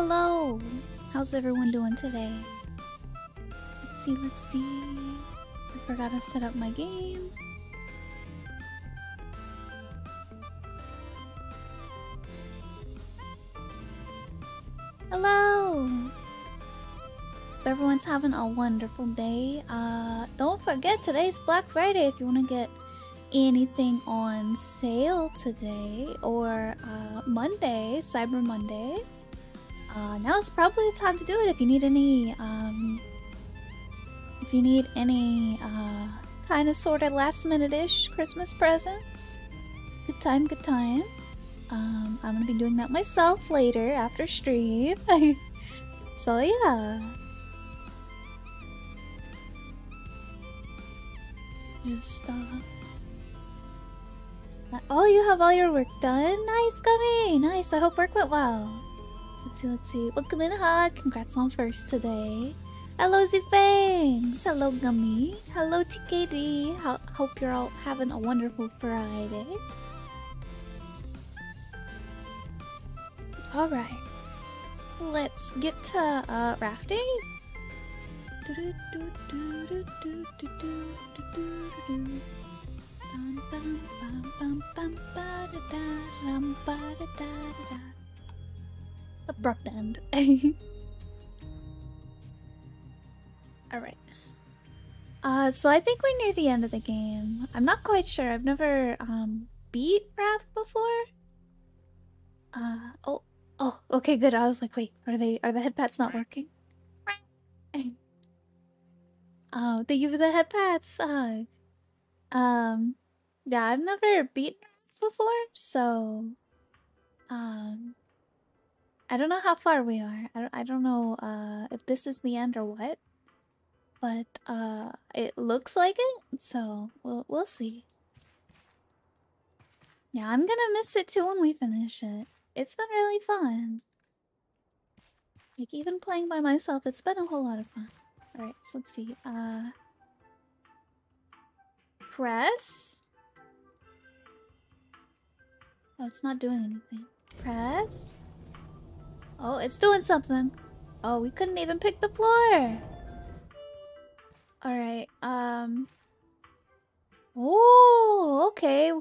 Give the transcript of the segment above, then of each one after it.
Hello! How's everyone doing today? Let's see, let's see. I forgot to set up my game. Hello! Hope everyone's having a wonderful day. Uh, don't forget today's Black Friday if you want to get anything on sale today or uh, Monday, Cyber Monday. Uh, now's probably the time to do it if you need any, um, if you need any, uh, kind of sort of last minute-ish Christmas presents. Good time, good time. Um, I'm gonna be doing that myself later after stream. so yeah. Just, uh... Oh, you have all your work done? Nice, Gummy! Nice, I hope work went well. Let's see, let's see. Welcome in, Hug. Congrats on first today. Hello, Zifangs. Hello, Gummy. Hello, TKD. Ho hope you're all having a wonderful Friday. Alright. Let's get to uh, rafting. End. Alright. Uh, so I think we're near the end of the game. I'm not quite sure. I've never um beat Raft before. Uh oh oh okay good. I was like, wait, are they are the head pats not working? oh, thank you for the head pats. Uh, um, yeah, I've never beaten before, so um, I don't know how far we are. I don't, I don't know uh if this is the end or what, but uh, it looks like it. So we'll we'll see. Yeah, I'm gonna miss it too when we finish it. It's been really fun. Like even playing by myself, it's been a whole lot of fun. Alright, so let's see. Uh press. Oh, it's not doing anything. Press. Oh, it's doing something. Oh, we couldn't even pick the floor. Alright, um... Oh, okay.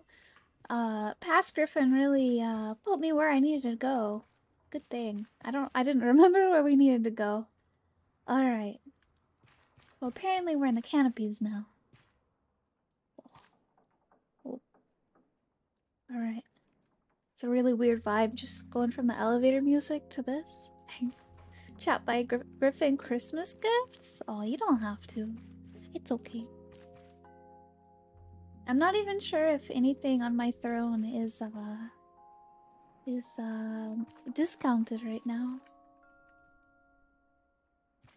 Uh, past Griffin really, uh, put me where I needed to go. Good thing. I don't- I didn't remember where we needed to go. Alright. Well, apparently we're in the canopies now. Alright. It's a really weird vibe just going from the elevator music to this. Chat by Gr Griffin Christmas gifts? Oh, you don't have to. It's okay. I'm not even sure if anything on my throne is uh is uh, discounted right now.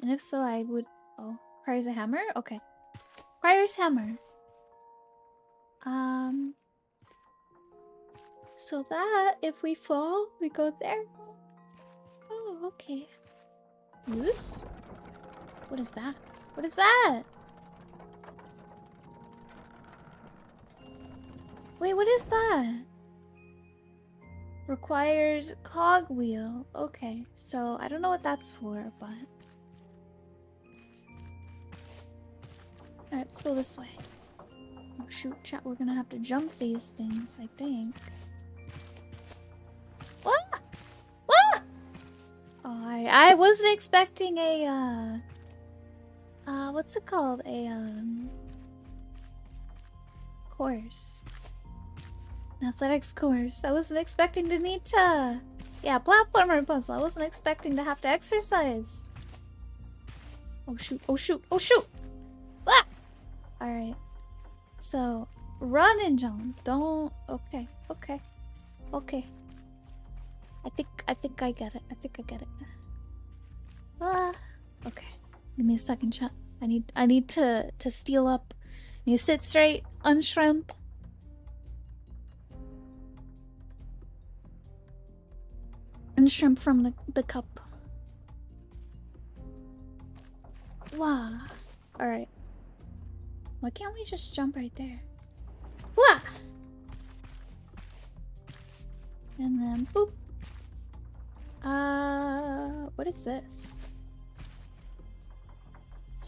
And if so, I would. Oh, requires a hammer. Okay, requires hammer. Um. So that if we fall, we go there. Oh, okay. Loose? What is that? What is that? Wait, what is that? Requires cogwheel. Okay, so I don't know what that's for, but... Alright, let's go this way. Oh shoot, chat, we're gonna have to jump these things, I think. Oh, I, wasn't expecting a, uh... Uh, what's it called? A, um... Course. An athletics course. I wasn't expecting to need to... Yeah, platformer puzzle. I wasn't expecting to have to exercise. Oh shoot, oh shoot, oh shoot! Ah! Alright. So, run and jump. Don't... Okay, okay. Okay. I think, I think I get it. I think I get it. Ah, okay. Give me a second, chat. I need, I need to, to steal up. You sit straight, unshrimp. Unshrimp from the, the cup. Wow. Alright. Why can't we just jump right there? Wah! And then boop. Uh, what is this?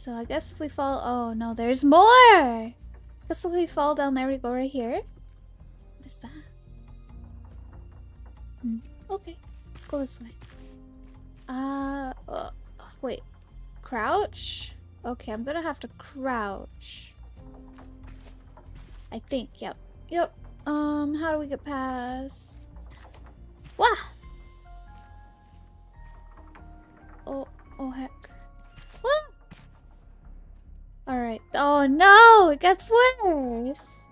So I guess if we fall, oh no, there's more. I guess if we fall down there, we go right here. What is that? Hmm. Okay, let's go this way. Uh, uh, wait, crouch. Okay, I'm gonna have to crouch. I think. Yep. Yep. Um, how do we get past? Wah! Oh, oh heck. What? Alright. Oh no! It gets worse!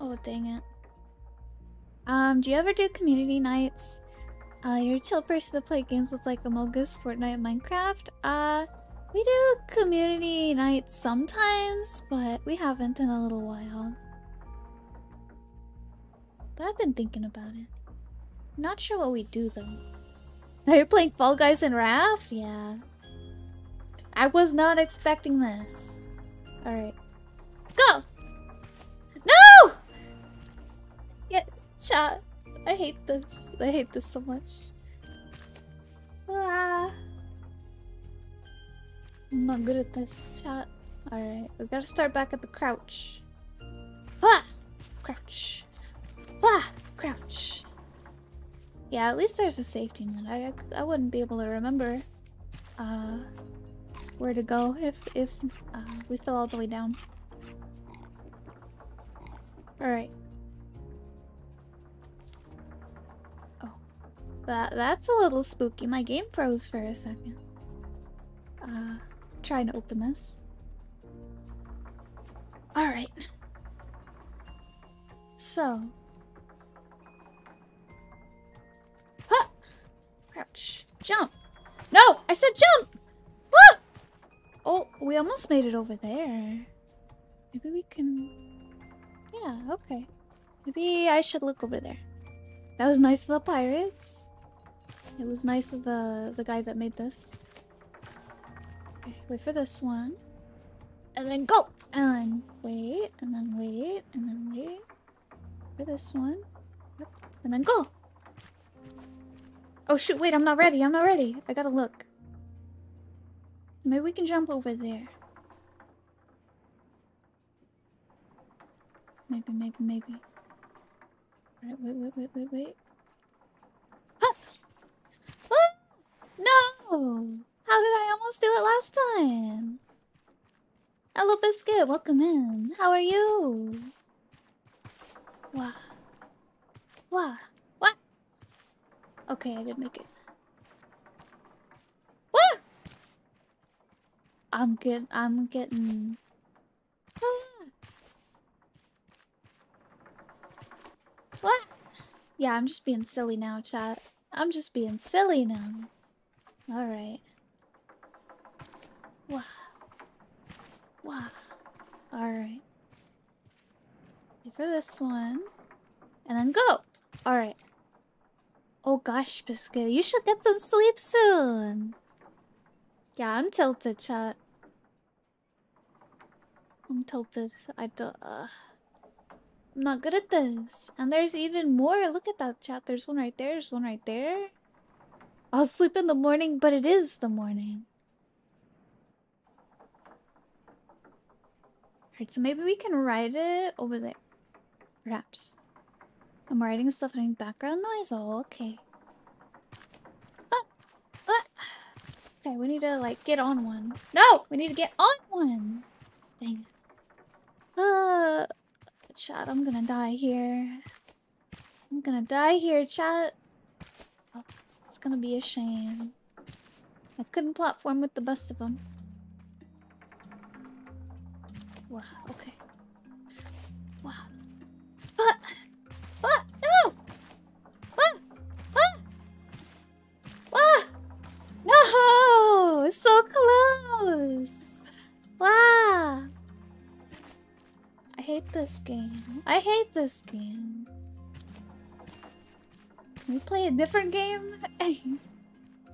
Oh, dang it. Um, do you ever do community nights? Uh, you're a chill person to play games with like Among Us, Fortnite, Minecraft? Uh, we do community nights sometimes, but we haven't in a little while. But I've been thinking about it. Not sure what we do though. Are you playing Fall Guys and Raft? Yeah. I was not expecting this. Alright. Go! No! Yeah, chat. I hate this. I hate this so much. Ah. I'm not good at this, chat. Alright, we gotta start back at the crouch. Ah! Crouch. Ah! Crouch. Yeah, at least there's a safety net. I, I wouldn't be able to remember uh, where to go if, if uh, we fell all the way down. Alright. Oh. That, that's a little spooky. My game froze for a second. Uh, trying to open this. Alright. So, Crouch. Jump. No! I said jump! Oh, we almost made it over there. Maybe we can... Yeah, okay. Maybe I should look over there. That was nice of the pirates. It was nice of the, the guy that made this. Okay, wait for this one. And then go! And then wait, and then wait, and then wait. For this one. And then go! Oh shoot, wait, I'm not ready. I'm not ready. I gotta look. Maybe we can jump over there. Maybe, maybe, maybe. Alright, wait, wait, wait, wait, wait. Ah! Oh! No! How did I almost do it last time? Hello, Biscuit. Welcome in. How are you? Wow. Wow. Okay, I didn't make it. What? I'm get I'm getting ah. What? Yeah, I'm just being silly now, chat. I'm just being silly now. Alright. Wow. Wow. Alright. For this one. And then go! Alright. Oh gosh, Biscuit, you should get some sleep soon. Yeah, I'm tilted, chat. I'm tilted. I don't. Uh, I'm not good at this. And there's even more. Look at that chat. There's one right there. There's one right there. I'll sleep in the morning, but it is the morning. Alright, so maybe we can write it over there. Perhaps. I'm writing stuff in background noise? Oh, okay. Ah, ah. Okay, we need to, like, get on one. No! We need to get on one! Dang. Uh, chat, I'm gonna die here. I'm gonna die here, chat. Oh, it's gonna be a shame. I couldn't platform with the best of them. Wow, okay. This game. I hate this game. Can we play a different game?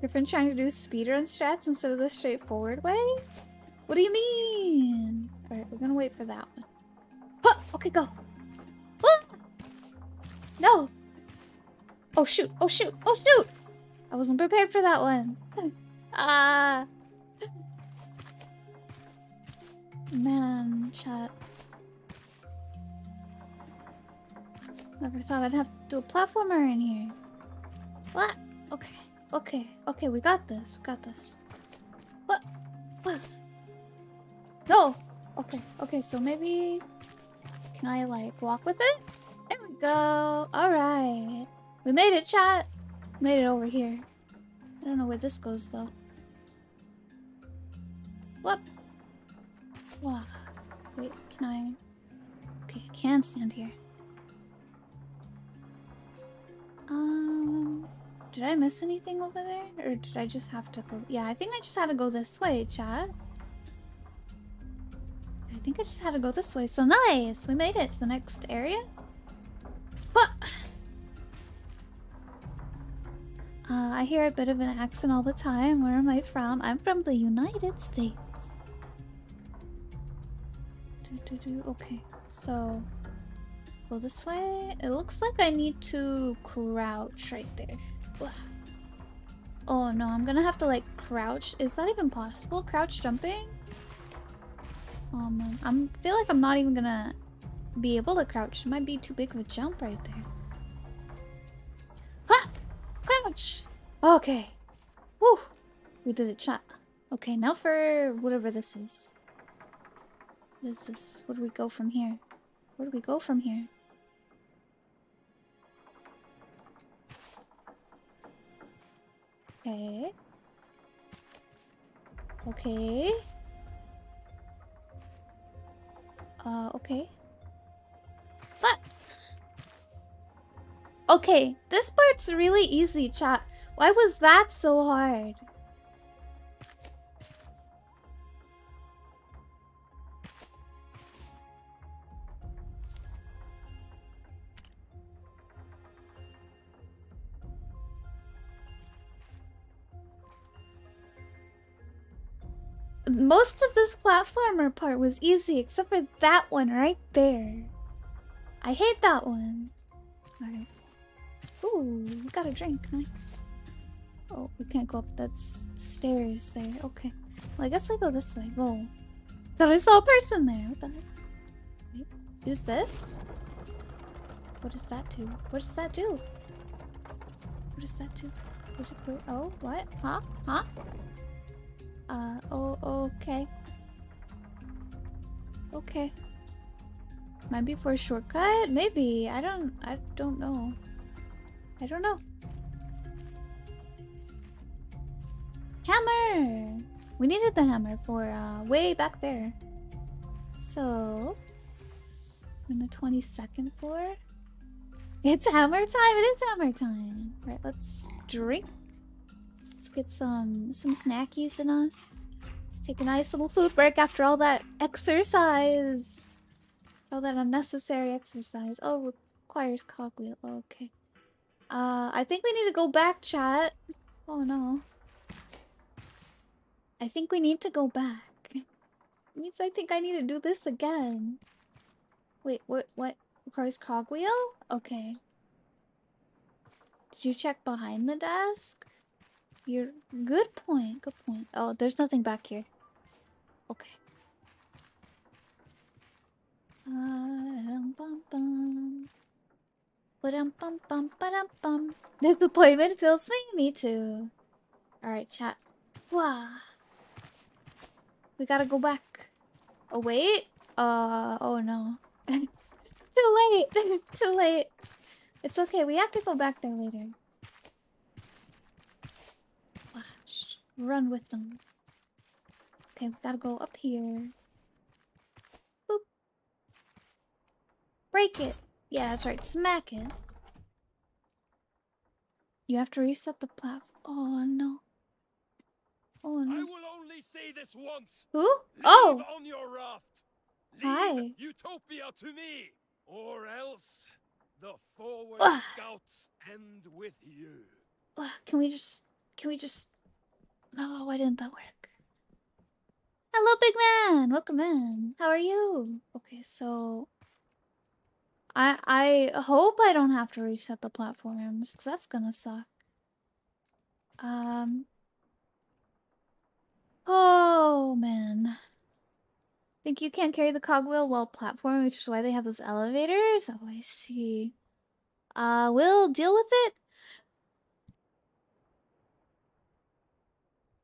Griffin trying to do speedrun strats instead of the straightforward way? What do you mean? Alright, we're gonna wait for that one. Huh! Okay, go! No! Oh shoot, oh shoot, oh shoot! I wasn't prepared for that one. Ah. Man, chat. Never thought I'd have to do a platformer in here. What? Okay, okay, okay, we got this, we got this. What? What? No! Okay, okay, so maybe... Can I, like, walk with it? There we go! Alright. We made it, chat! Made it over here. I don't know where this goes, though. What? Wow. Wait, can I... Okay, I can stand here. Um... Did I miss anything over there? Or did I just have to go... Yeah, I think I just had to go this way, chat. I think I just had to go this way. So nice! We made it to the next area. What? Uh, I hear a bit of an accent all the time. Where am I from? I'm from the United States. Do, do, do. Okay, so go this way. It looks like I need to crouch right there. Oh no, I'm gonna have to like crouch. Is that even possible? Crouch jumping? Oh man, I feel like I'm not even gonna be able to crouch. It might be too big of a jump right there. Ah! Crouch! Okay. Woo! We did it, chat. Okay, now for whatever this is. What is this? Where do we go from here? Where do we go from here? Okay. Okay. Uh, okay. But... Okay, this part's really easy, chat. Why was that so hard? Most of this platformer part was easy, except for that one right there. I hate that one. Alright. Ooh, we got a drink. Nice. Oh, we can't go up that stairs there. Okay. Well, I guess we go this way. Whoa. Thought I saw a person there. What the heck? Wait, use this? What does that do? What does that do? What does that do? What do? Oh, what? Huh? Huh? Uh, oh, okay. Okay. Might be for a shortcut? Maybe. I don't, I don't know. I don't know. Hammer! We needed the hammer for, uh, way back there. So... On the 22nd floor? It's hammer time! It is hammer time! Alright, let's drink get some some snackies in us. Let's take a nice little food break after all that exercise. All that unnecessary exercise. Oh, requires cogwheel. okay. Uh, I think we need to go back, chat. Oh no. I think we need to go back. Means I think I need to do this again. Wait, what? What? Requires cogwheel? Okay. Did you check behind the desk? You're good point. Good point. Oh, there's nothing back here. Okay. This deployment feels me. Me too. All right, chat. Wow. We gotta go back. Oh wait. Uh. Oh no. Too late. Too late. It's okay. We have to go back there later. Run with them. Okay, we gotta go up here. Boop. Break it. Yeah, that's right. Smack it. You have to reset the platform. Oh no. Oh no. I will only say this once. Who? oh. on your raft. Leave Hi. Utopia to me, or else the forward Ugh. scouts end with you. Ugh, can we just? Can we just no, why didn't that work? Hello, big man! Welcome in. How are you? Okay, so... I I hope I don't have to reset the platforms, because that's gonna suck. Um. Oh man. Think you can't carry the cogwheel while platforming, which is why they have those elevators? Oh, I see. Uh, we'll deal with it.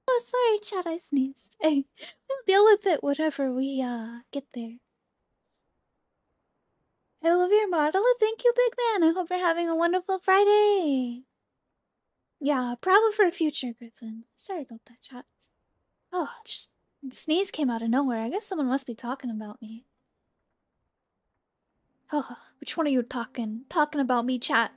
Oh, sorry, chat, I sneezed. we'll deal with it whenever we, uh, get there. I love your model. Thank you, big man. I hope you're having a wonderful Friday. Yeah, probably for a future, Griffin. Sorry about that, chat. Oh, just sneeze came out of nowhere. I guess someone must be talking about me. Oh, which one are you talking? Talking about me, chat.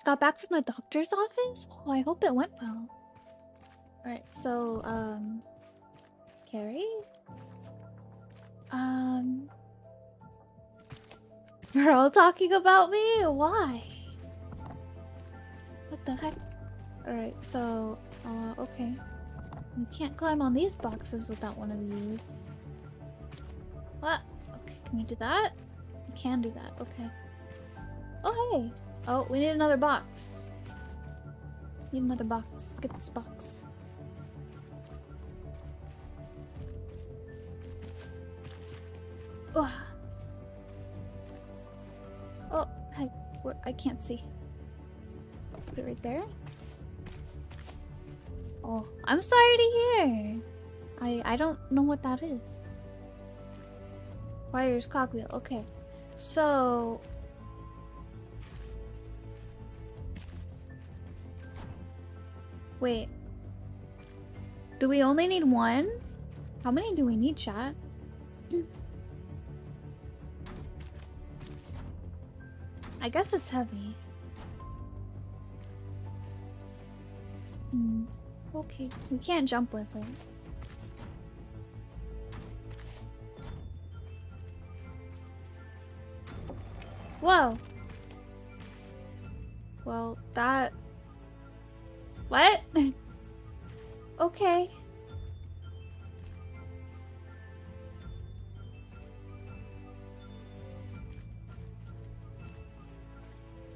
Just got back from the doctor's office? Oh, I hope it went well. Alright, so, um... Carrie? Um... You're all talking about me? Why? What the heck? Alright, so, uh, okay. We can't climb on these boxes without one of these. What? Okay, can we do that? We can do that, okay. Oh, hey! Oh, we need another box. Need another box. Get this box. Oh, oh I, I can't see. Put it right there. Oh, I'm sorry to hear. I I don't know what that is. Wires cogwheel. Okay, so wait. Do we only need one? How many do we need, chat? I guess it's heavy. Hmm. Okay, we can't jump with it. Whoa! Well, that... What? okay.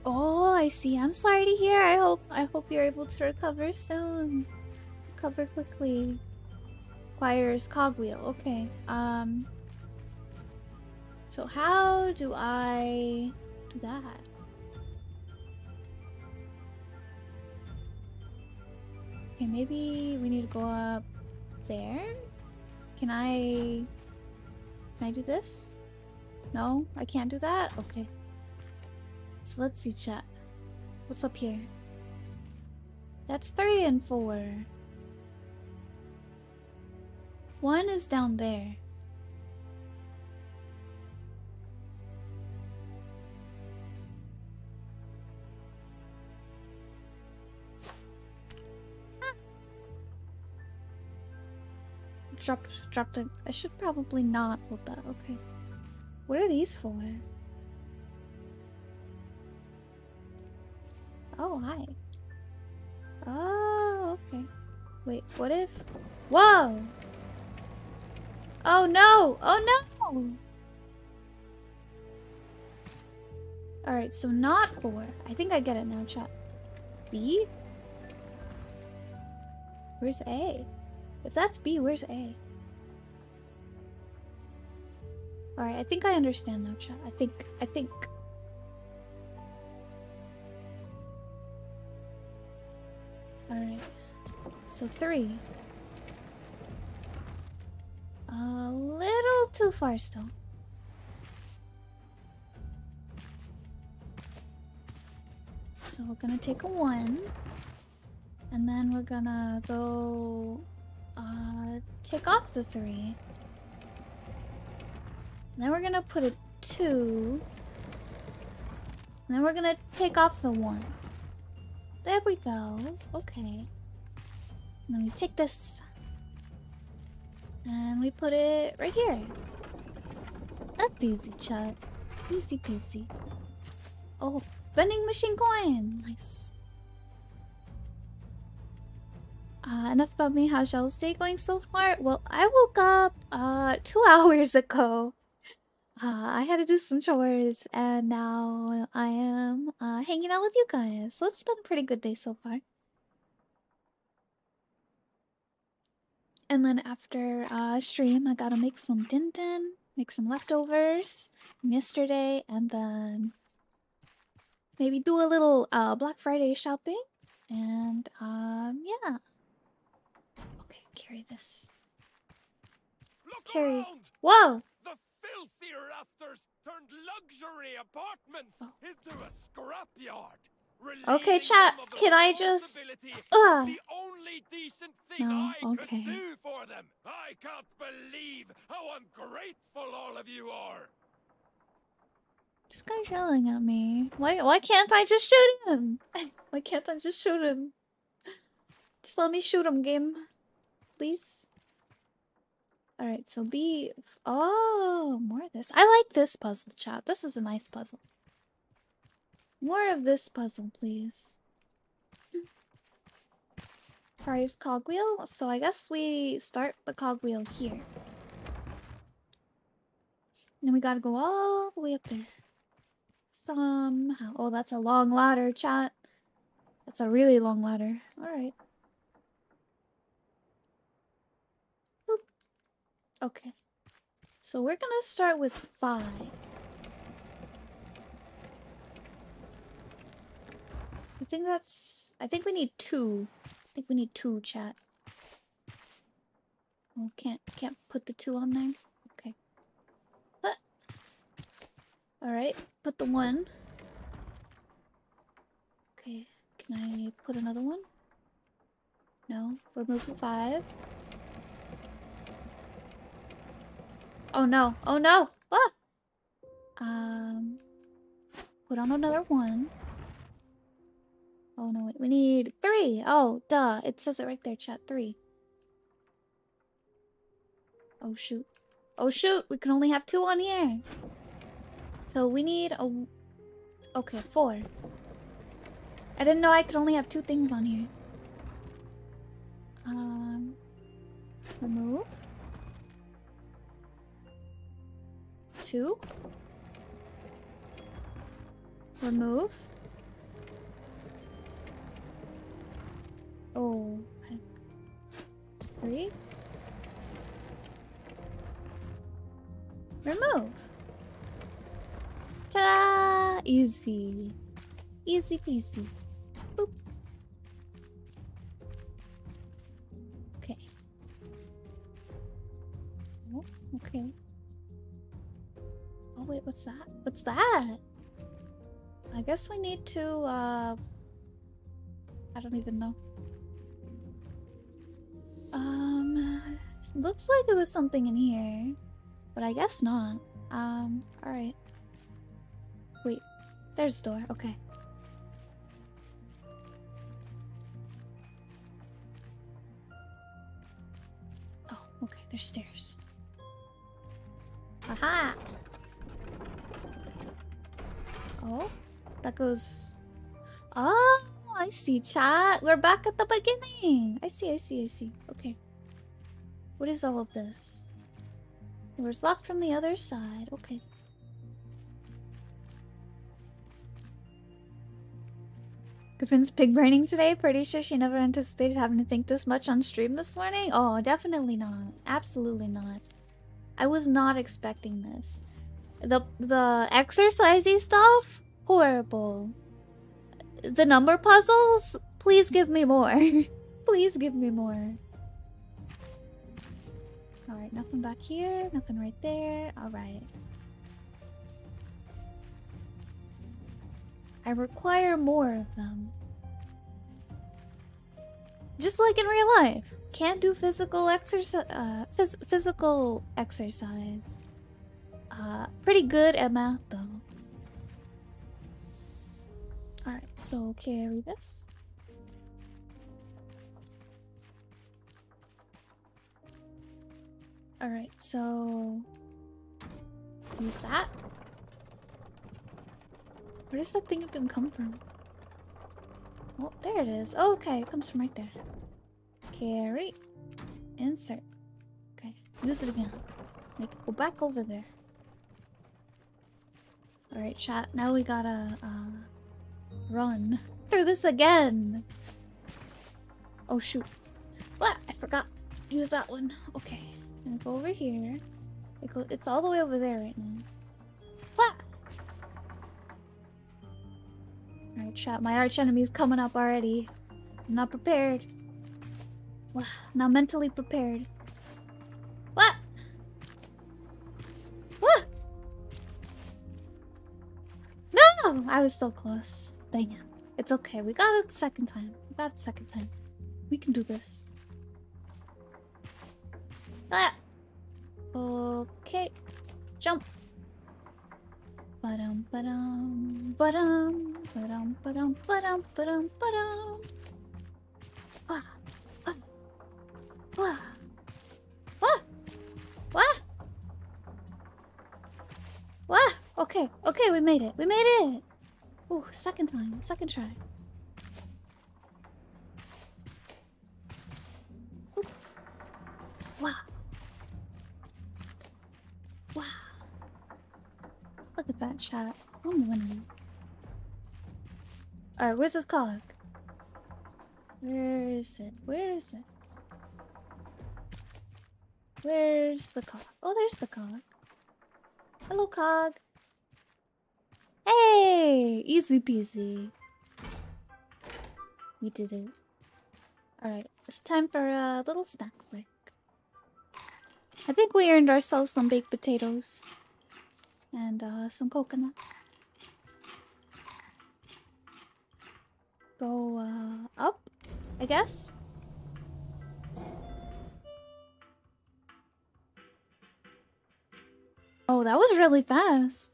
Oh, I see. I'm sorry to hear. I hope I hope you're able to recover soon. Recover quickly. Requires cogwheel. Okay. Um. So how do I do that? Okay, maybe we need to go up there. Can I? Can I do this? No, I can't do that. Okay. So let's see, chat. What's up here? That's three and four. One is down there. Dropped, dropped it. I should probably not hold that. Okay. What are these for? Oh, hi. Oh, okay. Wait, what if... Whoa! Oh no! Oh no! Alright, so not four. I think I get it now, chat. B? Where's A? If that's B, where's A? Alright, I think I understand now, chat. I think, I think Alright. So three. A little too far still. So we're gonna take a one. And then we're gonna go uh take off the three. Then we're gonna put a two. Then we're gonna take off the one. There we go. Okay. Let me take this. And we put it right here. That's easy, chat. Easy peasy. Oh, vending machine coin! Nice. Uh, enough about me. How's y'all's day going so far? Well, I woke up uh two hours ago. Uh, I had to do some chores, and now I am uh, hanging out with you guys. So it's been a pretty good day so far. And then after uh, stream, I gotta make some din din, make some leftovers from yesterday, and then maybe do a little uh, Black Friday shopping. And um, yeah. Carry this. Look Carry. around! Whoa! The filthy rafters turned luxury apartments Oh. into a scrapyard. Okay, chat, them of the can I just- Ugh. The only decent thing No, I okay. could do for them. I can't believe how ungrateful all of you are. This guy's yelling at me. Why why can't I just shoot him? Why can't I just shoot him? Just let me shoot him, game. Please. Alright, so B Oh more of this. I like this puzzle, chat. This is a nice puzzle. More of this puzzle, please. Prior's cogwheel, so I guess we start the cogwheel here. Then we gotta go all the way up there. Somehow. Oh, that's a long ladder, chat. That's a really long ladder. Alright. Okay. So we're gonna start with five. I think that's... I think we need two. I think we need two, chat. Oh, can't, can't put the two on there? Okay. But... Alright, put the one. Okay, can I put another one? No, remove the five. Oh no, oh no! Ah! Um, put on another one. Oh no, wait, we need three. Oh, duh, it says it right there, chat, three. Oh shoot. Oh shoot, we can only have two on here. So we need a... Okay, four. I didn't know I could only have two things on here. Um... Remove. Two. Remove. Oh, heck. Three. Remove. Ta-da! Easy. Easy peasy. Boop. Okay. Oh, okay. Oh wait, what's that? What's that? I guess we need to, uh... I don't even know. Um... Looks like it was something in here. But I guess not. Um, alright. Wait, there's a door. Okay. Oh, okay, there's stairs. Aha! Oh, that goes. Oh, I see, chat. We're back at the beginning. I see, I see, I see. Okay. What is all of this? It was locked from the other side. Okay. Griffin's pig braining today. Pretty sure she never anticipated having to think this much on stream this morning. Oh, definitely not. Absolutely not. I was not expecting this. The the exercisey stuff, horrible. The number puzzles, please give me more. please give me more. Alright, nothing back here, nothing right there. Alright. I require more of them. Just like in real life. Can't do physical exercise uh phys physical exercise. Uh pretty good math though. Alright, so carry this. Alright, so use that. Where does that thing even come from? Oh, there it is. Oh, okay, it comes from right there. Carry. Insert. Okay, use it again. Make it go back over there. Alright, chat. Now we gotta uh, run through this again. Oh shoot. What? I forgot. Use that one. Okay. I'm go over here. It go it's all the way over there right now. What? Alright, chat. My arch enemy's coming up already. I'm not prepared. Wow, not mentally prepared. Was so close. Dang it. It's okay. We got it the second time. We got it the second time. We can do this. Ah! Okay. Jump. Ba-dum, ba-dum, ba-dum, ba-dum, ba-dum, ba-dum, ba-dum, ba-dum. Ah, ah, ah, ah, ah. What? Okay, okay, we made it. We made it. Ooh, second time, second try. Ooh. Wow. Wow. Look at that chat. I'm winning. Alright, where's this cog? Where is it? Where is it? Where's the cog? Oh, there's the cog. Hello, cog. Hey! Easy peasy. We did it. Alright, it's time for a little snack break. I think we earned ourselves some baked potatoes. And uh, some coconuts. Go uh, up, I guess? Oh, that was really fast.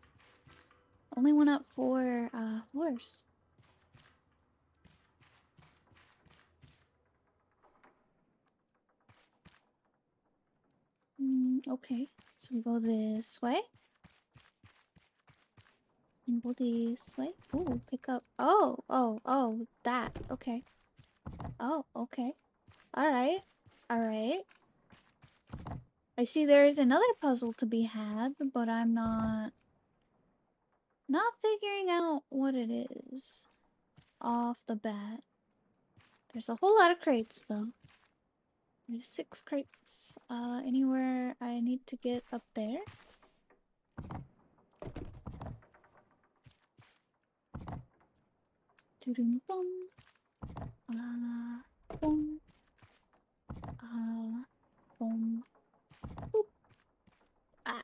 Only went up four uh, floors. Mm, okay, so we go this way. And go this way. Oh, pick up. Oh, oh, oh, that. Okay. Oh, okay. Alright. Alright. I see there's another puzzle to be had, but I'm not... Not figuring out what it is. Off the bat. There's a whole lot of crates, though. There's six crates. Uh, anywhere I need to get up there? Uh, boom. Uh, boom. Boop. Ah.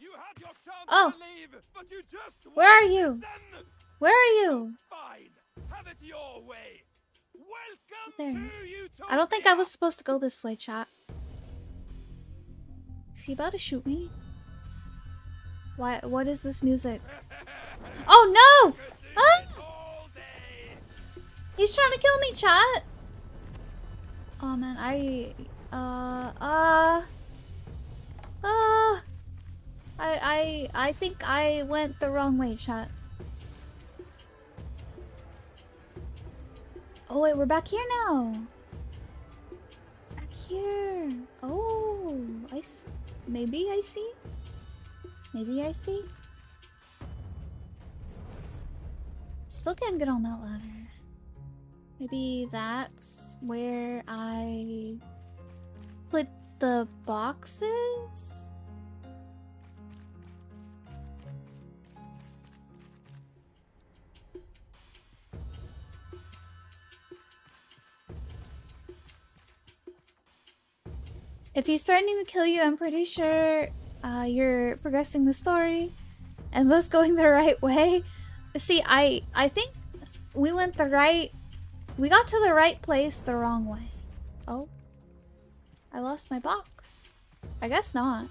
You had your chance Oh. leave, but you just Where are you? Where are you? Fine, have it your way. Welcome There to he is. Utopia. I don't think I was supposed to go this way, chat. Is he about to shoot me? Why? What is this music? Oh no! Day. He's trying to kill me, chat. Oh man, I uh uh uh I I I think I went the wrong way, chat. Oh wait, we're back here now. Back here. Oh, I s- maybe I see. Maybe I see. Still can't get on that ladder. Maybe that's where I put the boxes? If he's threatening to kill you, I'm pretty sure uh, you're progressing the story and was going the right way. See, I I think we went the right we got to the right place the wrong way. Oh. I lost my box. I guess not.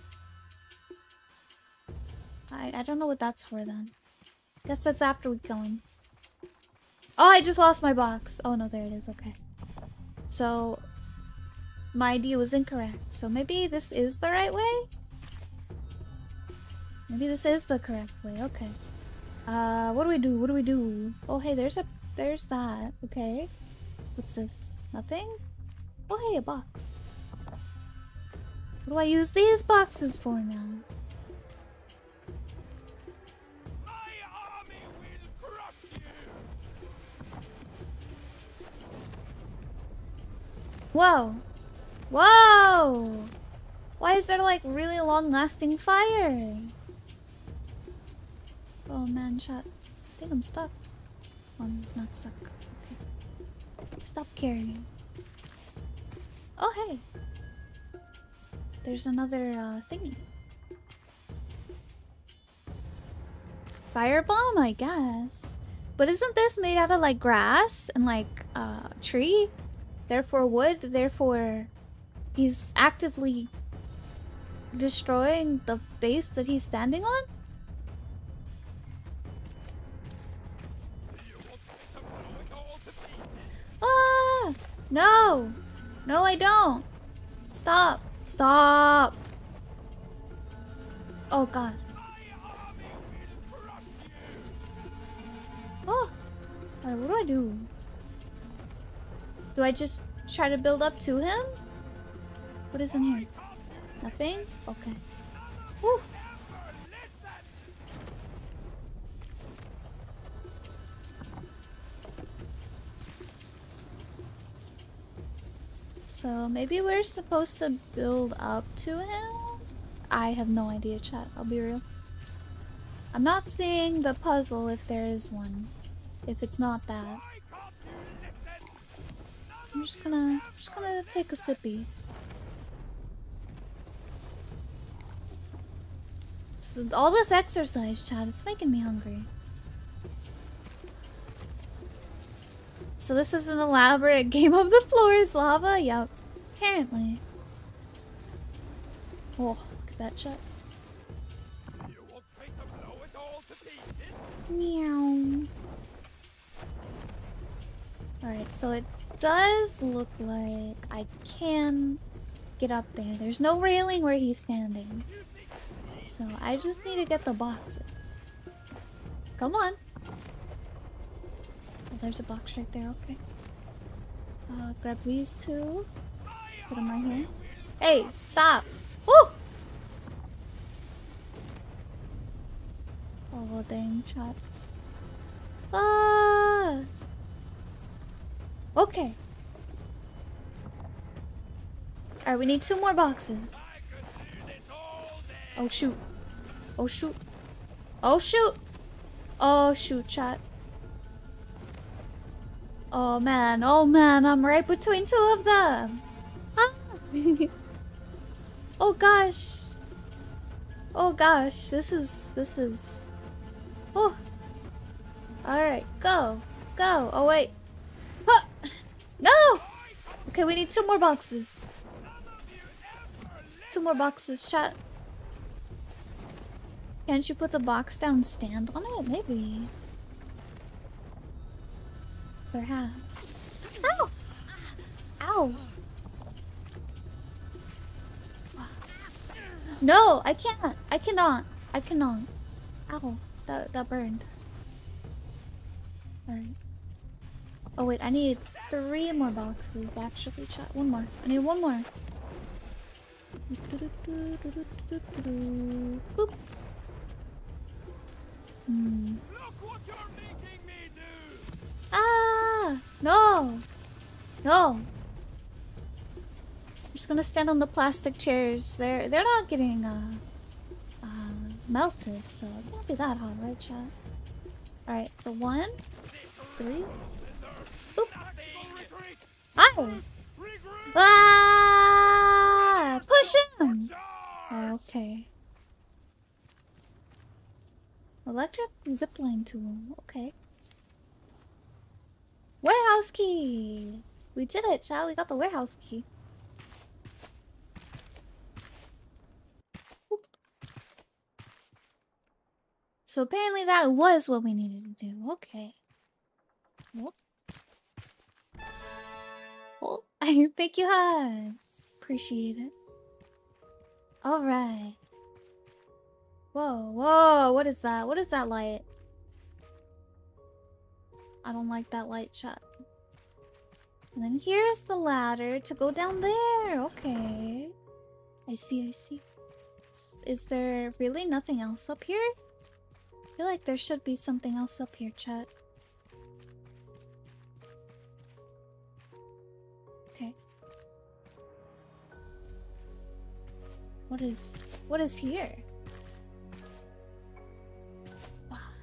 I I don't know what that's for then. Guess that's after we kill him. Oh, I just lost my box. Oh no, there it is. Okay. So my idea was incorrect. So maybe this is the right way? Maybe this is the correct way. Okay. Uh, what do we do? What do we do? Oh, hey, there's a... There's that. Okay. What's this? Nothing? Oh, hey, a box. What do I use these boxes for now? Whoa! Whoa! Why is there like really long lasting fire? Oh man, shot. I think I'm stuck. Oh, I'm not stuck. Okay. Stop carrying. Oh hey! There's another uh, thingy. Firebomb, I guess. But isn't this made out of like grass and like uh tree? Therefore wood, therefore he's actively destroying the base that he's standing on? Ah! No! No, I don't! Stop! Stop! Oh god. Oh! What do I do? Do I just try to build up to him? What is in here? Nothing? Okay. Woo! So maybe we're supposed to build up to him? I have no idea, chat. I'll be real. I'm not seeing the puzzle if there is one. If it's not that. I'm just gonna just gonna take a sippy. All this exercise, chat. it's making me hungry. So this is an elaborate game of the floor is lava? Yup. Apparently. Oh, look at that chat. Meow. Alright, so it does look like I can get up there. There's no railing where he's standing. So I just need to get the boxes. Come on. Oh, there's a box right there, okay. Uh, grab these two. Put them right here. Hey, stop! Woo! Oh, dang, shot. Ah! Okay. Alright, we need two more boxes. Oh shoot. Oh shoot. Oh shoot! Oh shoot, chat. Oh man, oh man, I'm right between two of them. Ah. oh gosh. Oh gosh, this is this is Oh. Alright, go. Go. Oh wait. Huh. No! Okay, we need two more boxes. Two more boxes, chat. Can't you put the box down stand on it? Maybe. Perhaps. Ow! Ow! No, I can't. I cannot. I cannot. Ow. That, that burned. Alright. Oh wait, I need three more boxes actually. Chat. One more. I need one more. Boop. Ah! No! No! I'm just gonna stand on the plastic chairs. They're they're not getting uh, uh melted, so it won't be that hot, right, chat? Alright, so one, three. Oop. Ow! Ah! Push him! Okay. Electric zipline tool. Okay. Warehouse key! We did it, child. We got the warehouse key. So apparently that was what we needed to do. Okay. Whoop. Oh, thank you, hon. Appreciate it. Alright. Whoa, whoa, what is that? What is that light? I don't like that light shot. And then here's the ladder to go down there. Okay. I see, I see. Is there really nothing else up here? I feel like there should be something else up here, chat. Okay. What is... what is here?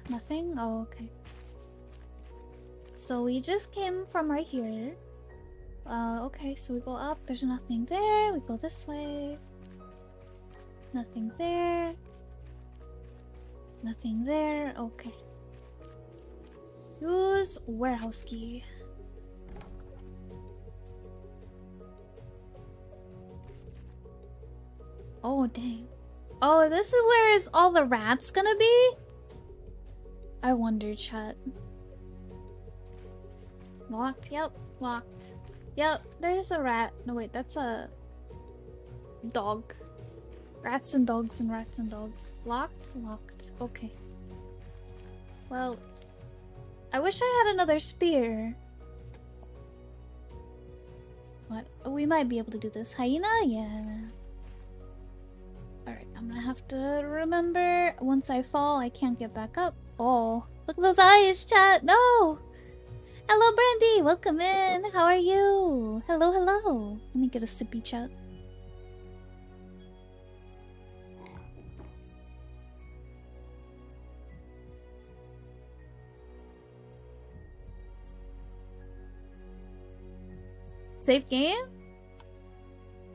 Nothing? Oh, okay. So we just came from right here. Uh, okay, so we go up. There's nothing there. We go this way. Nothing there. Nothing there. Okay. Use warehouse key. Oh, dang. Oh, this is where is all the rats gonna be? I wonder, chat. Locked? Yep, locked. Yep, there's a rat. No, wait, that's a dog. Rats and dogs and rats and dogs. Locked? Locked. Okay. Well, I wish I had another spear. What? Oh, we might be able to do this. Hyena? Yeah. Alright, I'm gonna have to remember once I fall, I can't get back up. Oh, look at those eyes, chat. No! Hello, Brandy. Welcome in. How are you? Hello, hello. Let me get a sippy chat. Save game?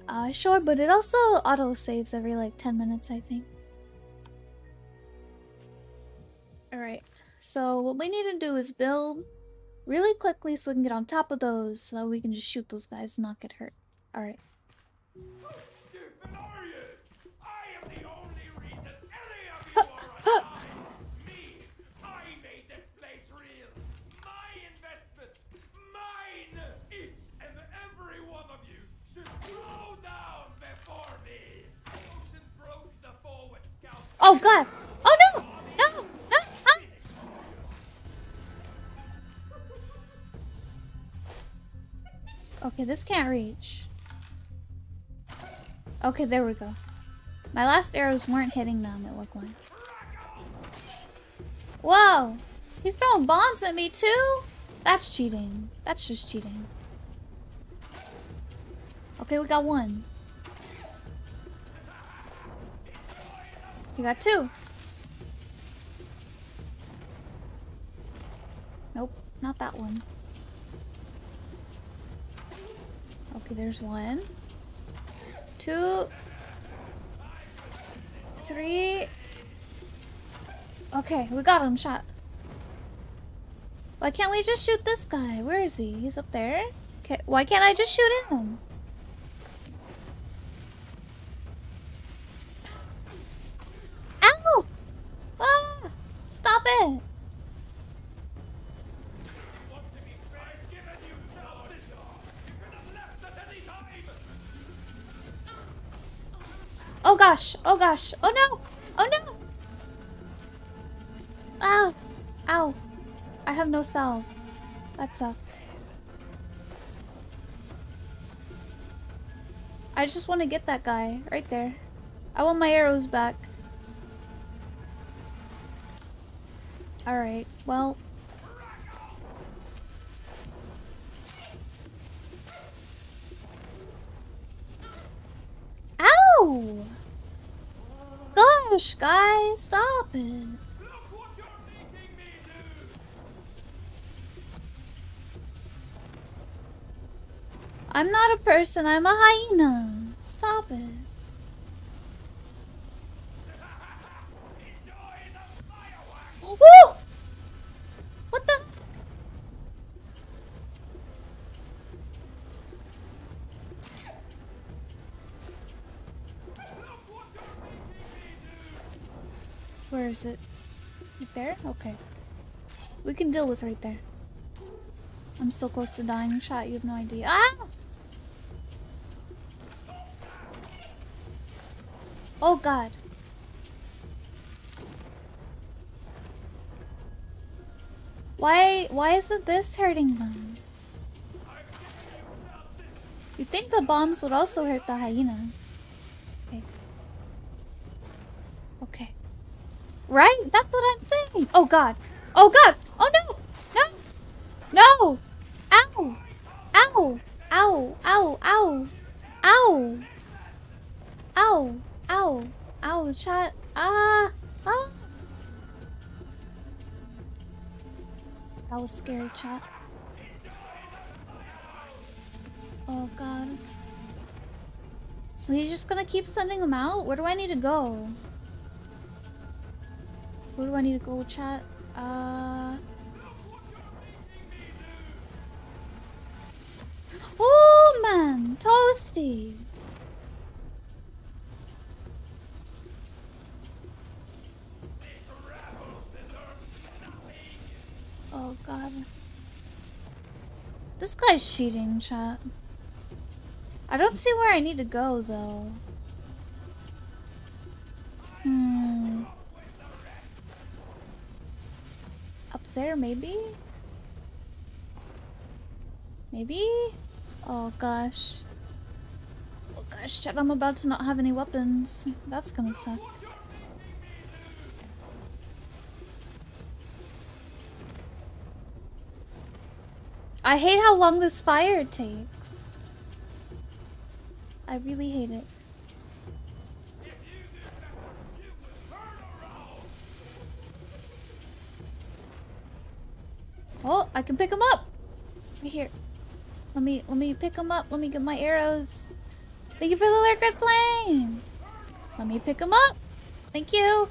Uh, sure, but it also auto saves every like 10 minutes, I think. Alright, so what we need to do is build really quickly so we can get on top of those so that we can just shoot those guys and not get hurt. Alright. Oh god! Okay, this can't reach. Okay, there we go. My last arrows weren't hitting them, it looked like. Whoa! He's throwing bombs at me too? That's cheating. That's just cheating. Okay, we got one. You got two. Nope, not that one. Okay, there's one. Two. Three. Okay, we got him shot. Why can't we just shoot this guy? Where is he? He's up there? Okay, why can't I just shoot him? Gosh! Oh gosh! Oh no! Oh no! Ow! Ow! I have no salve. That sucks. I just want to get that guy right there. I want my arrows back. Alright, well. Ow! Gosh, guys, stop. I'm not a person, I'm a hyena. Is it? Right there? Okay. We can deal with right there. I'm so close to dying. Shot, you have no idea. Ah! Oh god. Why why isn't this hurting them? You think the bombs would also hurt the hyenas. Okay. Okay. Right? That's what I'm saying. Oh god. Oh god. Oh no. No. No. Ow. Ow. Ow. Ow. Ow. Ow. Ow. Ow! Ow, chat! Ah! Ah! That was scary, chat. Oh god. So he's just gonna keep sending them out? Where do I need to go? Where do I need to go, chat? Uh... Oh man! Toasty! Oh god. This guy's cheating, chat. I don't see where I need to go, though. Up there, maybe? Maybe? Oh, gosh. Oh, gosh, chat, I'm about to not have any weapons. That's gonna suck. I hate how long this fire takes. I really hate it. Oh, I can pick him up. Right here. Let me let me pick him up. Let me get my arrows. Thank you for the red flame. Let me pick him up. Thank you.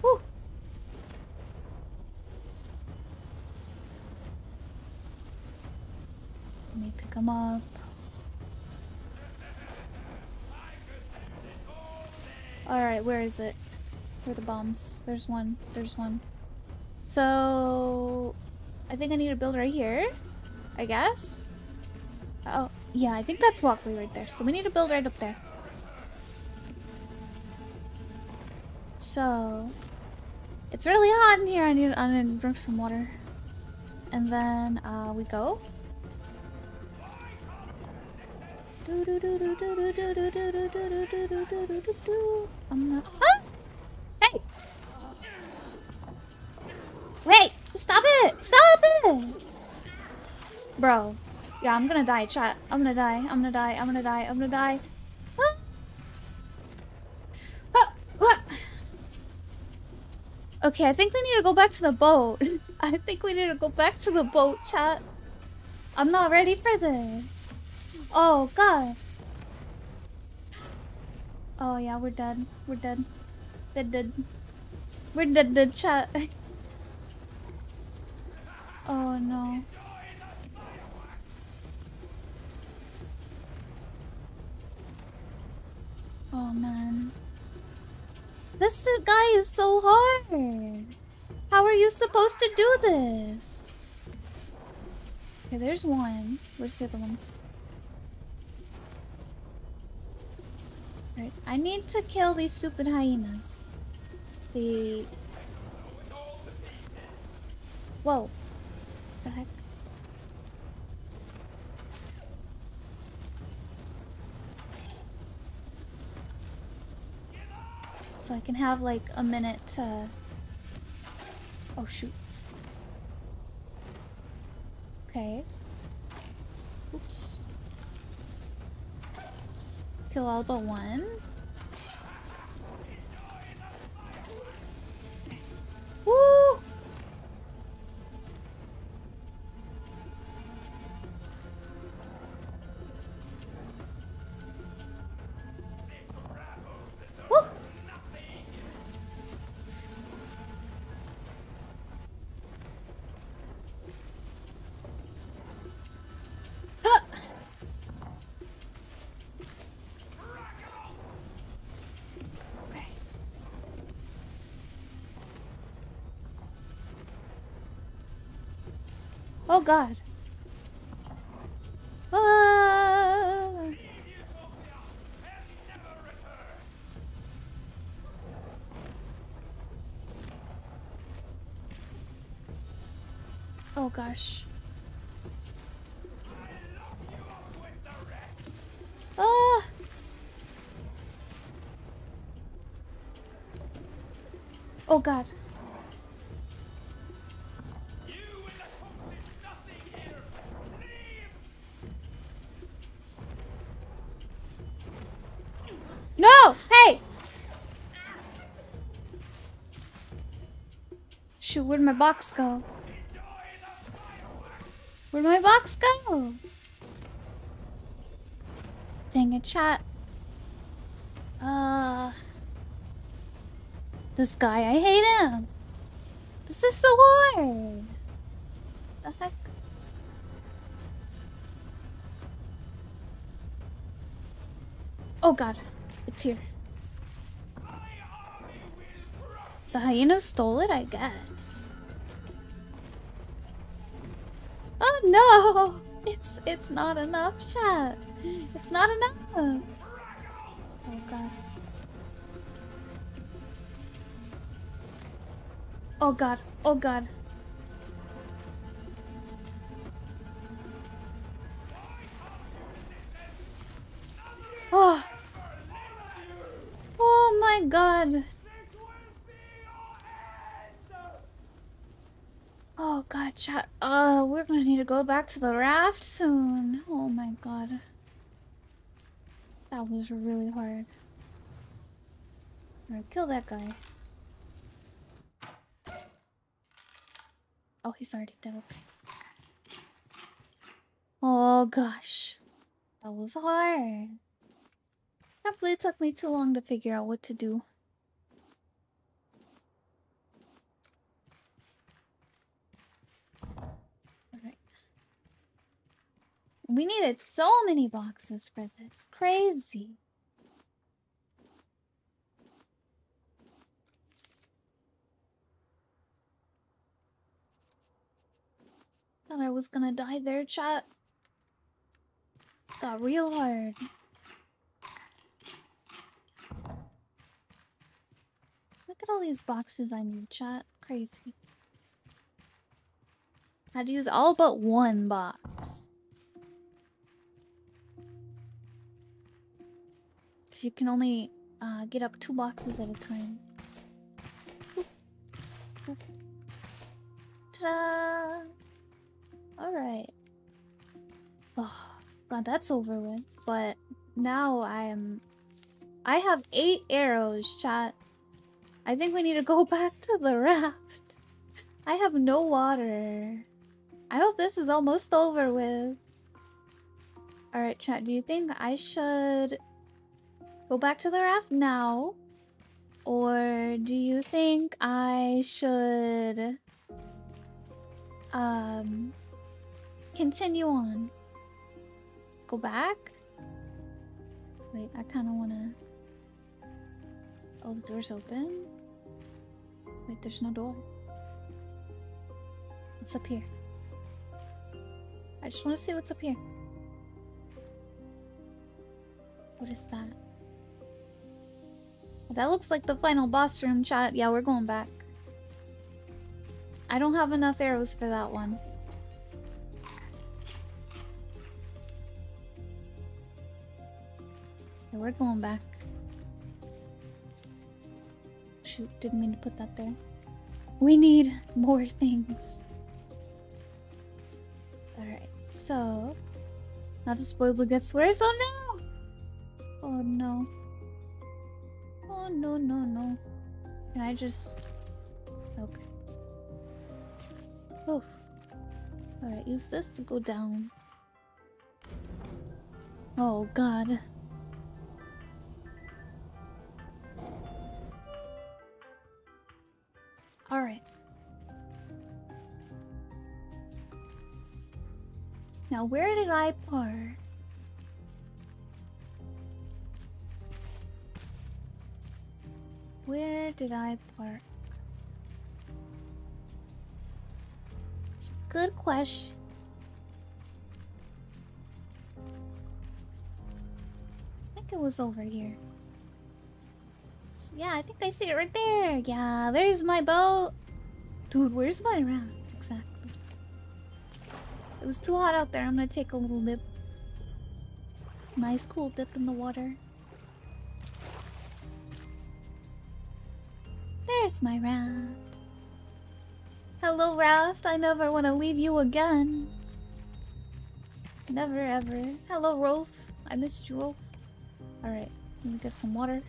Whew. Let me pick him up. Alright, where is it? Where are the bombs? There's one. There's one. So... I think I need to build right here. I guess? Oh, yeah, I think that's walkway right there. So we need to build right up there. So... It's really hot in here. I need, I need to drink some water. And then, uh, we go. I'm not. Huh? Bro. Yeah, I'm gonna die, chat. I'm gonna die. I'm gonna die. I'm gonna die. I'm gonna die. Okay, I think we need to go back to the boat. I think we need to go back to the boat, chat. I'm not ready for this. Oh, God. Oh, yeah, we're dead. We're dead. Dead, dead. We're dead, dead, chat. oh, no. Oh, man. This guy is so hard. How are you supposed to do this? Okay, there's one. Where's the other ones? Right. I need to kill these stupid hyenas. The... Whoa. The heck? So I can have like a minute to... Oh shoot. Okay. Oops. Kill all but one. Woo! God. Ah. Oh gosh. Ah. Oh god. Shoot, where'd my box go? Where'd my box go? Dang it, chat. Uh... This guy, I hate him. This is so hard. The heck? Oh god, it's here. Hyena stole it, I guess. Oh no! It's it's not enough, chat. It's not enough. Oh god. Oh god. Oh god. To go back to the raft soon. Oh my god. That was really hard. Alright, kill that guy. Oh, he's already dead. Okay. Oh gosh. That was hard. Probably took me too long to figure out what to do. We needed so many boxes for this. Crazy. Thought I was gonna die there, chat. Got real hard. Look at all these boxes I need, chat. Crazy. Had to use all but one box. You can only uh, get up two boxes at a time. Ta-da! Alright. Oh, God, that's over with. But now I am... I have eight arrows, chat. I think we need to go back to the raft. I have no water. I hope this is almost over with. Alright, chat, do you think I should go back to the raft now? Or do you think I should um continue on? Go back. Wait, I kind of want to... Oh, the door's open. Wait, there's no door. What's up here? I just want to see what's up here. What is that? That looks like the final boss room chat. Yeah, we're going back. I don't have enough arrows for that one. Yeah, we're going back. Shoot, didn't mean to put that there. We need more things. Alright, so... Not to spoil Blue gets worse. Oh no! Oh no. Oh no, no, no. Can I just... Okay. Oof. Alright, use this to go down. Oh god. Alright. Now, where did I park? Where did I park? It's a good question. I think it was over here. Yeah, I think I see it right there. Yeah, there's my boat. Dude, where's my raft? Exactly. It was too hot out there. I'm gonna take a little dip. Nice cool dip in the water. There's my raft. Hello, raft. I never want to leave you again. Never ever. Hello, Rolf. I missed you, Rolf. Alright. Let me get some water.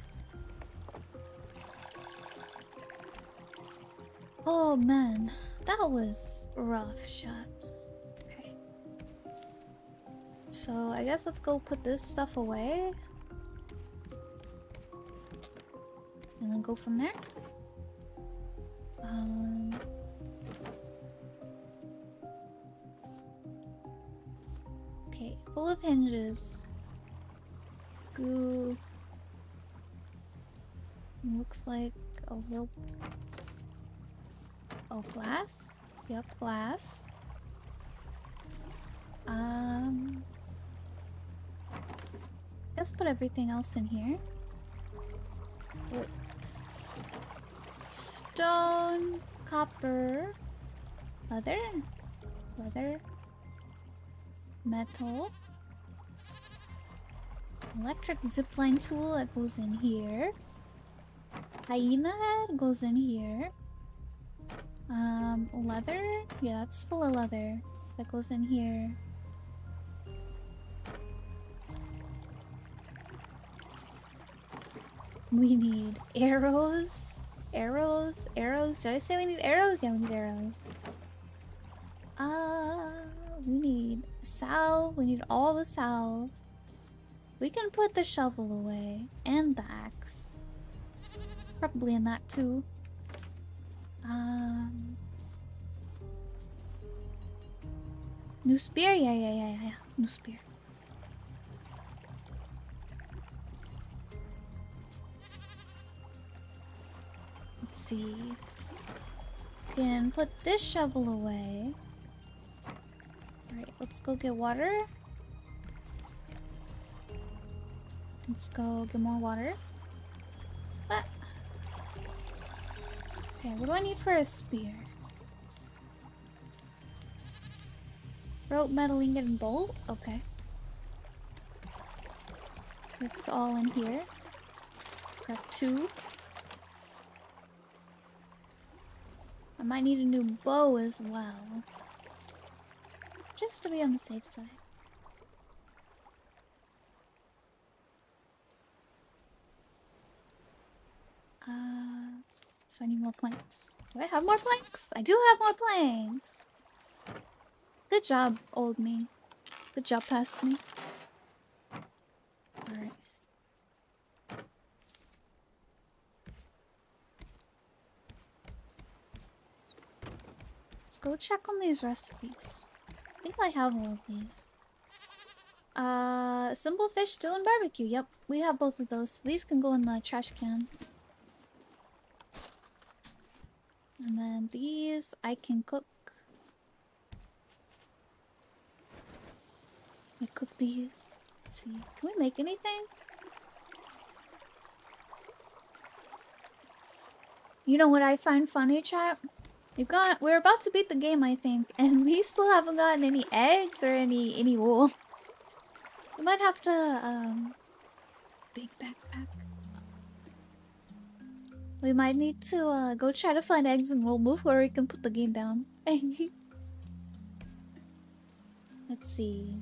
Oh man, that was rough shot. Okay. So I guess let's go put this stuff away. And then go from there. Um Okay, full of hinges. Goo. Looks like a rope. Oh, glass? Yep, glass. Um. Let's put everything else in here. Wait. Stone, copper, leather, leather, metal, electric zipline tool that goes in here. Hyena head goes in here. Um, leather? Yeah, that's full of leather. That goes in here. We need arrows. Arrows? Arrows? Did I say we need arrows? Yeah, we need arrows. Uh, we need salve. We need all the salve. We can put the shovel away. And the axe. Probably in that too. Um... New spear? Yeah, yeah, yeah, yeah. New spear. See. Can put this shovel away. Alright, let's go get water. Let's go get more water. Ah. Okay, what do I need for a spear? Rope, metal ingot, and bolt? Okay. It's all in here. Grab two. I might need a new bow as well. Just to be on the safe side. Uh, so I need more planks. Do I have more planks? I do have more planks! Good job, old me. Good job, past me. Alright. Let's go check on these recipes. I think I have all of these. Uh, simple fish stew and barbecue. Yep, we have both of those. These can go in the trash can. And then these I can cook. I cook these. Let's see. Can we make anything? You know what I find funny, chat? We've got we're about to beat the game, I think, and we still haven't gotten any eggs or any any wool. We might have to um big backpack. We might need to uh, go try to find eggs and we'll move where we can put the game down. Let's see.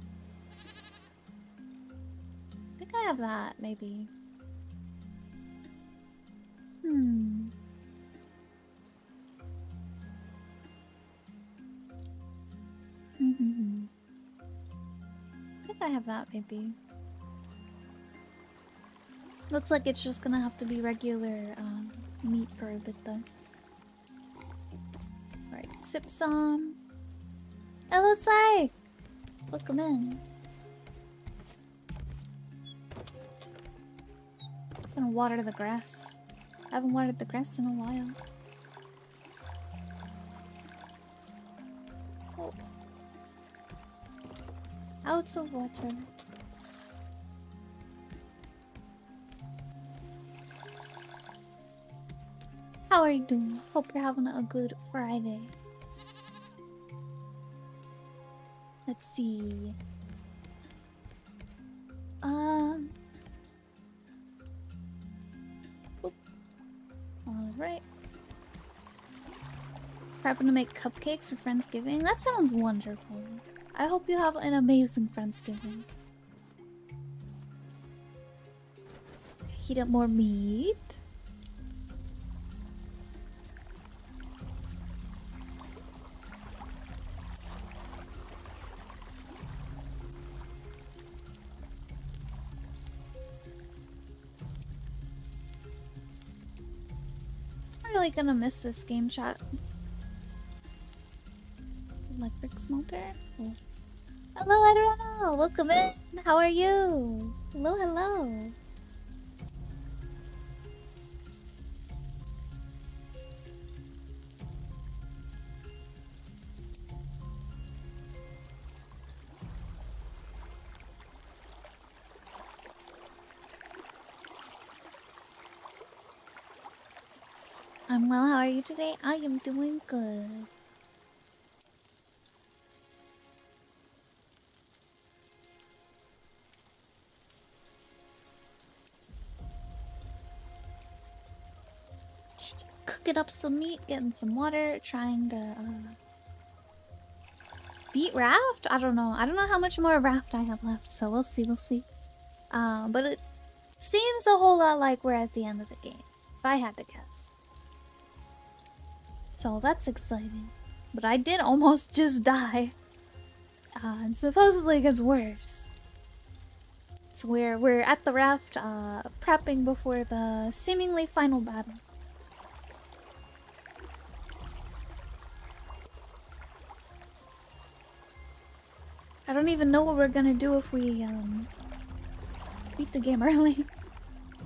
I think I have that, maybe. Hmm. I think I have that, maybe. Looks like it's just gonna have to be regular um, meat for a bit, though. Alright, sip some. Hello, Sai! Welcome in. I'm gonna water the grass. I haven't watered the grass in a while. Out of water. How are you doing? Hope you're having a good Friday. Let's see. Um. Alright. Prepping to make cupcakes for Friendsgiving? That sounds wonderful. I hope you have an amazing Friendsgiving. heat up more meat. I'm really gonna miss this game chat. Electric smelter? Oh. Hello, Adriana! Welcome in! How are you? Hello, hello! I'm well, how are you today? I am doing good. Up some meat, getting some water, trying to uh, beat raft. I don't know. I don't know how much more raft I have left, so we'll see. We'll see. Um, but it seems a whole lot like we're at the end of the game, if I had to guess. So that's exciting. But I did almost just die. Uh, and supposedly it gets worse. So we're we're at the raft, uh, prepping before the seemingly final battle. I don't even know what we're gonna do if we um beat the game early.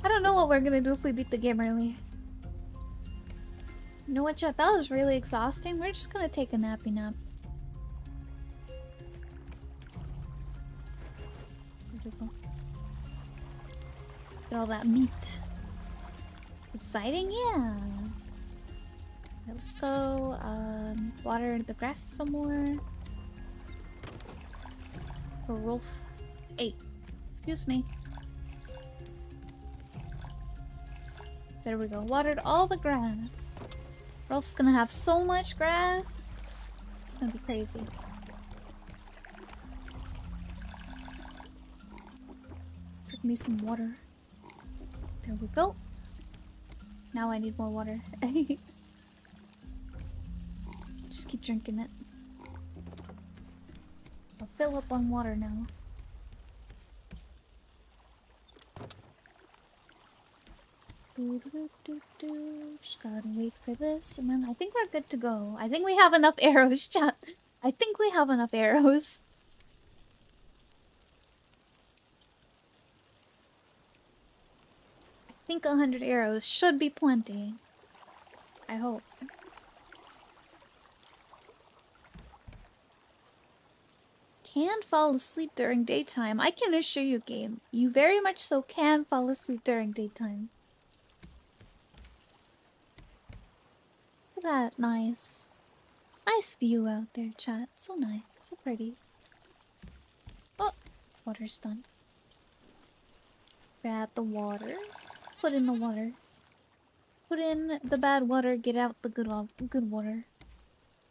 I don't know what we're gonna do if we beat the game early. You know what, chat? That was really exhausting. We're just gonna take a nappy nap. Get all that meat. Exciting, yeah. Let's go um, water the grass some more. Rolf. Hey, excuse me. There we go. Watered all the grass. Rolf's gonna have so much grass. It's gonna be crazy. Drink me some water. There we go. Now I need more water. Just keep drinking it. I'll fill up on water now. Do, do, do, do. Just wait for this, and then I think we're good to go. I think we have enough arrows, chat. I think we have enough arrows. I think a hundred arrows should be plenty. I hope. Can fall asleep during daytime. I can assure you, game. You very much so can fall asleep during daytime. Look at that nice, nice view out there, chat. So nice, so pretty. Oh, water's done. Grab the water. Put in the water. Put in the bad water. Get out the good, good water.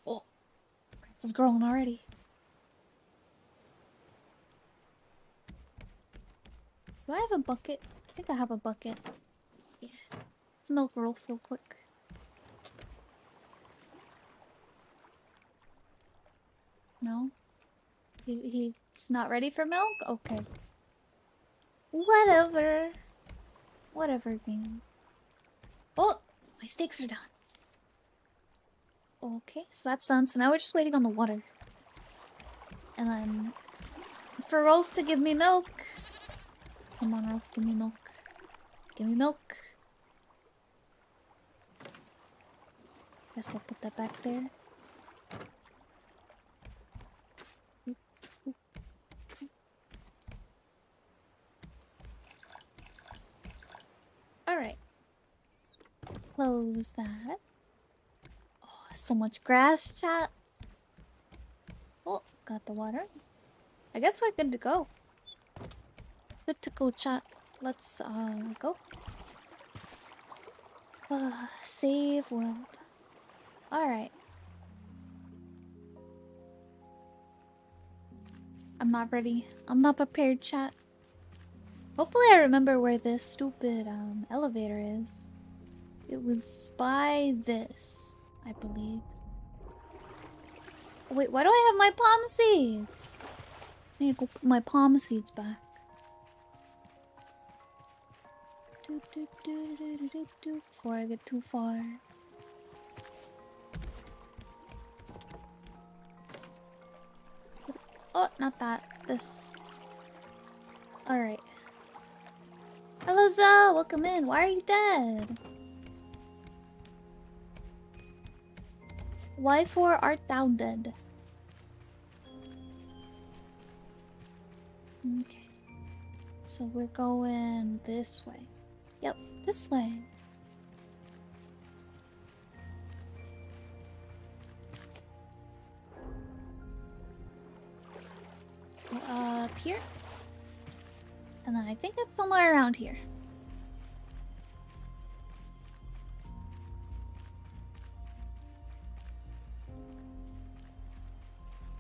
Oh, grass is growing already. Do I have a bucket? I think I have a bucket. Yeah. Let's milk roll real quick. No? He, he's not ready for milk? Okay. Whatever. Whatever, game. Oh! My steaks are done. Okay, so that's done. So now we're just waiting on the water. And then... For Rolf to give me milk. Come on, Rolf, give me milk. Give me milk. Guess I'll put that back there. Alright. Close that. Oh, so much grass, chat. Oh, got the water. I guess we're good to go. Good to go, chat. Let's uh go. Uh, save world. Alright. I'm not ready. I'm not prepared, chat. Hopefully I remember where this stupid um, elevator is. It was by this, I believe. Wait, why do I have my palm seeds? I need to go put my palm seeds back. Before I get too far. Oh, not that. This. Alright. Hello, Zell. Welcome in. Why are you dead? Why for art thou dead? Okay. So we're going this way. Yep, this way. Up here. And then I think it's somewhere around here.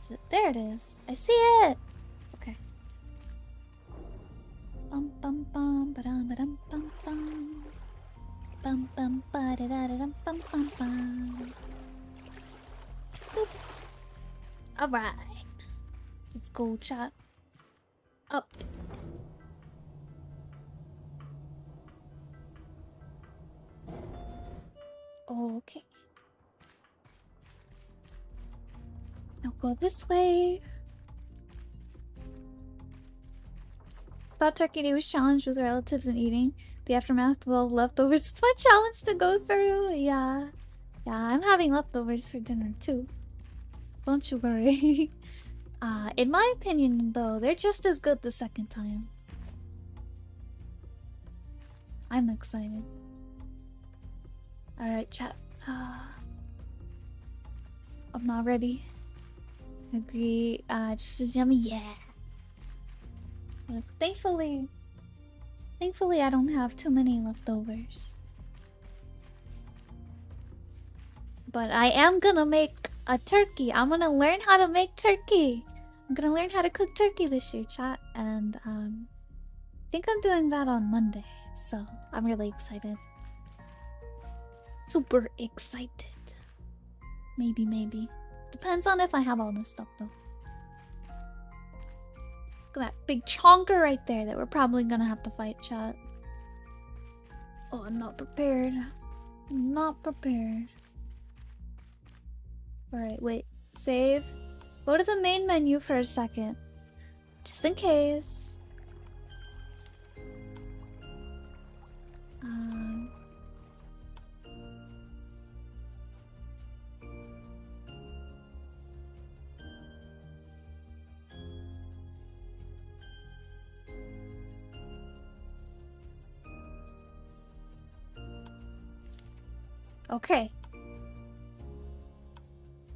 It? There it is. I see it. Okay. Bum bum bum ba dum ba dum. Bum ba da da da dum bum bum bum. All right. Let's go chat. Up. Okay. Now go this way. Thought Turkey Day was challenged with relatives and eating. The aftermath well leftovers. It's my challenge to go through. Yeah. Yeah, I'm having leftovers for dinner too. Don't you worry. uh, in my opinion though, they're just as good the second time. I'm excited. Alright, chat. I'm not ready. Agree. Uh, just as yummy. Yeah. But thankfully, thankfully, I don't have too many leftovers. But I am gonna make a turkey. I'm gonna learn how to make turkey. I'm gonna learn how to cook turkey this year, chat. And um, I think I'm doing that on Monday. So I'm really excited. Super excited. Maybe, maybe. Depends on if I have all this stuff though. At that big chonker right there that we're probably gonna have to fight, shot. Oh, I'm not prepared. I'm not prepared. Alright, wait. Save. Go to the main menu for a second. Just in case. Um... Okay.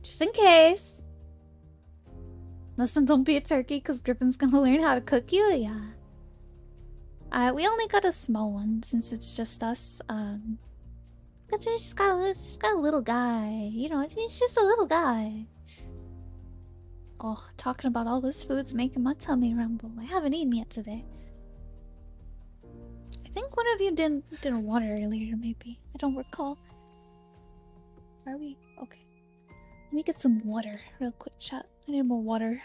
Just in case. Listen, don't be a turkey because Griffin's gonna learn how to cook you. Yeah. Uh, we only got a small one since it's just us. Um, but we just got, a, just got a little guy. You know, he's just a little guy. Oh, talking about all this food's making my tummy rumble. I haven't eaten yet today. I think one of you didn't didn't water earlier, maybe. I don't recall. Are we? Okay. Let me get some water real quick, chat. I need more water.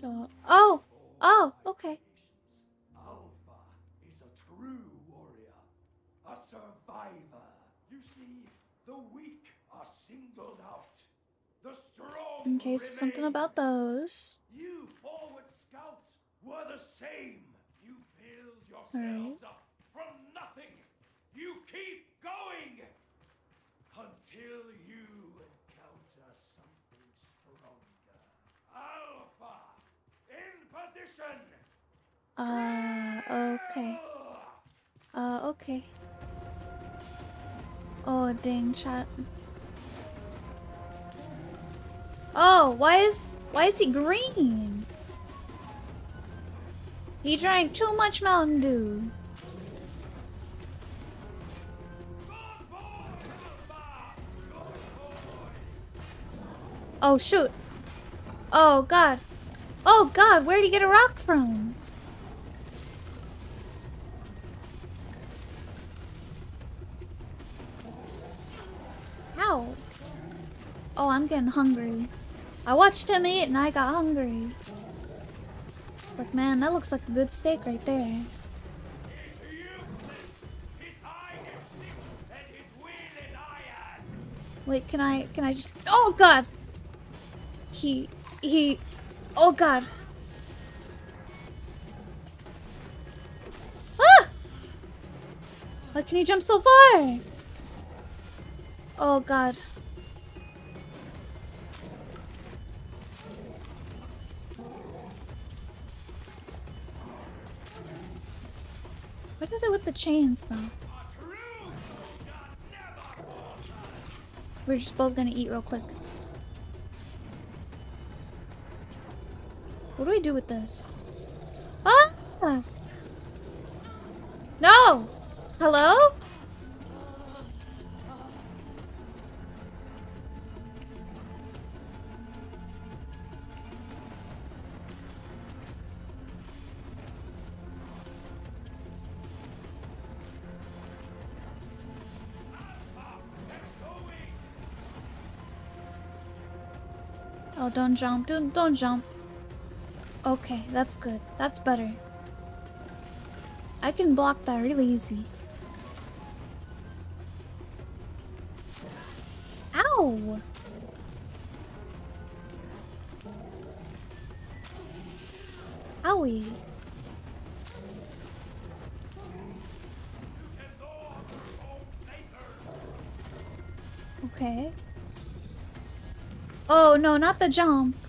So, oh, oh, okay. Alpha is a true warrior, a survivor. You see, the weak are singled out. The strong. Okay, so something about those. You forward scouts were the same. You build yourselves Alright. up from nothing. You keep going until you encounter something stronger. Alpha in position. Uh, okay. Uh, okay. Oh, dang, chat. Oh, why is why is he green? He drank too much Mountain Dew. Oh shoot. Oh god. Oh god, where'd he get a rock from? How? Oh, I'm getting hungry. I watched him eat and I got hungry. Like, man, that looks like a good steak right there. Wait, can I, can I just, oh god! He, he, oh god. Ah! Why can he jump so far? Oh god. What is it with the chains, though? We're just both gonna eat real quick. What do we do with this? Ah! No! Hello? Oh, don't jump. Don't, don't jump. Okay, that's good. That's better. I can block that really easy. Ow! Owie. Okay. Oh no, not the jump.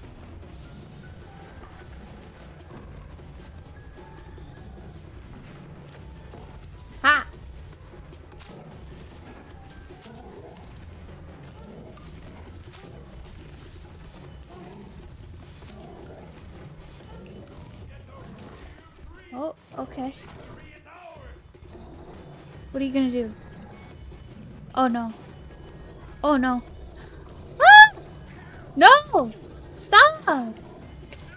Oh no. Oh no. Ah! No! Stop!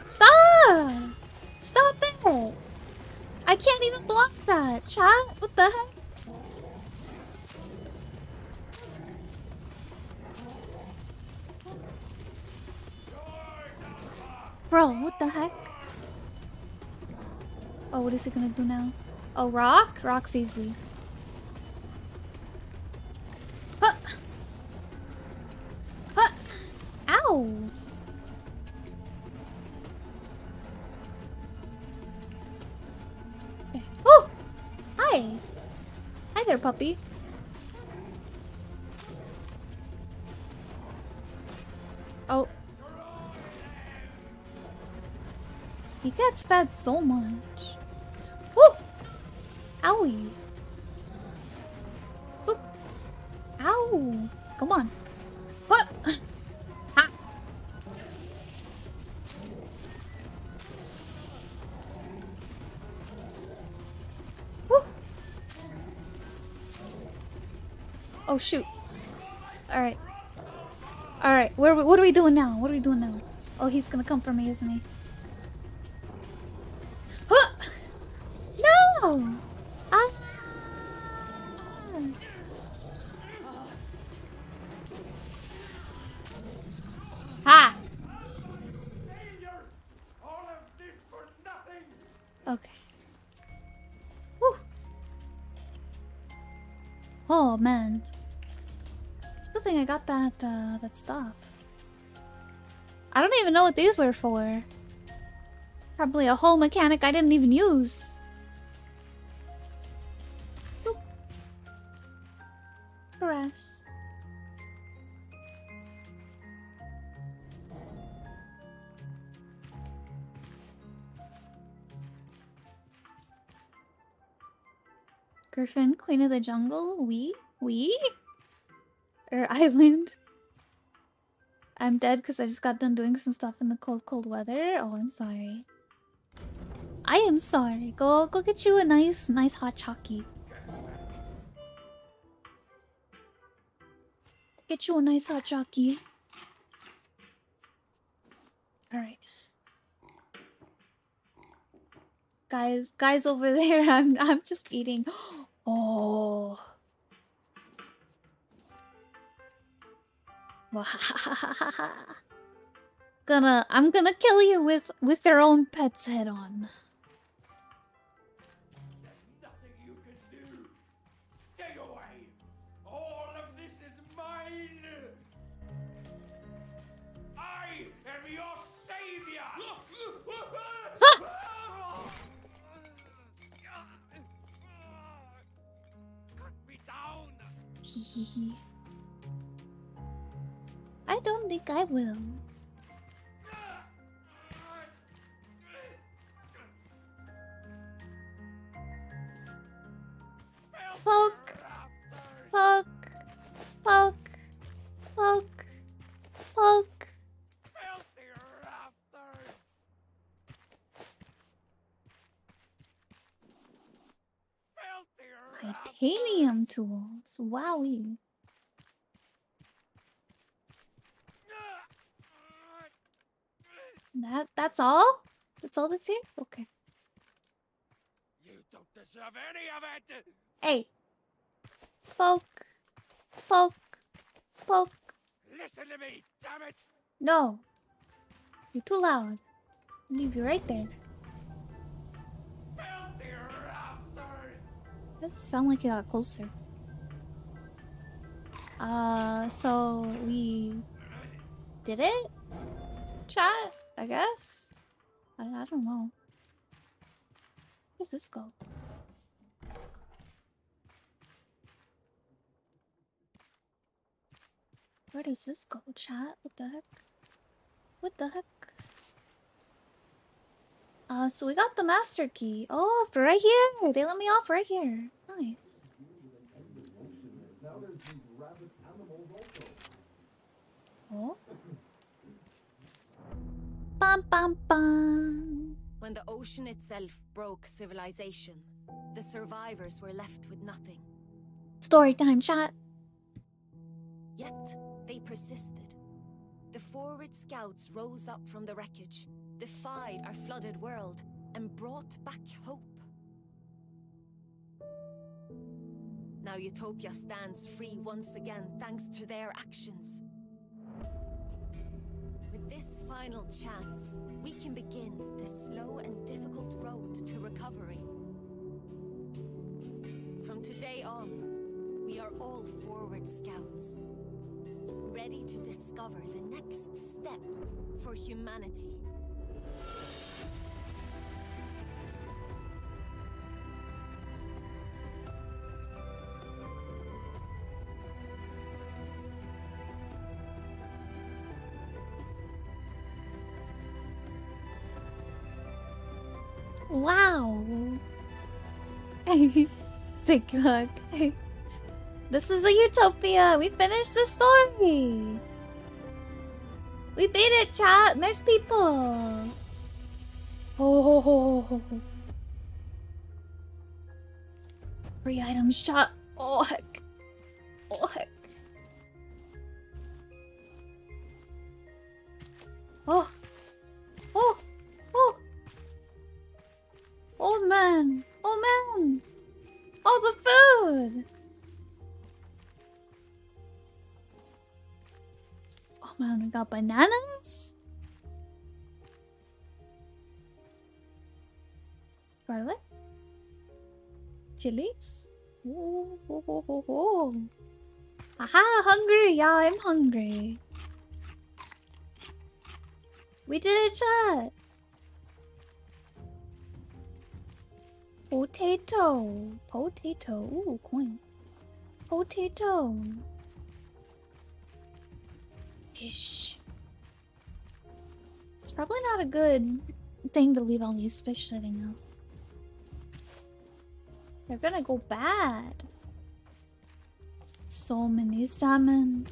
Stop! Stop it! I can't even block that, chat. What the heck? Bro, what the heck? Oh, what is he gonna do now? Oh, rock? Rock's easy. Fed so much. Woo! Owie. Woo. Ow! Come on. What? Ha. Woo. Oh shoot. Alright. Alright, what, what are we doing now? What are we doing now? Oh, he's gonna come for me, isn't he? Stuff. I don't even know what these were for. Probably a whole mechanic I didn't even use. Boop. Press. Griffin, Queen of the Jungle, we? We? or island. I'm dead because I just got done doing some stuff in the cold, cold weather. Oh, I'm sorry. I am sorry. Go, go get you a nice, nice hot chalky. Get you a nice hot chalky. All right. Guys, guys over there, I'm I'm just eating. Oh. gonna I'm gonna kill you with with their own pet's head on. nothing you can I don't think I will. Poke, poke, poke, poke, poke. Titanium tools. Wowie. That that's all? That's all that's here? Okay. You don't deserve any of it. Hey. Poke. Poke. Poke. Listen to me, damn it. No. You're too loud. I'll leave you right there. Doesn't sound like you got closer. Uh, so we did it? Chat, I guess? I, I don't know. Where does this go? Where does this go, chat? What the heck? What the heck? Uh, so we got the master key. Oh, right here. They let me off right here. Nice. Oh. Bum bum bum. When the ocean itself broke civilization, the survivors were left with nothing. Story time, chat. Yet, they persisted. The forward scouts rose up from the wreckage, defied our flooded world, and brought back hope. Now Utopia stands free once again thanks to their actions. This final chance, we can begin the slow and difficult road to recovery. From today on, we are all forward scouts, ready to discover the next step for humanity. Wow. Big hug. This is a utopia. We finished the story. We beat it, chat. There's people. Oh. Free items, chat. Oh heck. Bananas? Garlic? Chilies? Oh, oh, oh. Aha, hungry! Yeah, I'm hungry. We did it, chat! Potato. Potato. Ooh, coin. Potato. Fish. Probably not a good thing to leave all these fish sitting out. They're gonna go bad. So many salmon.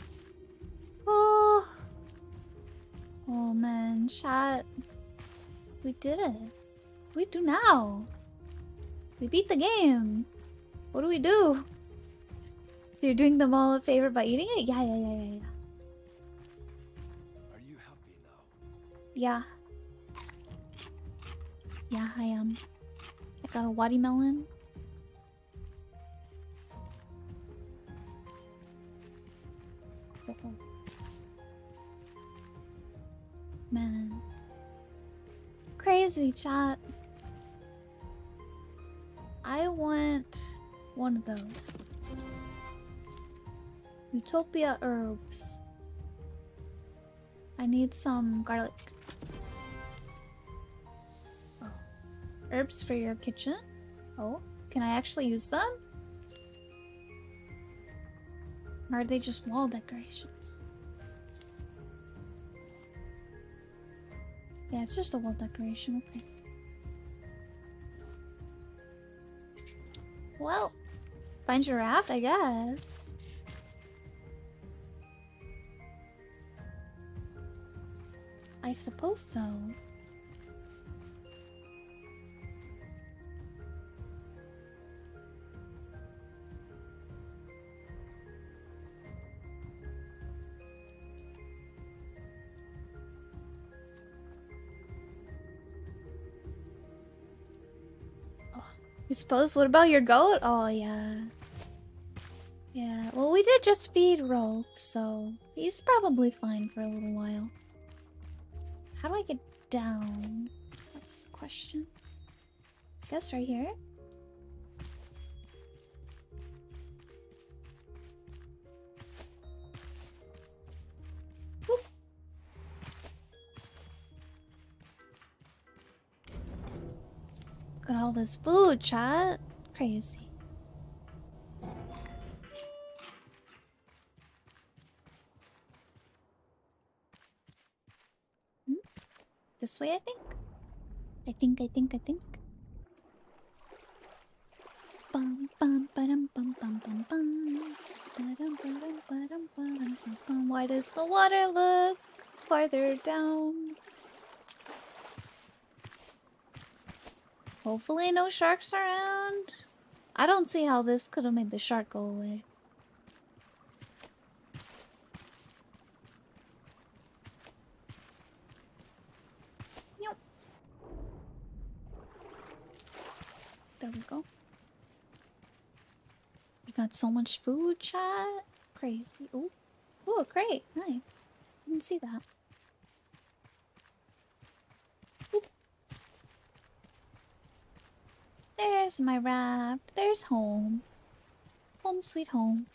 Oh. Oh man, chat. We did it. We do now? We beat the game. What do we do? You're doing them all a favor by eating it? Yeah, yeah, yeah, yeah, yeah. Yeah. Yeah, I am. I got a watermelon. Man. Crazy chat. I want one of those. Utopia herbs. I need some garlic. Herbs for your kitchen? Oh, can I actually use them? Or are they just wall decorations? Yeah, it's just a wall decoration, okay. Well, find your raft, I guess. I suppose so. You suppose? What about your goat? Oh, yeah. Yeah, well, we did just feed Rolf, so he's probably fine for a little while. How do I get down? That's the question. Guess right here. Look at all this food, chat. Crazy. Hmm? This way, I think. I think, I think, I think. Bum bum ba-dum bum bum. Why does the water look farther down? Hopefully no sharks around. I don't see how this could have made the shark go away. Yup. There we go. We got so much food, chat. Crazy. Ooh. Ooh, crate. Nice. Didn't see that. There's my raft. There's home. Home sweet home.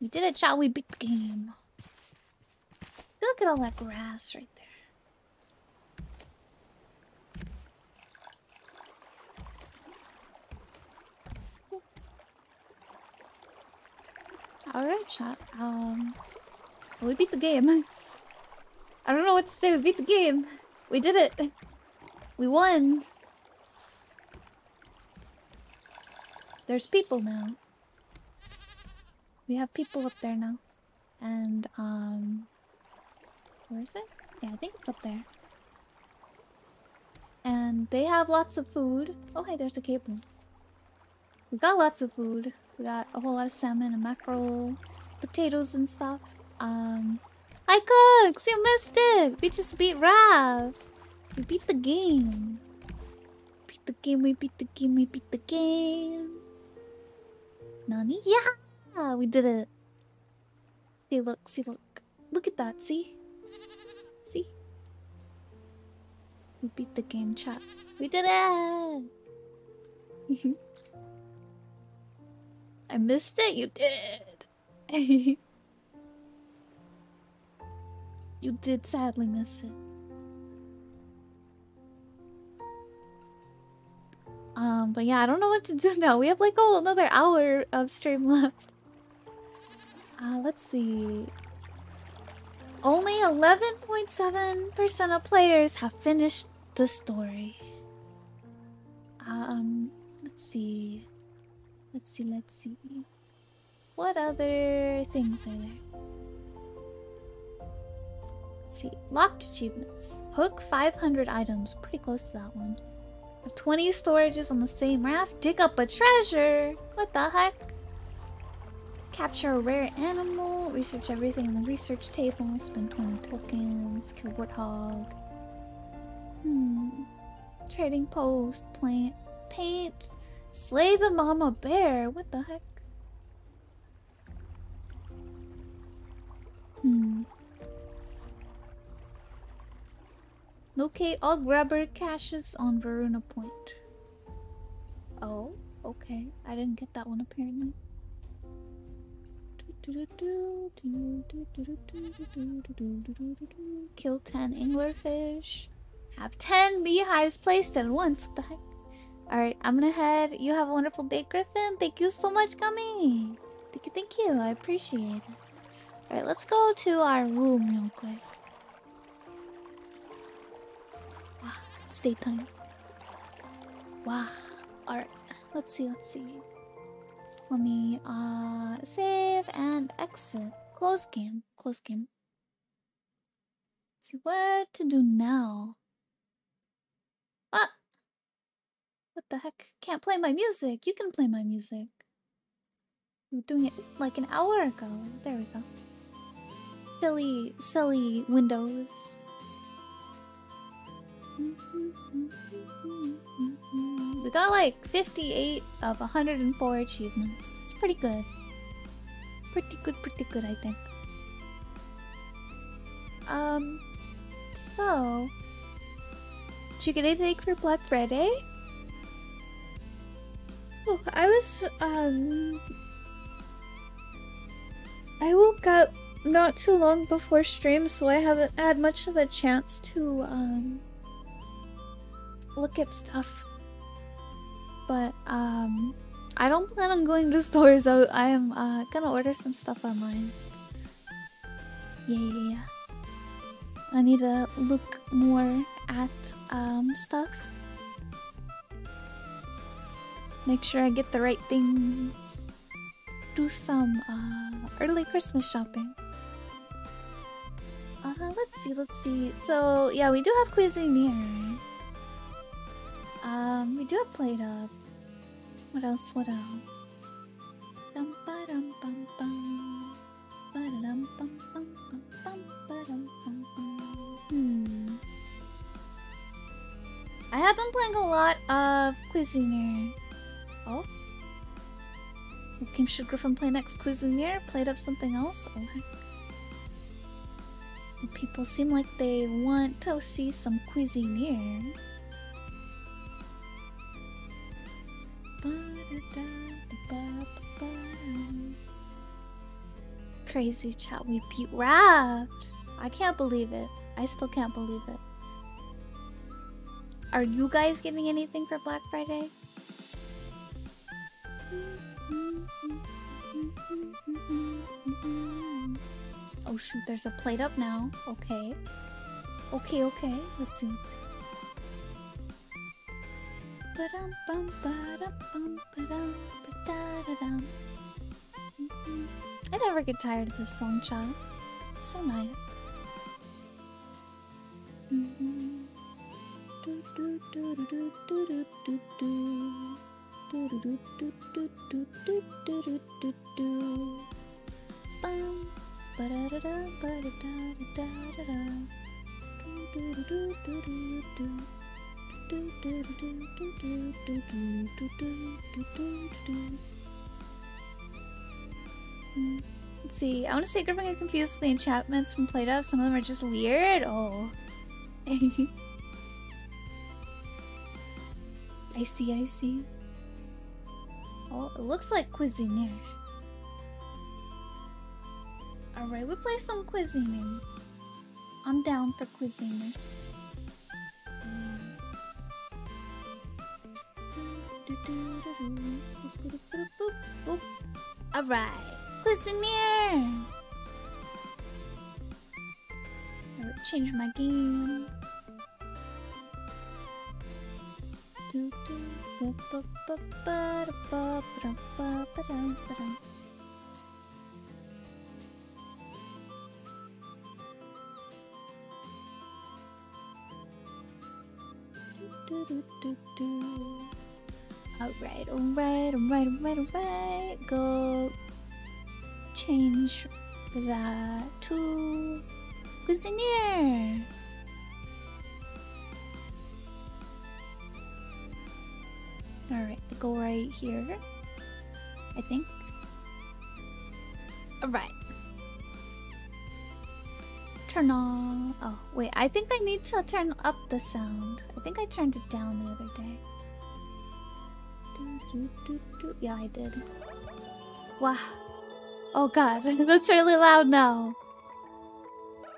We did it, chat. We beat the game. Look at all that grass right there. Alright, chat. Um, we beat the game. I don't know what to say. We beat the game. We did it. We won. There's people now. We have people up there now. And, um... Where is it? Yeah, I think it's up there. And they have lots of food. Oh, hey, there's a cable. We got lots of food. We got a whole lot of salmon and mackerel, potatoes and stuff. Um, hi Cooks, you missed it. We just beat Raft. We beat the game. Beat the game. We beat the game. We beat the game. Nani? Yeah, we did it. See, look. See, look. Look at that. See. See. We beat the game, chat. We did it. I missed it? You did. you did sadly miss it. Um, but yeah, I don't know what to do now. We have like oh another hour of stream left. Uh, let's see. Only 11.7% of players have finished the story. Um, let's see. Let's see, let's see. What other things are there? Let's see. Locked achievements. Hook 500 items. Pretty close to that one. 20 storages on the same raft. Dig up a treasure. What the heck? Capture a rare animal. Research everything in the research table. Spend 20 tokens. Kill warthog. Hmm. Trading post. Plant. Paint. Slay the mama bear. What the heck? Hmm. Locate all grabber caches on Varuna Point. Oh, okay. I didn't get that one apparently. Kill 10 anglerfish. Have 10 beehives placed at once. What the heck? Alright, I'm gonna head. You have a wonderful day, Griffin. Thank you so much, Gummy. Thank you, thank you. I appreciate it. Alright, let's go to our room real quick. It's daytime. Wow. Alright, let's see, let's see. Let me uh save and exit. Close game. Close game. Let's see what to do now. Ah! What the heck? Can't play my music. You can play my music. We were doing it like an hour ago. There we go. Silly, silly windows. We got like 58 of 104 achievements. It's pretty good. Pretty good, pretty good, I think. Um, so. Did you get anything for Black Friday? Oh, I was, um. I woke up not too long before stream, so I haven't had much of a chance to, um. Look at stuff. But, um. I don't plan on going to stores. I, I am uh, gonna order some stuff online. Yeah, yeah, yeah. I need to look more at um, stuff. Make sure I get the right things. Do some uh, early Christmas shopping. Uh, let's see, let's see. So, yeah, we do have Cuisineer. Um, we do have PlateUp. What else? What else? Dum ba dum bum bum. Ba dum bum bum bum bum ba dum bum bum. Hmm. I have been playing a lot of Cuisineer. Oh? What game should Griffin play next? Cuisineer? Played up something else? Oh. People seem like they want to see some Cuisineer. Crazy chat, we beat Raft! I can't believe it. I still can't believe it. Are you guys getting anything for Black Friday? Oh shoot, there's a plate up now. Okay. Okay, okay. Let's see, let's see. Mm-hmm. I never get tired of this song, child. So nice. Do, do, Let's see. I want to say Griffin get confused with the enchantments from Play-Doh. Some of them are just weird. Oh. I see, I see. Oh, it looks like Cuisineer. Alright, we play some Cuisineer. I'm down for Cuisineer. Alright, Cuisineer! Change my game. Do do do do. Alright, alright, alright, alright, alright. Go change that to Cuisineer. Alright, go right here. I think. Alright. Turn on. Oh, wait, I think I need to turn up the sound. I think I turned it down the other day. Yeah, I did. Wow. Oh god, that's really loud now.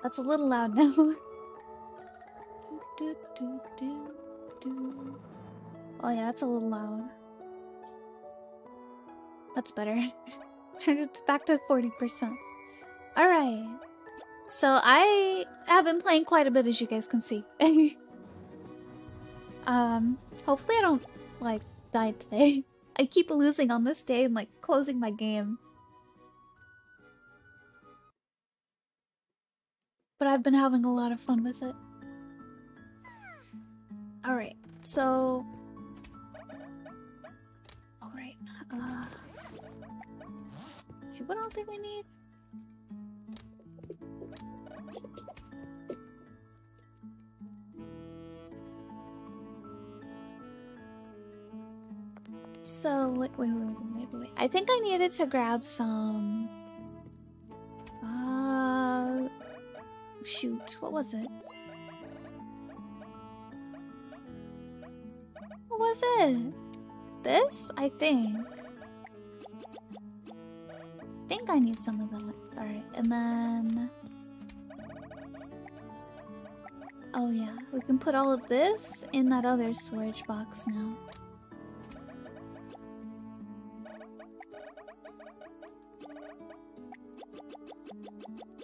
That's a little loud now. Oh yeah, that's a little loud. That's better. Turn it back to 40%. Alright. So I have been playing quite a bit as you guys can see. um, hopefully I don't, like, die today. I keep losing on this day and, like, closing my game. But I've been having a lot of fun with it. Alright, so... Alright, uh... See, what all do we need? So, wait, wait, wait, wait, wait. I think I needed to grab some... Uh... Shoot, what was it? What was it? This? I think. I think I need some of that. Alright, and then... Oh yeah, we can put all of this in that other storage box now.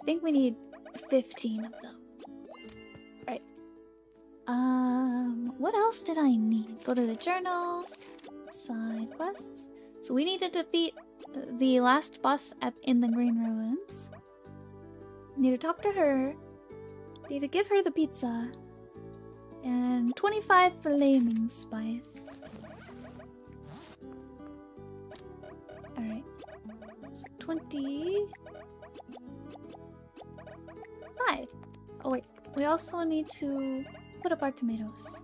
Think we need 15 of them. Right. Um, what else did I need? Go to the journal. Side quests. So we need to defeat the last boss at in the Green Ruins. Need to talk to her. Need to give her the pizza. And 25 flaming spice. Alright. So 20. Five. Oh wait, we also need to put up our tomatoes.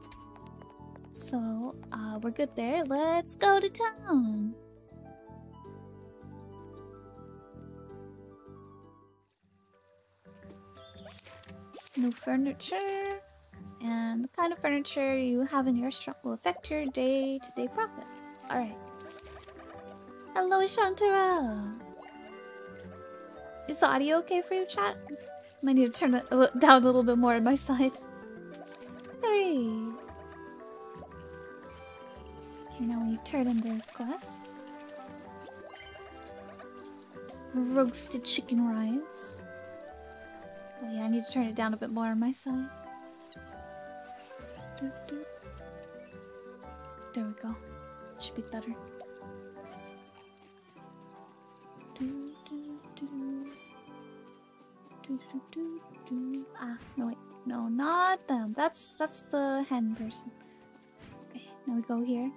So, uh, we're good there. Let's go to town. New furniture. And the kind of furniture you have in your restaurant will affect your day-to-day profits. Alright. Hello, Shantara! Is the audio okay for you, chat? Might need to turn it down a little bit more on my side. Three. Okay, now we turn in this quest. Roasted chicken rice. Oh yeah, I need to turn it down a bit more on my side. There we go. It should be better. Ah, no wait. No, not them. That's that's the hen person. Okay, now we go here.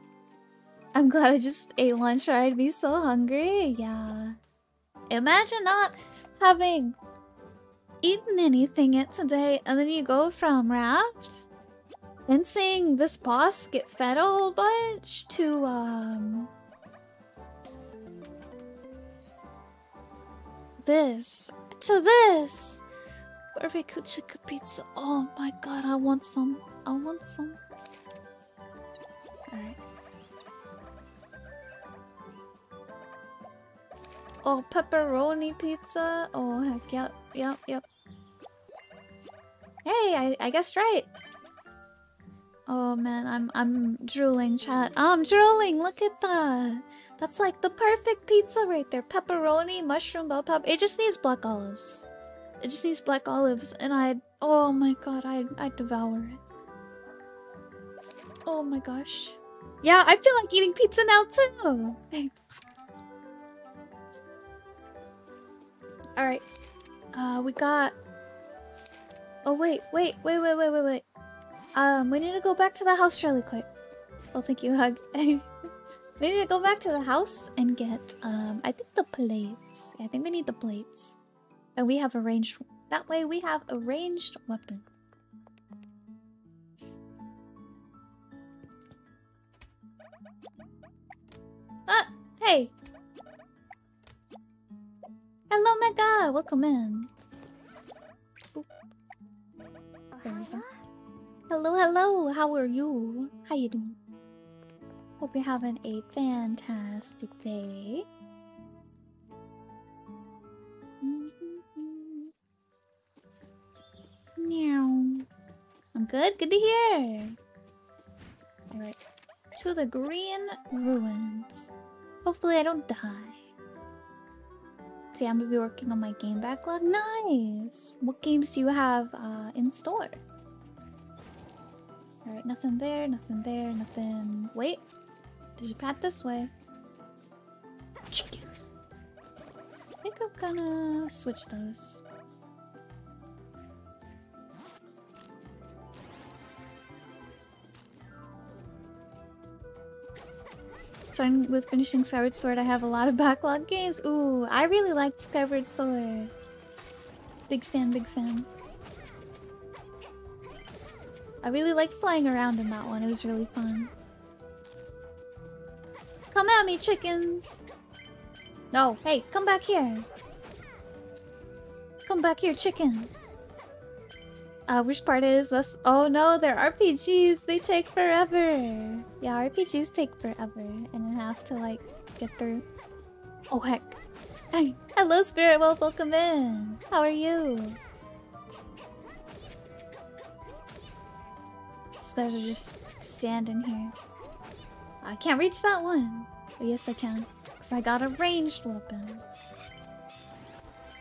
I'm glad I just ate lunch or I'd be so hungry. Yeah. Imagine not having eaten anything yet today and then you go from raft and seeing this boss get fed a whole bunch to um this to this. Barbecue chicken pizza oh my god i want some. I want some. All right oh pepperoni pizza. Oh heck yep yep yep. Hey i i guessed right. Oh man i'm i'm drooling chat. I'm drooling look at that that's like the perfect pizza right there. Pepperoni, mushroom, bell pepper. It just needs black olives. It just needs black olives, and I'd. Oh my god, I'd, I'd devour it. Oh my gosh. Yeah, I feel like eating pizza now too. Alright. Uh, we got. Oh, wait, wait, wait, wait, wait, wait, wait. Um, we need to go back to the house really quick. Oh, thank you, hug. need to go back to the house and get, um, I think the plates. I think we need the plates. And we have arranged. That way, we have arranged weapon. Ah, hey. Hello, Mega. Welcome in. Oop. There we go. Hello, hello. How are you? How you doing? Hope you're having a fantastic day. Meow. I'm good. Good to hear. All right. To the green ruins. Hopefully, I don't die. See, I'm gonna be working on my game backlog. Nice. What games do you have uh, in store? All right, nothing there, nothing there, nothing. Wait, a path this way. I think I'm gonna switch those. Starting with finishing Skyward Sword, I have a lot of backlog games. Ooh, I really liked Skyward Sword. Big fan, big fan. I really liked flying around in that one. It was really fun. Come at me, chickens! No, hey, come back here. Come back here, chicken. Uh, which part is West? Oh no, they're RPGs. They take forever. Yeah, RPGs take forever, and I have to like get through. Oh heck! Hey, hello, Spirit Wolf. Welcome in. How are you? These guys are just standing here. I can't reach that one. But yes, I can. Because I got a ranged weapon.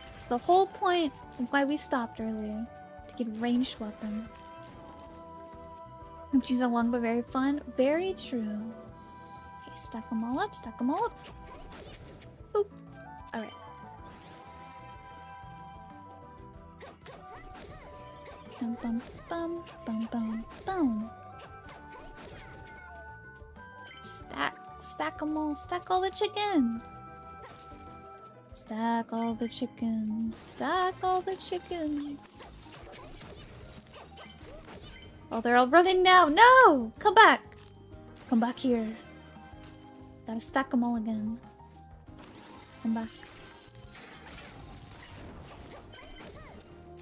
It's the whole point of why we stopped earlier. To get ranged weapon. She's are long but very fun. Very true. Okay, stack them all up, stack them all up. Boop. Alright. Bum bum bum bum bum bum. Stack, stack them all, stack all the chickens. Stack all the chickens, stack all the chickens. Oh, they're all running now. No! Come back! Come back here. Gotta stack them all again. Come back.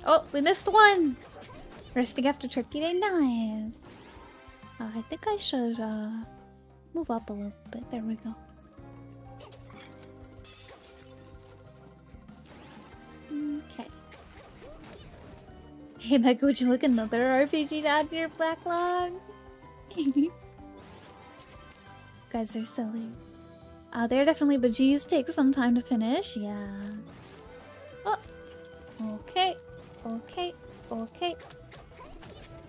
Oh, we missed one! Resting after Turkey Day, nice. Uh, I think I should uh, move up a little bit. There we go. Okay. Hey Mecca, would you look another RPG add to your backlog? Guys are silly. Uh, they're definitely RPGs take some time to finish, yeah. Oh! Okay, okay, okay.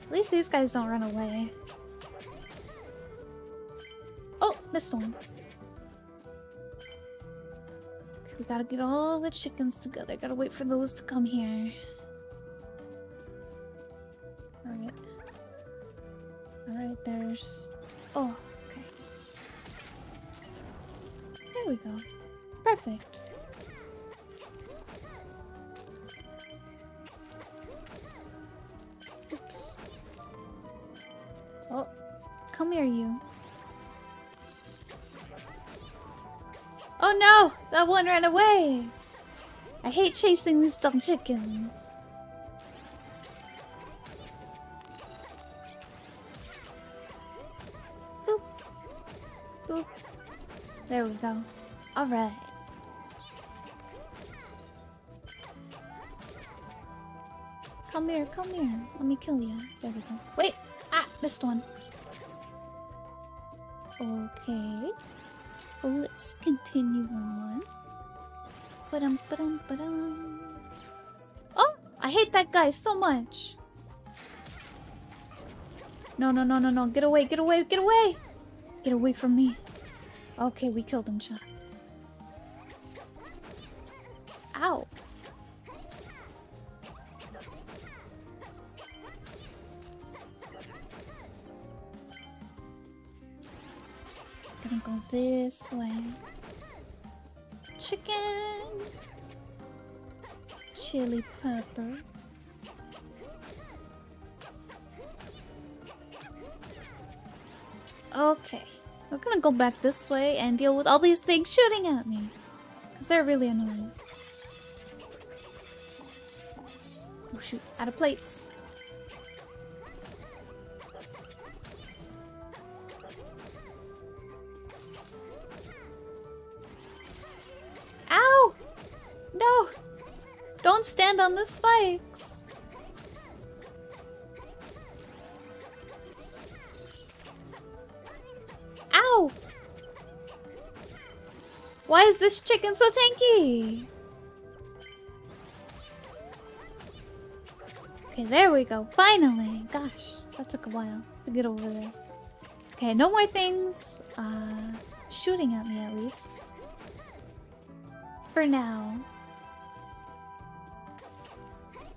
At least these guys don't run away. Oh, missed one. Okay, we gotta get all the chickens together. Gotta wait for those to come here. Alright. Alright, there's... Oh, okay. There we go. Perfect. Oops. Oh, come here, you. Oh no! That one ran away! I hate chasing these dumb chickens. There we go. Alright. Come here, come here. Let me kill you. There we go. Wait! Ah! Missed one. Okay. Well, let's continue on. Ba-dum, ba-dum, ba-dum. Oh! I hate that guy so much! No, no, no, no, no. Get away, get away, get away! Get away from me. Okay, we killed him, Chuck. Ow! Go this way. Chicken. Chili pepper. Okay. We're gonna go back this way and deal with all these things shooting at me. Because they're really annoying. Oh shoot, out of plates. On the spikes! Ow! Why is this chicken so tanky? Okay, there we go. Finally! Gosh, that took a while to get over there. Okay, no more things uh, shooting at me at least. For now.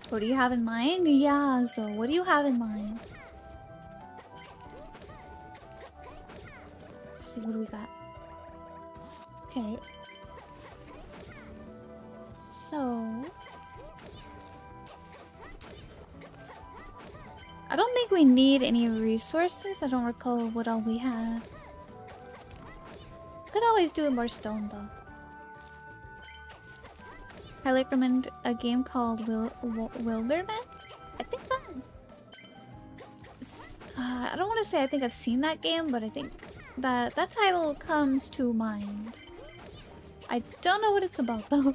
What do you have in mind? Yeah, so what do you have in mind? Let's see, what do we got? Okay. So... I don't think we need any resources. I don't recall what all we have. Could always do more stone though. I recommend a game called Wil Wil Wilderman. I think that. Uh, I don't want to say I think I've seen that game, but I think that that title comes to mind. I don't know what it's about though.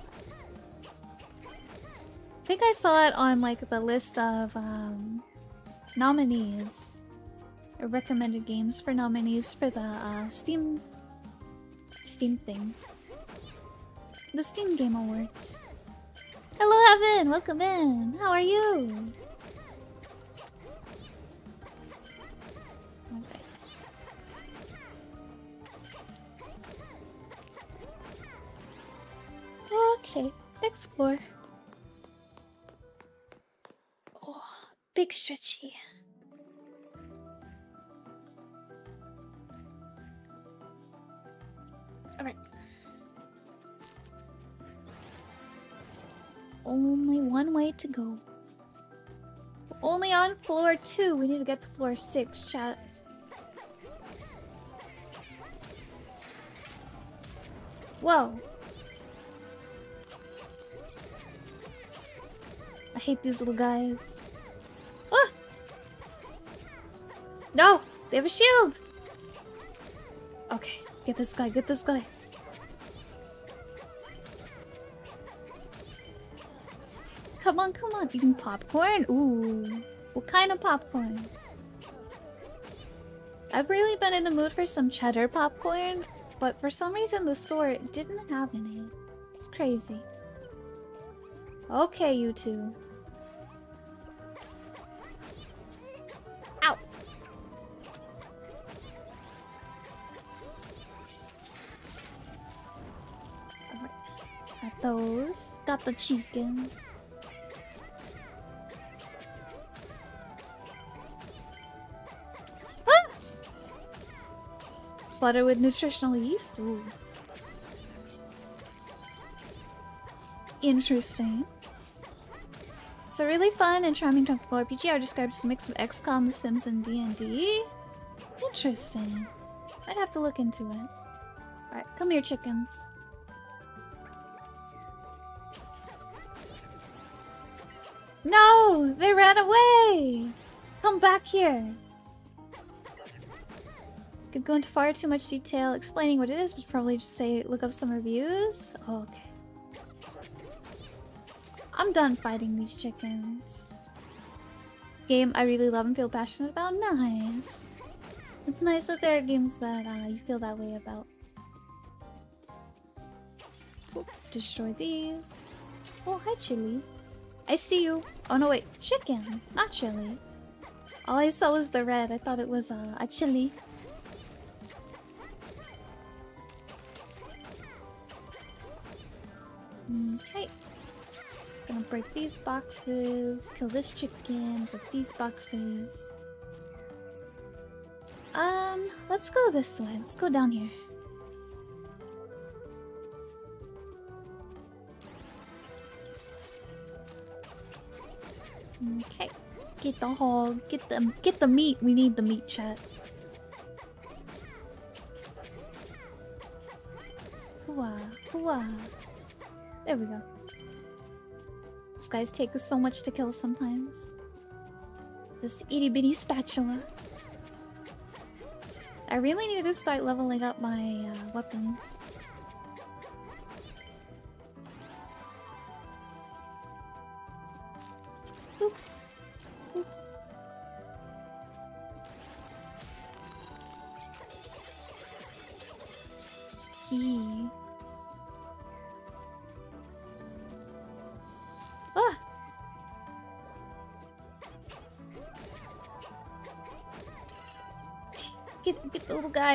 I think I saw it on like the list of um, nominees recommended games for nominees for the uh, Steam Steam thing. The Steam Game Awards. Hello, Heaven! Welcome in! How are you? Okay. Okay, explore. Oh, big stretchy. Alright. Only one way to go. Only on floor two. We need to get to floor six, chat. Whoa. I hate these little guys. Ah! No! They have a shield! Okay, get this guy, get this guy. Come on, come on. Eating popcorn? Ooh. What kind of popcorn? I've really been in the mood for some cheddar popcorn, but for some reason the store didn't have any. It's crazy. Okay, you two. Ow! Got those. Got the chickens. Butter with nutritional yeast? Ooh. Interesting. It's a really fun and charming tropical RPG I would describe as a mix of XCOM, The Sims, and D&D. Interesting. I'd have to look into it. Alright, come here, chickens. No! They ran away! Come back here! Could go into far too much detail explaining what it is, but probably just say look up some reviews. Oh, okay. I'm done fighting these chickens. Game I really love and feel passionate about. Nice. It's nice that there are games that uh, you feel that way about. Oop, destroy these. Oh, hi, Chili. I see you. Oh no, wait, chicken, not chili. All I saw was the red. I thought it was uh, a chili. Okay. Gonna break these boxes, kill this chicken, break these boxes. Um, let's go this way. Let's go down here. Okay. Get the hog. Get the get the meat. We need the meat chat. Hooah. Hooah. There we go. Those guys take us so much to kill sometimes. This itty bitty spatula. I really need to start leveling up my uh, weapons.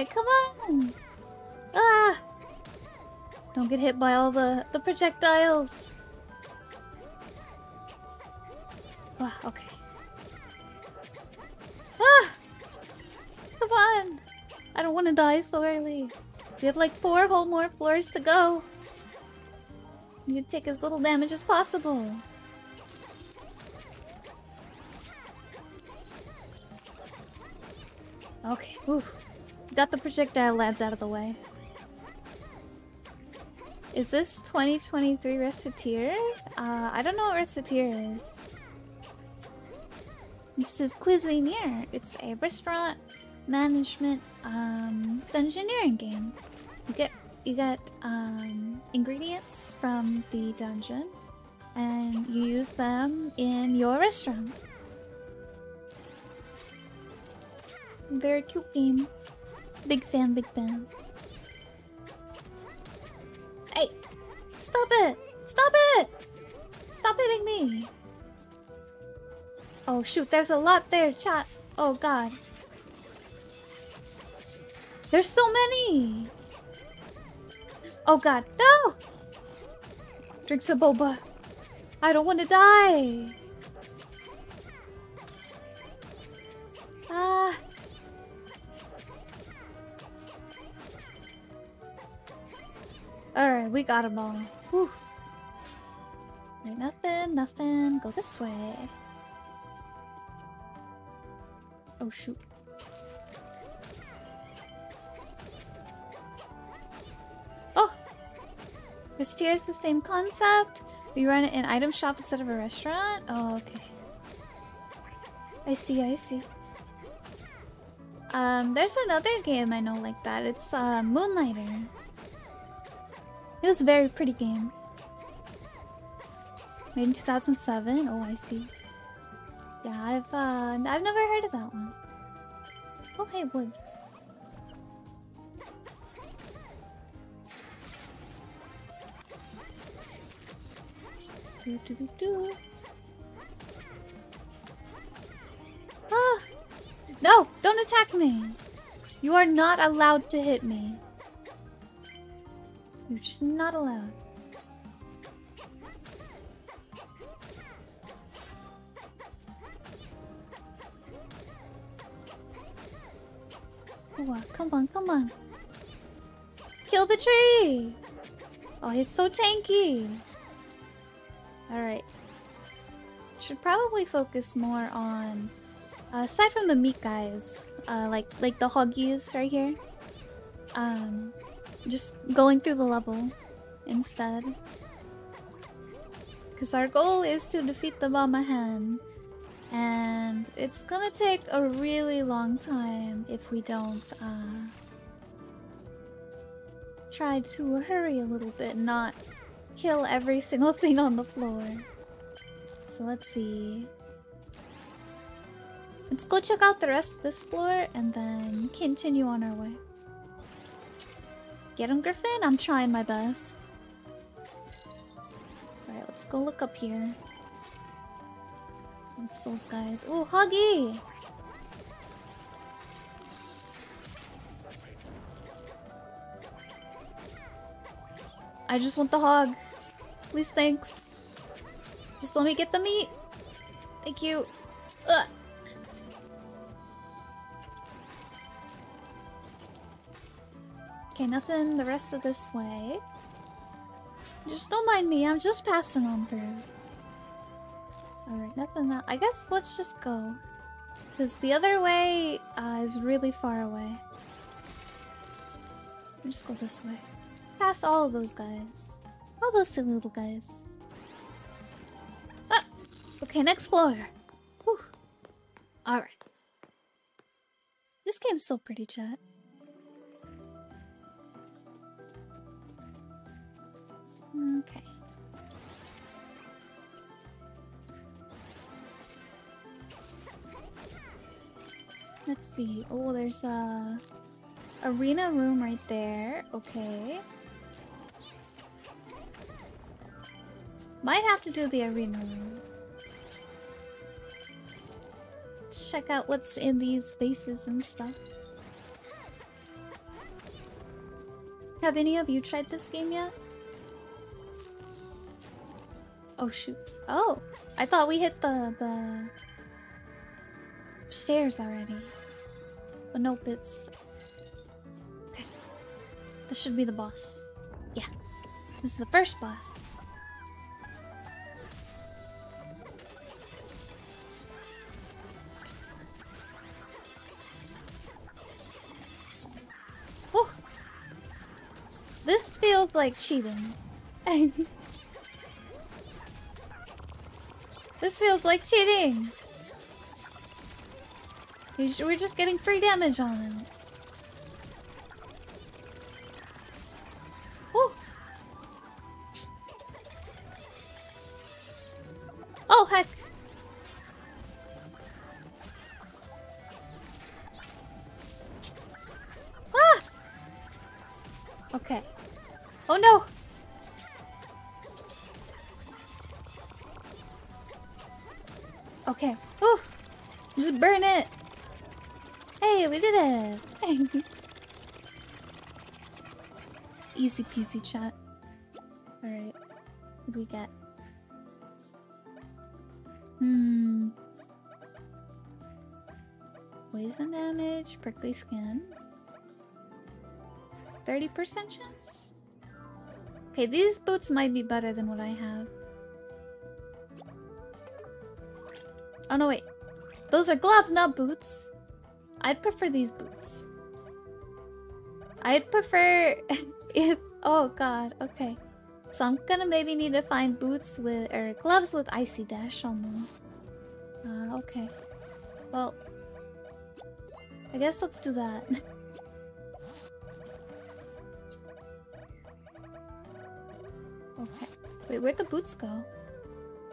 Come on! Ah! Don't get hit by all the, the projectiles. Ah, okay. Ah! Come on! I don't want to die so early. We have like four whole more floors to go. To take as little damage as possible. Got the projectile lads out of the way. Is this 2023 Recettear? Uh, I don't know what Recettear is. This is Cuisineer. It's a restaurant management um, dungeoneering game. You get you get um, ingredients from the dungeon, and you use them in your restaurant. Very cute game. Big fan, big fan. Hey! Stop it! Stop it! Stop hitting me! Oh shoot, there's a lot there, chat. Oh god. There's so many! Oh god, no! Drink some boba. I don't want to die! Ah. Alright, we got them all. Whew. Right, nothing, nothing. Go this way. Oh shoot. Oh! Recettear is the same concept. We run an item shop instead of a restaurant? Oh, okay. I see, I see. Um, there's another game I know like that. It's uh, Moonlighter. It was a very pretty game. Made in 2007. Oh, I see. Yeah, I've uh, I've never heard of that one. Oh, hey, wood. Do, do, do, do. Ah! No! Don't attack me! You are not allowed to hit me. You're just not allowed. Come on, come on, come on. Kill the tree! Oh, it's so tanky. Alright. Should probably focus more on... Uh, aside from the meat guys, uh, like like the hoggies right here. Um, just going through the level instead. Because our goal is to defeat the Bamahan. And it's gonna take a really long time if we don't uh, try to hurry a little bit, not kill every single thing on the floor. So let's see. Let's go check out the rest of this floor and then continue on our way. Get him, Griffin? I'm trying my best. Alright, let's go look up here. What's those guys? Oh, Huggy! I just want the hog. Please, thanks. Just let me get the meat. Thank you. Ugh. Okay, nothing the rest of this way. Just don't mind me, I'm just passing on through. Alright, nothing that. I guess let's just go. Because the other way uh, is really far away. We'll just go this way. Past all of those guys. All those silly little guys. Ah! Okay, next floor. Whew. Alright. This game's so pretty, chat. Okay. Let's see. Oh, there's a arena room right there. Okay. Might have to do the arena room. Check out what's in these spaces and stuff. Have any of you tried this game yet? Oh shoot. Oh! I thought we hit the the stairs already. But nope, it's Okay. This should be the boss. Yeah. This is the first boss. This feels like cheating. this feels like cheating. We're just getting free damage on him. Easy peasy chat. Alright. What do we get? Hmm. Poison damage, prickly skin. 30% chance? Okay, these boots might be better than what I have. Oh no, wait. Those are gloves, not boots. I'd prefer these boots. I'd prefer if. Oh god, okay. So I'm gonna maybe need to find boots with. or gloves with icy dash on them. Uh, okay. Well. I guess let's do that. okay. Wait, where'd the boots go?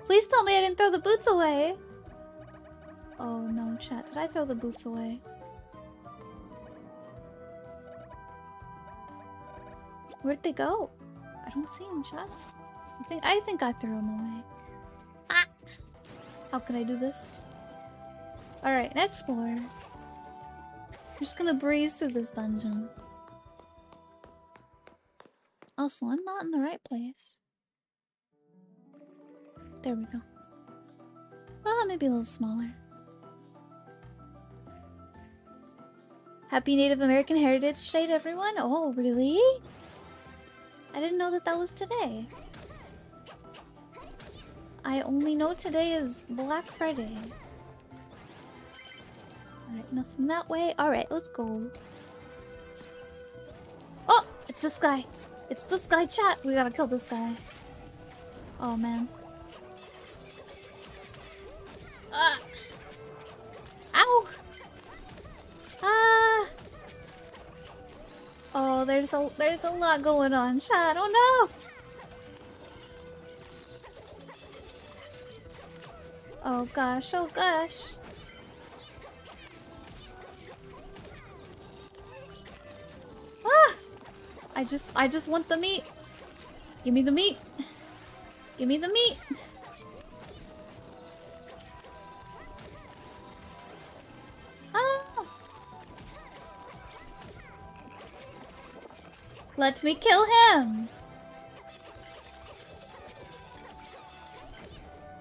Please tell me I didn't throw the boots away! Oh no, chat. Did I throw the boots away? Where'd they go? I don't see them, chat. I think I, think I threw them away. Ah! How could I do this? Alright, next floor. I'm just gonna breeze through this dungeon. Also, I'm not in the right place. There we go. Ah, maybe a little smaller. Happy Native American Heritage Day to everyone! Oh, really? I didn't know that that was today. I only know today is Black Friday. Alright, nothing that way. Alright, let's go. Oh! It's this guy. It's this guy, chat. We gotta kill this guy. Oh, man. There's a there's a lot going on, I don't know. Oh gosh, oh gosh. Ah! I just I just want the meat. Give me the meat. Give me the meat. Let me kill him!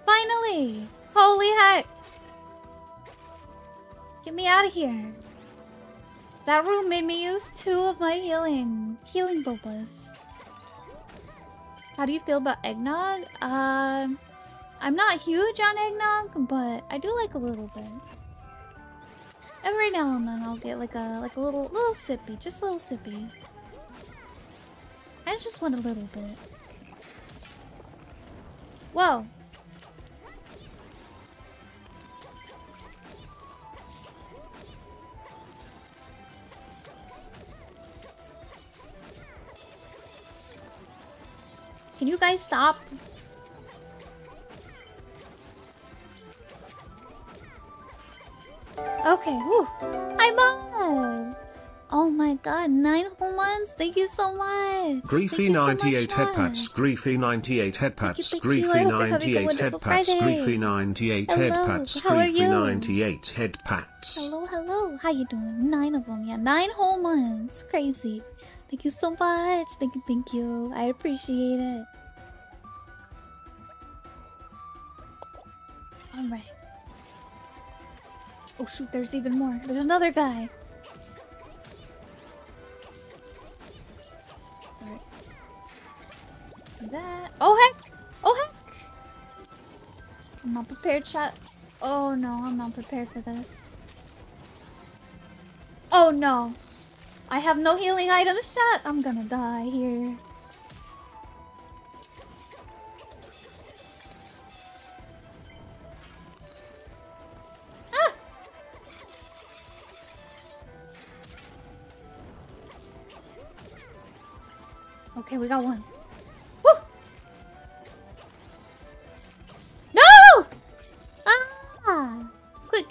Finally! Holy heck! Get me out of here! That room made me use two of my healing healing bobas. How do you feel about eggnog? Um, I'm not huge on eggnog, but I do like a little bit. Every now and then I'll get like a like a little little sippy, just a little sippy. I just want a little bit. Whoa. Can you guys stop? Okay, whew. Hi, Bob! Oh my god, nine whole months? Thank you so much! Griefy98 headpats, Griefy98 headpats, thank you. I hope you're having Griefy98 headpats, Griefy98 Hello, headpats, how are you? Griefy98 headpats. Hello, hello. How you doing? Nine of them, yeah. Nine whole months. Crazy. Thank you so much. Thank you, thank you. I appreciate it. Alright. Oh shoot, there's even more. There's another guy. That. Oh heck! Oh heck! I'm not prepared, chat. Oh no, I'm not prepared for this. Oh no! I have no healing items, chat! I'm gonna die here. Ah! Okay, we got one.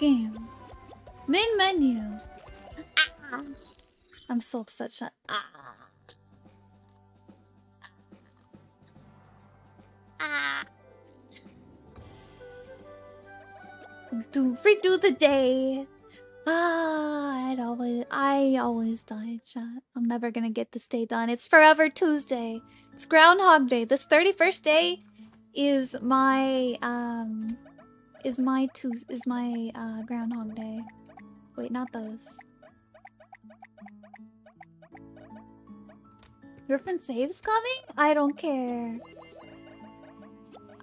Game. Main menu. Ah. I'm so upset. Ah. Ah. Do redo the day. Ah, I'd always, I always die, chat. I'm never gonna get this day done. It's forever Tuesday. It's Groundhog Day. This 31st day is my um is my Tues is my uh Groundhog Day. Wait, not those. Griffin saves coming? I don't care.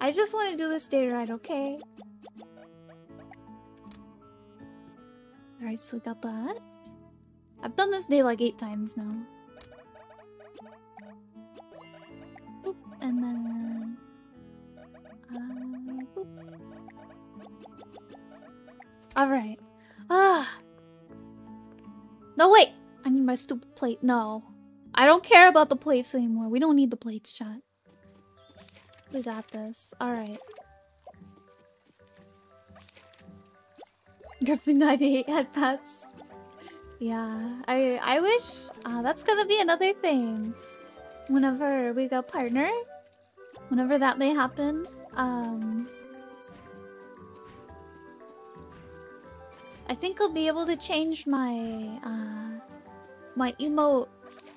I just want to do this day right, okay? Alright, so we got that. I've done this day like eight times now. Boop, and then... Alright. Ah! No, wait! I need my stupid plate. No. I don't care about the plates anymore. We don't need the plates, chat. We got this. Alright. Griffin 98 had pets. Yeah, I I wish uh, that's gonna be another thing. Whenever we go partner, whenever that may happen, um, I think I'll be able to change my uh, my emote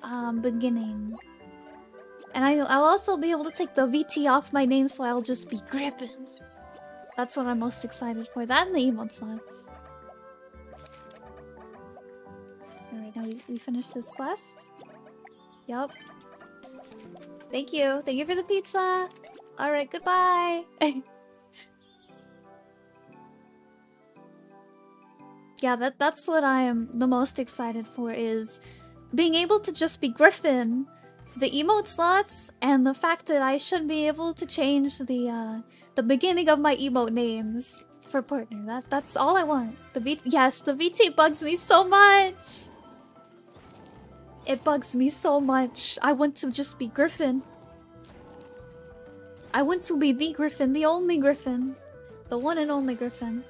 um, beginning, and I I'll also be able to take the VT off my name, so I'll just be Griffin. That's what I'm most excited for. That and the emote slots. Alright, now we, we this quest. Yup. Thank you. Thank you for the pizza. Alright, goodbye. yeah, that that's what I am the most excited for is being able to just be Griffin, the emote slots, and the fact that I should be able to change the uh the beginning of my emote names for partner. That that's all I want. The V yes, the VT bugs me so much. It bugs me so much. I want to just be Griffin. I want to be the Griffin, the only Griffin. The one and only Griffin.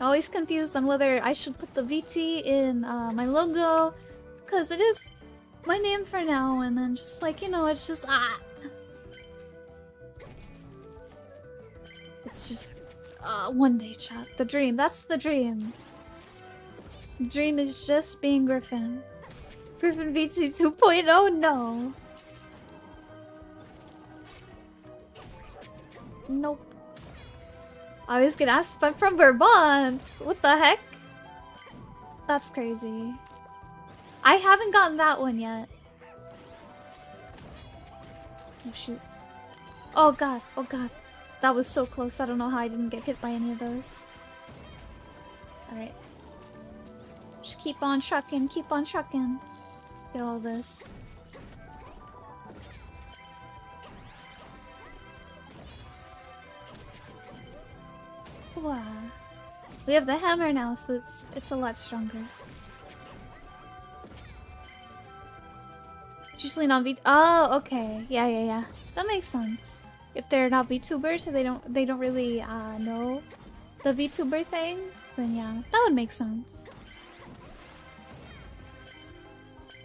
Always confused on whether I should put the VT in uh, my logo, because it is my name for now, and then just like, you know, it's just ah. It's just uh, one day chat. The dream. That's the dream. Dream is just being Griffin. Griffin VT 2.0? No. Nope. I was gonna ask if I'm from Vermont. What the heck? That's crazy. I haven't gotten that one yet. Oh shoot. Oh god, oh god. That was so close. I don't know how I didn't get hit by any of those. Alright. Just keep on trucking, keep on trucking. Get all this. Wow. We have the hammer now, so it's it's a lot stronger. It's usually not V. Oh, okay. Yeah, yeah, yeah. That makes sense. If they're not VTubers, they don't they don't really uh, know the VTuber thing, then yeah, that would make sense.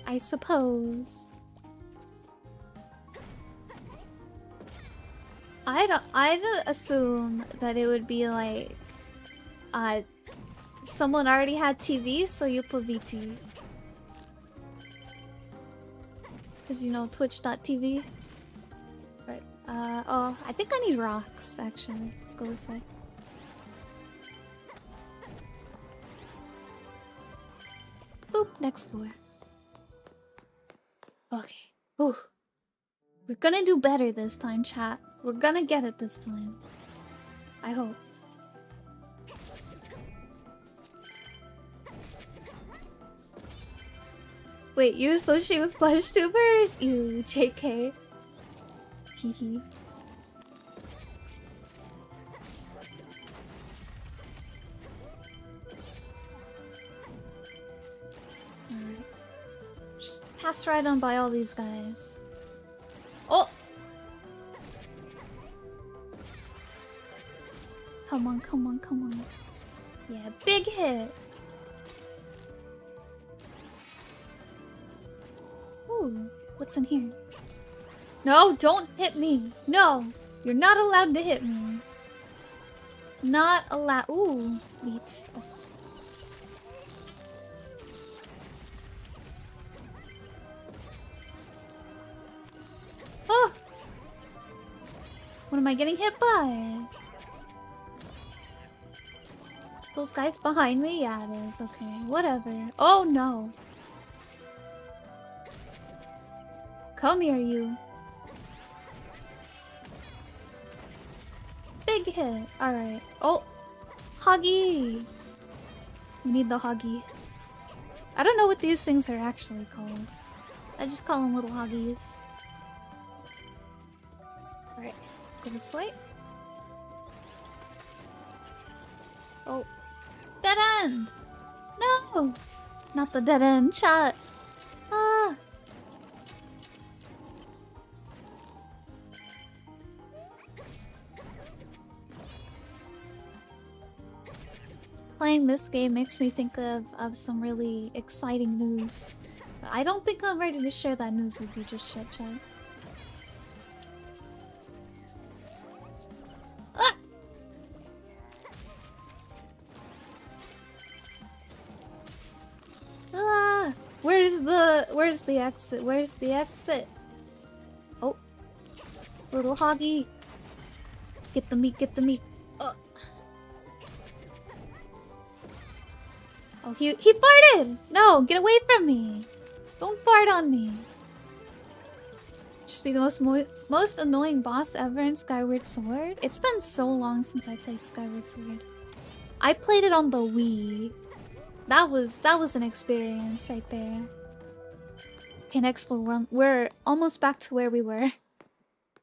I suppose. I'd I'd assume that it would be like, uh, someone already had TV, so you put VT. Cause you know Twitch.tv. Right. Uh oh, I think I need rocks actually. Let's go this way. Boop, next floor. Okay. Ooh. We're gonna do better this time, chat. We're gonna get it this time. I hope. Wait, you associate with flesh tubers? Ew, JK. Alright. Just pass right on by all these guys. Come on, come on, come on. Yeah, big hit. Ooh, what's in here? No, don't hit me. No, you're not allowed to hit me. Not allowed. Ooh, wait. Oh. Oh! What am I getting hit by? Those guys behind me? Yeah, it is. Okay, whatever. Oh no. Come here, you. Big hit. Alright. Oh! Huggy! We need the Huggy. I don't know what these things are actually called. I just call them little Huggies. Alright. Go this way. Oh. Dead end! No! Not the dead end shot. Ah! Playing this game makes me think of, of some really exciting news. I don't think I'm ready to share that news with you just yet, chat. Where's the exit? Where's the exit? Oh. Little hoggy. Get the meat, get the meat. Oh. Oh, he he farted! No, get away from me! Don't fart on me. Just be the most mo most annoying boss ever in Skyward Sword. It's been so long since I played Skyward Sword. I played it on the Wii. That was that was an experience right there. Okay, next floor. We're, almost back to where we were.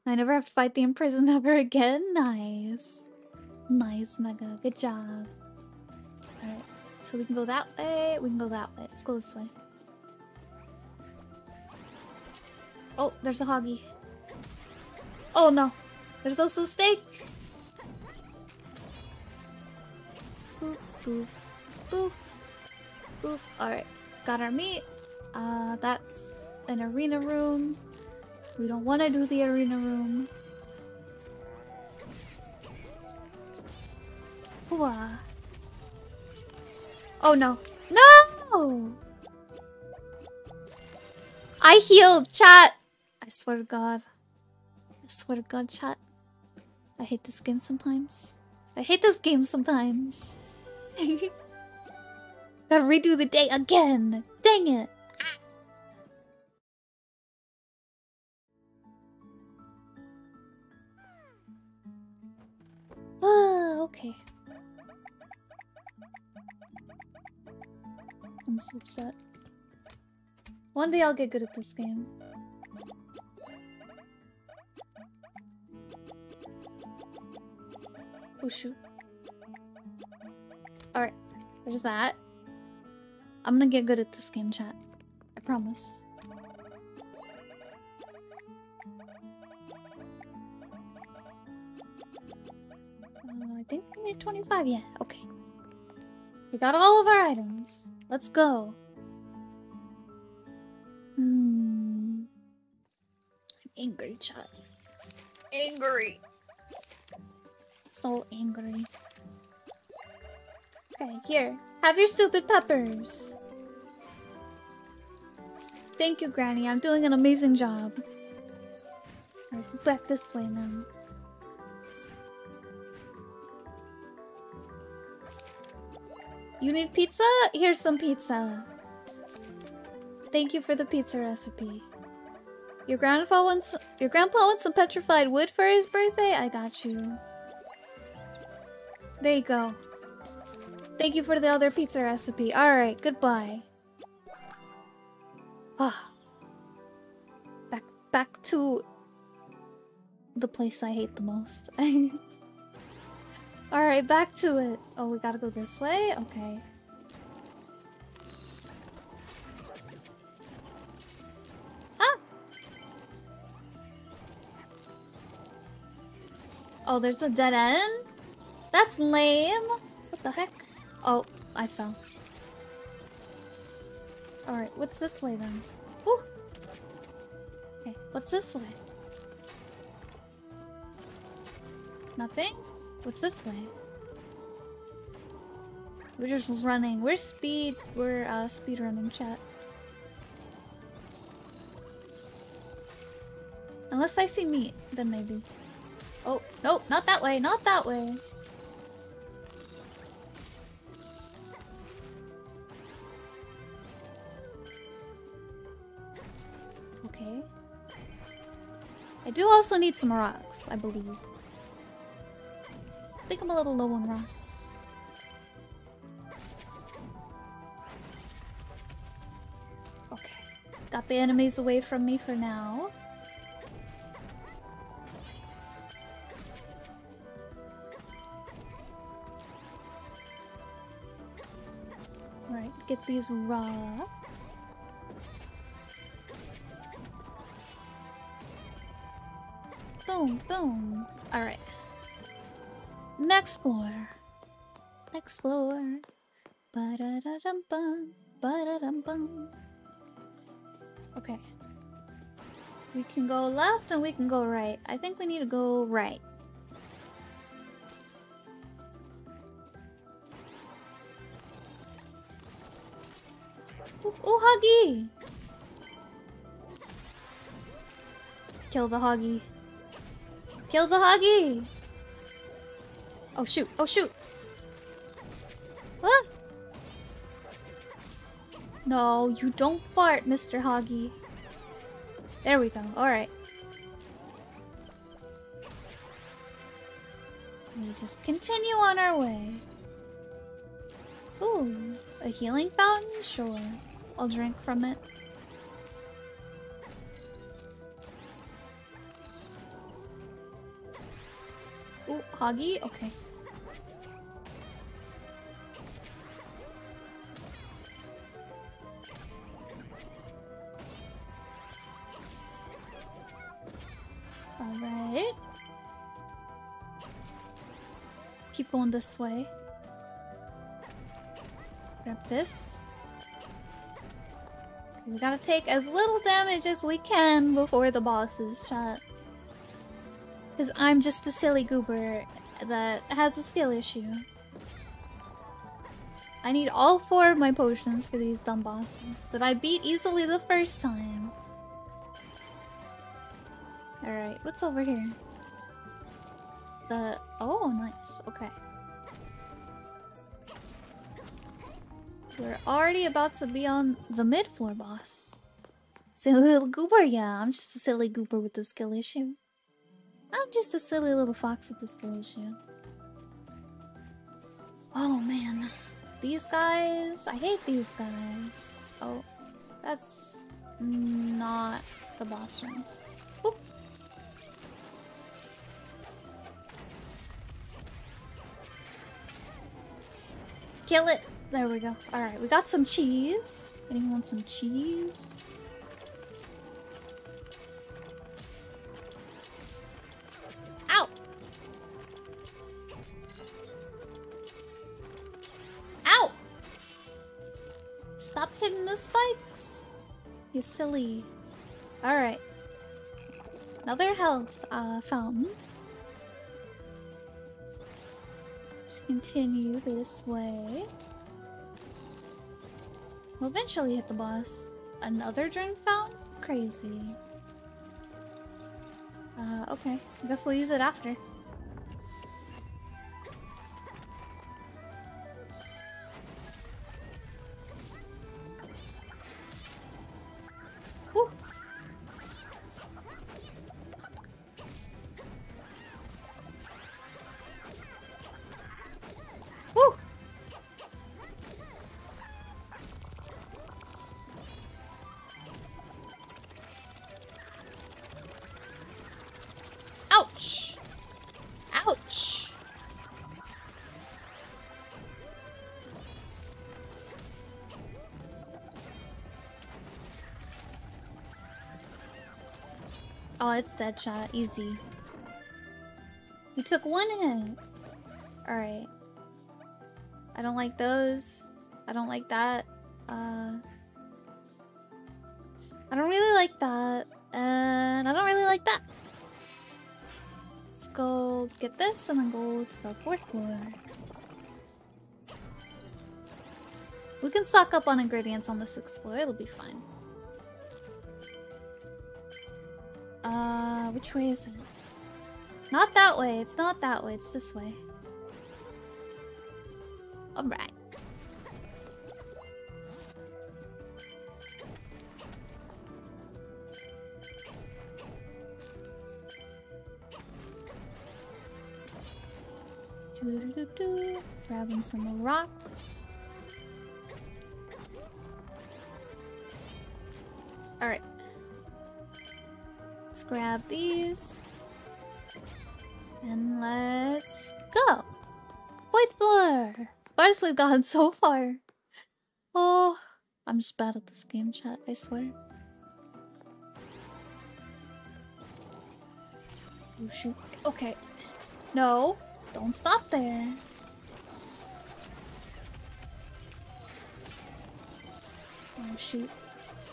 I never have to fight the imprisoned ever again. Nice. Nice, Mega. Good job. Alright. So we can go that way. We can go that way. Let's go this way. Oh, there's a hoggy. Oh no. There's also steak. Boop, boop, boop, boop. Alright. Got our meat. Uh, that's an arena room. We don't want to do the arena room. Hooah. Oh no. No! I healed, chat! I swear to god. I swear to god, chat. I hate this game sometimes. I hate this game sometimes. Gotta redo the day again. Dang it. Ah, okay. I'm so upset. One day I'll get good at this game. Oh shoot. Alright, there's that. I'm gonna get good at this game, chat. I promise. Think we need 25, yeah, okay. We got all of our items. Let's go. Hmm. I'm angry, chat. Angry. So angry. Okay, here. Have your stupid peppers. Thank you, Granny. I'm doing an amazing job. Alright, back this way now. You need pizza? Here's some pizza. Thank you for the pizza recipe. Your grandpa wants your grandpa wants some petrified wood for his birthday? I got you. There you go. Thank you for the other pizza recipe. Alright, goodbye. Ah. Back back to the place I hate the most. Alright, back to it. Oh, we gotta go this way? Okay. Ah! Oh, there's a dead end? That's lame. What the heck? Oh, I fell. Alright, what's this way then? Whew. Okay, what's this way? Nothing? What's this way? We're just running. We're speed. We're uh, speed running chat. Unless I see meat, then maybe. Oh, no, not that way, not that way. Okay. I do also need some rocks, I believe. Think I'm a little low on rocks. Okay. Got the enemies away from me for now. Alright, get these rocks. Boom, boom. Alright. Next floor. Ba-da-da-dum-bum. Ba-da-dum-bum. Okay. We can go left and we can go right. I think we need to go right. Ooh, ooh Huggy! Kill the Huggy. Kill the Huggy! Oh shoot, oh shoot! Ah! No, you don't fart, Mr. Hoggy. There we go, alright. We just continue on our way. Ooh, a healing fountain? Sure. I'll drink from it. Ooh, Hoggy? Okay. Alright. Keep going this way. Grab this. We gotta take as little damage as we can before the bosses chat. Because I'm just a silly goober that has a skill issue. I need all four of my potions for these dumb bosses that I beat easily the first time. Alright, what's over here? The... Oh, nice. Okay. We're already about to be on the mid-floor boss. Silly little goober, yeah. I'm just a silly goober with a skill issue. I'm just a silly little fox with a skill issue. Oh, man. These guys... I hate these guys. Oh, that's not the boss room. Kill it. There we go. Alright, we got some cheese. Anyone want some cheese? Ow! Ow! Stop hitting the spikes. You silly. Alright. Another health uh, fountain. Continue this way. We'll eventually hit the boss. Another drink fountain? Crazy. Uh, okay. I guess we'll use it after. It's dead shot. Easy. You took one hit. Alright. I don't like those. I don't like that. Uh, I don't really like that. And I don't really like that. Let's go get this and then go to the fourth floor. We can stock up on ingredients on the sixth floor, it'll be fine. Uh, which way is it? Not that way, it's not that way, it's this way. Alright. Grabbing some rocks. Grab these. And let's go. Fourth floor. First we've gotten so far. Oh, I'm just bad at this game chat, I swear. Oh shoot. Okay. No. Don't stop there. Oh shoot.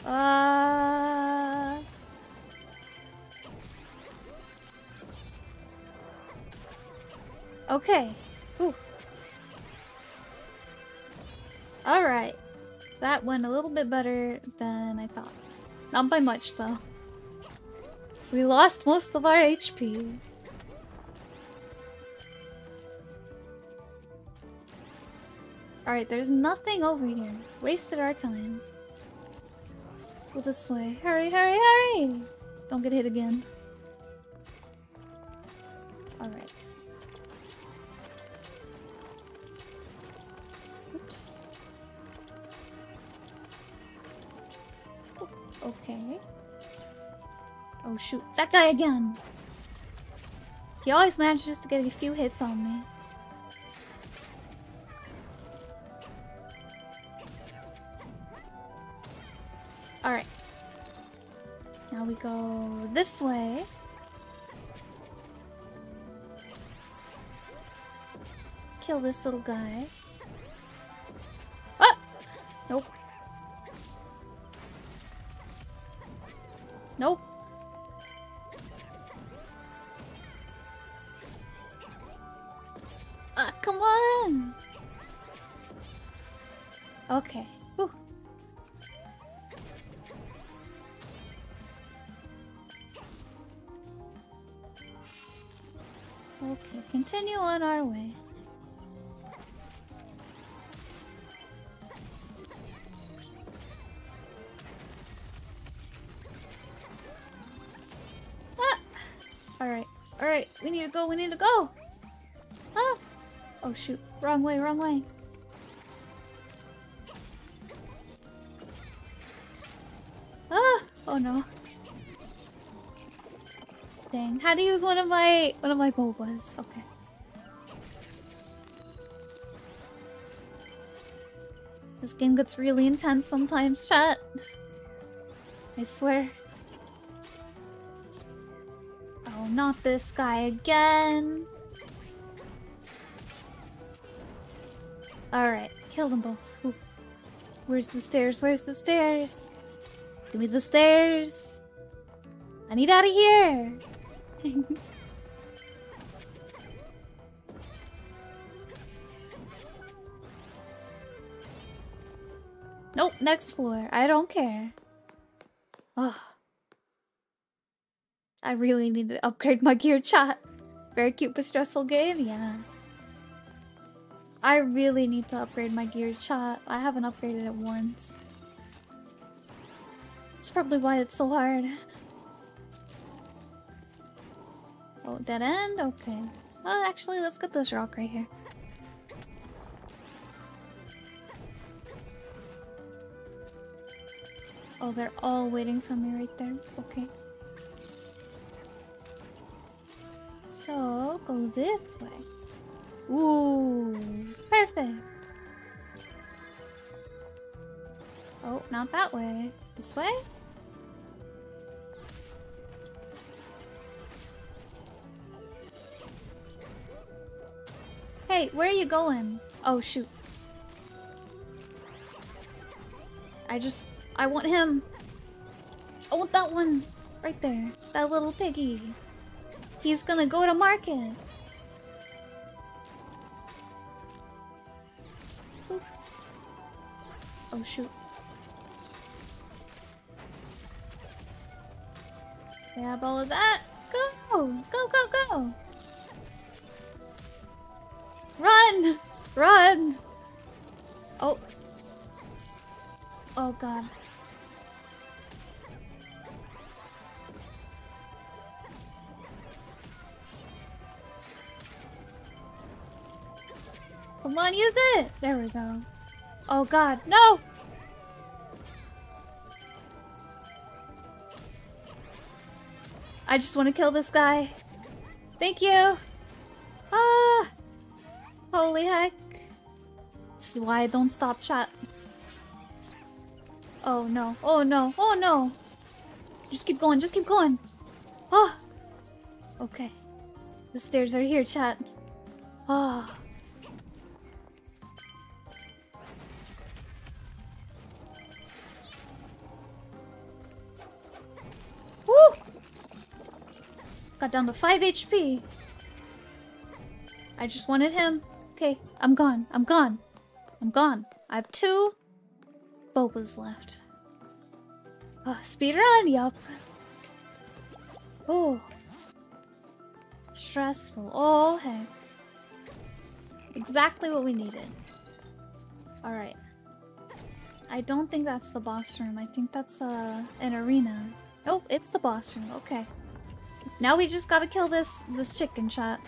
Uh Okay. Ooh. Alright. That went a little bit better than I thought. Not by much though. We lost most of our HP. Alright, there's nothing over here. Wasted our time. Go this way. Hurry, hurry, hurry! Don't get hit again. Alright. Oh shoot, that guy again! He always manages to get a few hits on me. Alright. Now we go this way. Kill this little guy. Ah! Nope. Nope. someone! Okay. Whew. Okay, continue on our way. Ah! Alright, alright, we need to go, we need to go! Oh shoot, wrong way, wrong way. Ah! Oh no. Dang, how to use one of my one of my bobas. Okay. This game gets really intense sometimes, chat. I swear. Oh, not this guy again. Alright, kill them both. Ooh. Where's the stairs? Where's the stairs? Give me the stairs. I need out of here. nope, next floor. I don't care. Oh. I really need to upgrade my gear chat. Very cute but stressful game, yeah. I really need to upgrade my gear chat. I haven't upgraded it once. That's probably why it's so hard. Oh, dead end? Okay. Well, actually, let's get this rock right here. Oh, they're all waiting for me right there. Okay. So, go this way. Ooh, perfect. Oh, not that way. This way? Hey, where are you going? Oh, shoot. I just... I want him. I want that one. Right there. That little piggy. He's gonna go to market. Oh, shoot. Grab all of that. Go! Go, go, go! Run! Run! Oh. Oh god. Come on, use it! There we go. Oh god, no! I just want to kill this guy. Thank you! Ah! Holy heck. This is why I don't stop chat. Oh no, oh no, oh no! Just keep going, just keep going! Oh! Okay. The stairs are here, chat. Ah. Oh. Got down to 5 HP. I just wanted him. Okay, I'm gone. I'm gone. I'm gone. I have two Bobas left. Uh, speed run, yup. Oh. Stressful. Oh, hey. Exactly what we needed. Alright. I don't think that's the boss room. I think that's uh, an arena. Oh, it's the boss room. Okay. Now we just gotta kill this this chicken chat.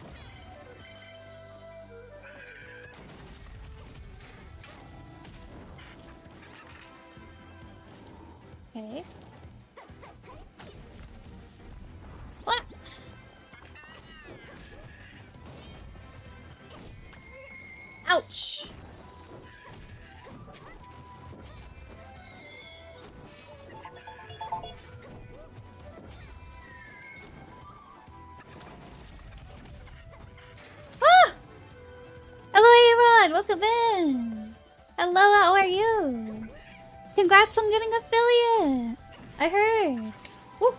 Congrats on getting affiliate! I heard. Woo.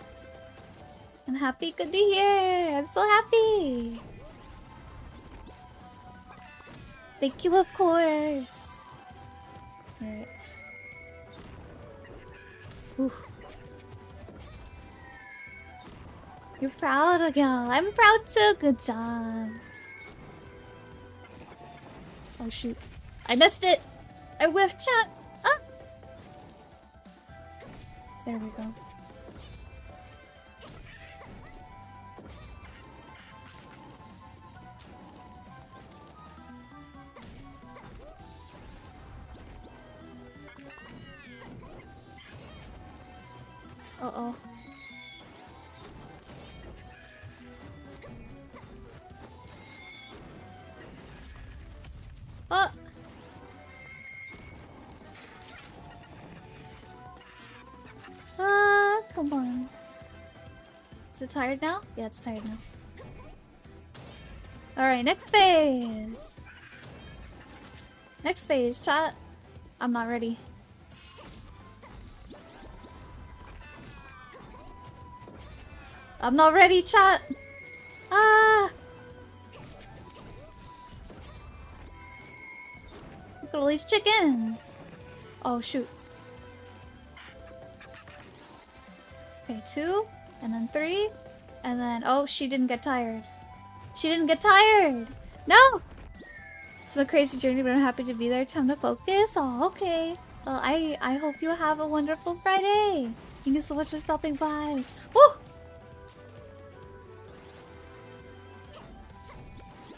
I'm happy, good to hear. I'm so happy. Thank you, of course. Alright. You're proud, again. I'm proud too. Good job. Oh shoot. I missed it! I whiffed chat! There we go. It tired now? Yeah, it's tired now. Alright, next phase! Next phase, chat. I'm not ready. I'm not ready, chat! Ah! Look at all these chickens! Oh, shoot. Okay, two, and then three, and then... Oh, she didn't get tired. She didn't get tired! No! It's been a crazy journey, but I'm happy to be there. Time to focus. Oh, okay. Well, I, I hope you have a wonderful Friday. Thank you so much for stopping by. Woo!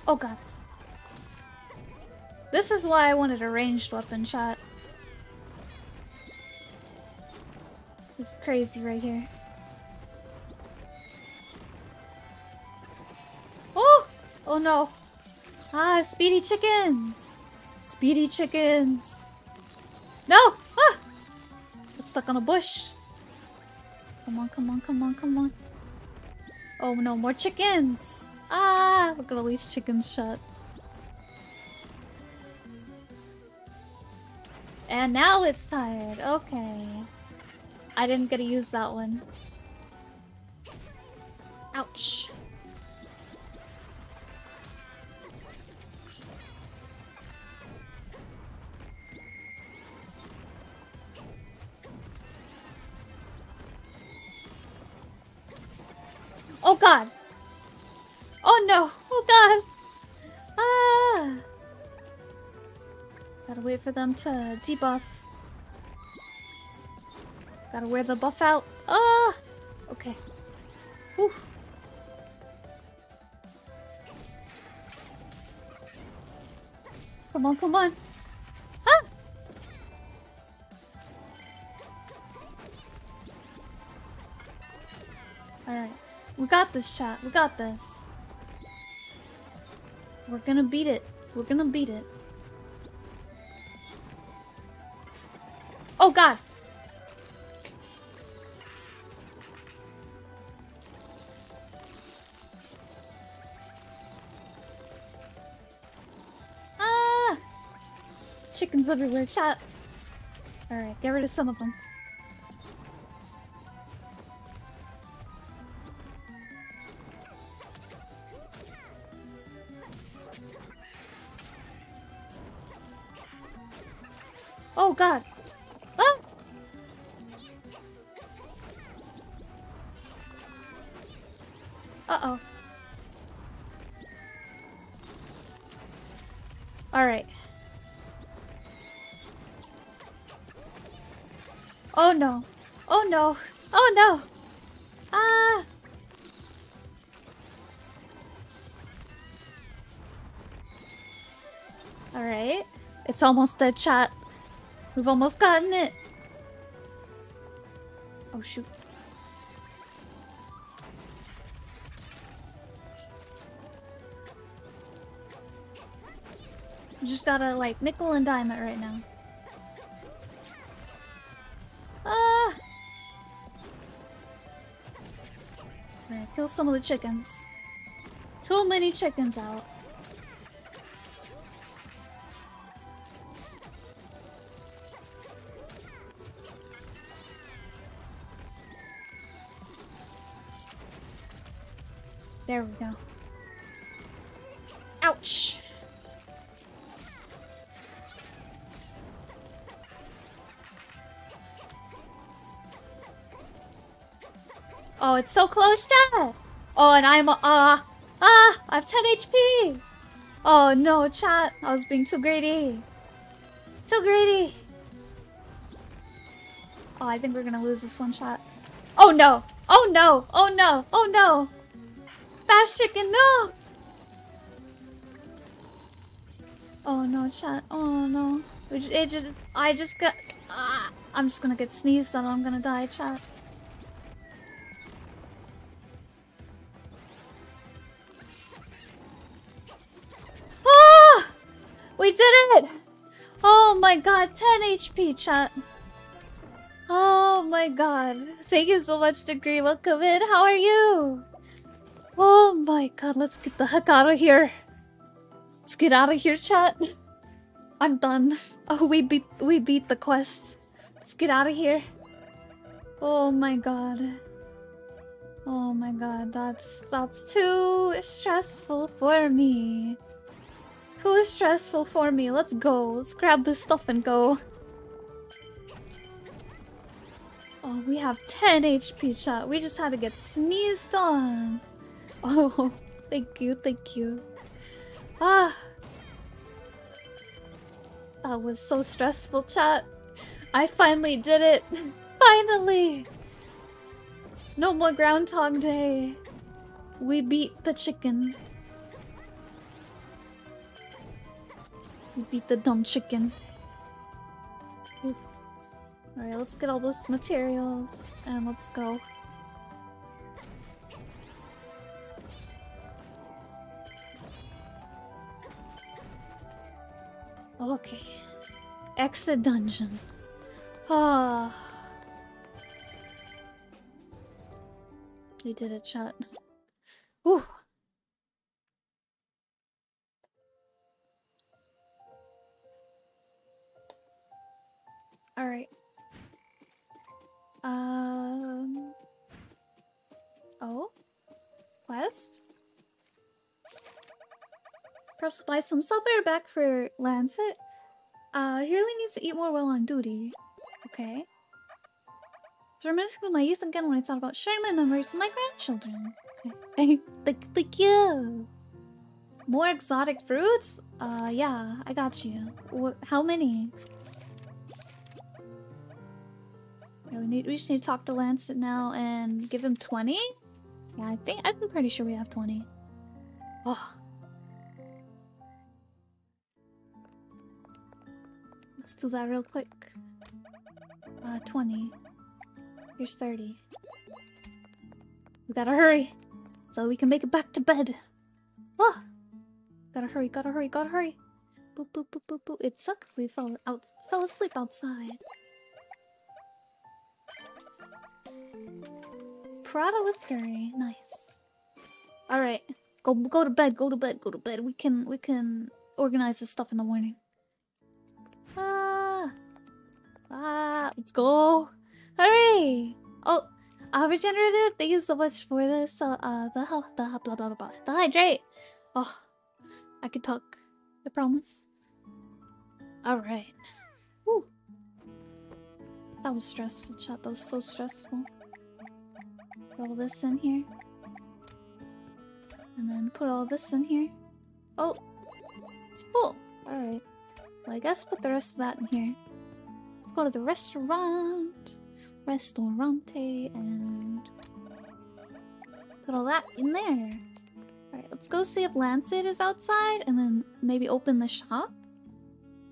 Oh god. This is why I wanted a ranged weapon shot. Is crazy right here. No. Ah, speedy chickens! Speedy chickens! No! Ah! It's stuck on a bush. Come on, come on, come on, come on. Oh no, more chickens! Ah! Look at all these chickens chat. And now it's tired. Okay. I didn't get to use that one. Ouch. God! Oh no! Oh god! Ah! Gotta wait for them to debuff. Gotta wear the buff out. Ah! Okay. Whew. Come on, come on. We got this, chat. We got this. We're gonna beat it. We're gonna beat it. Oh god! Ah! Chickens everywhere, chat. Alright, get rid of some of them. No. Oh no. Oh no. Ah. Alright. It's almost dead chat. We've almost gotten it. Oh shoot. Just gotta like nickel and dime it right now. Some of the chickens. Too many chickens out. There we go. Ouch! Oh, it's so close, chat! Oh, and I'm, a uh, ah, I have 10 HP! Oh no, chat, I was being too greedy. Too greedy! Oh, I think we're gonna lose this one shot. Oh no! Oh no! Oh no! Oh no! Fast chicken, no! Oh no, chat. Oh no. It just, I just got. Ah, I'm just gonna get sneezed on. I'm gonna die, chat. 10 HP chat. Oh my god. Thank you so much, Degree. Welcome in. How are you? Oh my god, let's get the heck out of here. Let's get out of here, chat. I'm done. Oh, we beat we beat the quest. Let's get out of here. Oh my god. Oh my god, that's that's too stressful for me. Too stressful for me. Let's go. Let's grab this stuff and go. Oh, we have 10 HP chat. We just had to get sneezed on. Oh, thank you, thank you. Ah. That was so stressful, chat. I finally did it. finally. No more Groundhog Day. We beat the chicken. We beat the dumb chicken. Alright, let's get all those materials and let's go. Okay. Exit dungeon. Ah. We did it, chat. Whew. Alright. Um. Oh? Quest? Perhaps buy some supper back for Lancet? Uh, he really needs to eat more while on duty. Okay. I was reminiscing of my youth again when I thought about sharing my memories with my grandchildren. Okay. thank, thank you! More exotic fruits? Uh, yeah, I got you. Wh how many? Yeah, we need. We just need to talk to Lancet now and give him twenty. Yeah, I think I'm pretty sure we have twenty. Oh. Let's do that real quick. Uh, twenty. Here's thirty. We gotta hurry, so we can make it back to bed. Oh, gotta hurry, gotta hurry, gotta hurry. Boop boop boop boop boop. It sucked we fell out, fell asleep outside. Prata with curry, nice. All right, go go to bed, go to bed, go to bed. We can we can organize this stuff in the morning. Ah, ah, let's go. Hurry! Oh, uh, regenerative. Thank you so much for this. Uh, uh the the blah blah blah blah. The hydrate. Oh, I can talk. I promise. All right. Woo. That was stressful, chat. That was so stressful put all this in here. And then put all this in here. Oh! It's full! Alright. Well, I guess put the rest of that in here. Let's go to the restaurant. Restaurante and put all that in there. Alright, let's go see if Lancet is outside and then maybe open the shop.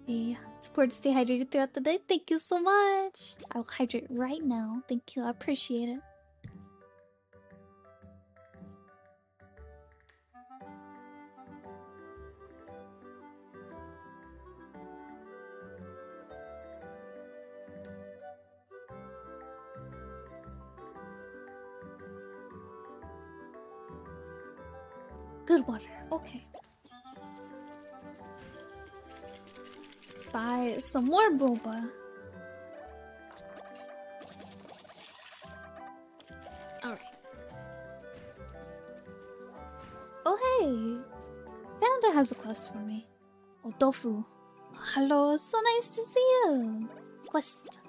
Yeah, support to stay hydrated throughout the day. Thank you so much. I will hydrate right now. Thank you. I appreciate it. Okay. Let's buy some more boba. Alright. Oh hey! Panda has a quest for me. Oh, Tofu. Hello, so nice to see you. Quest.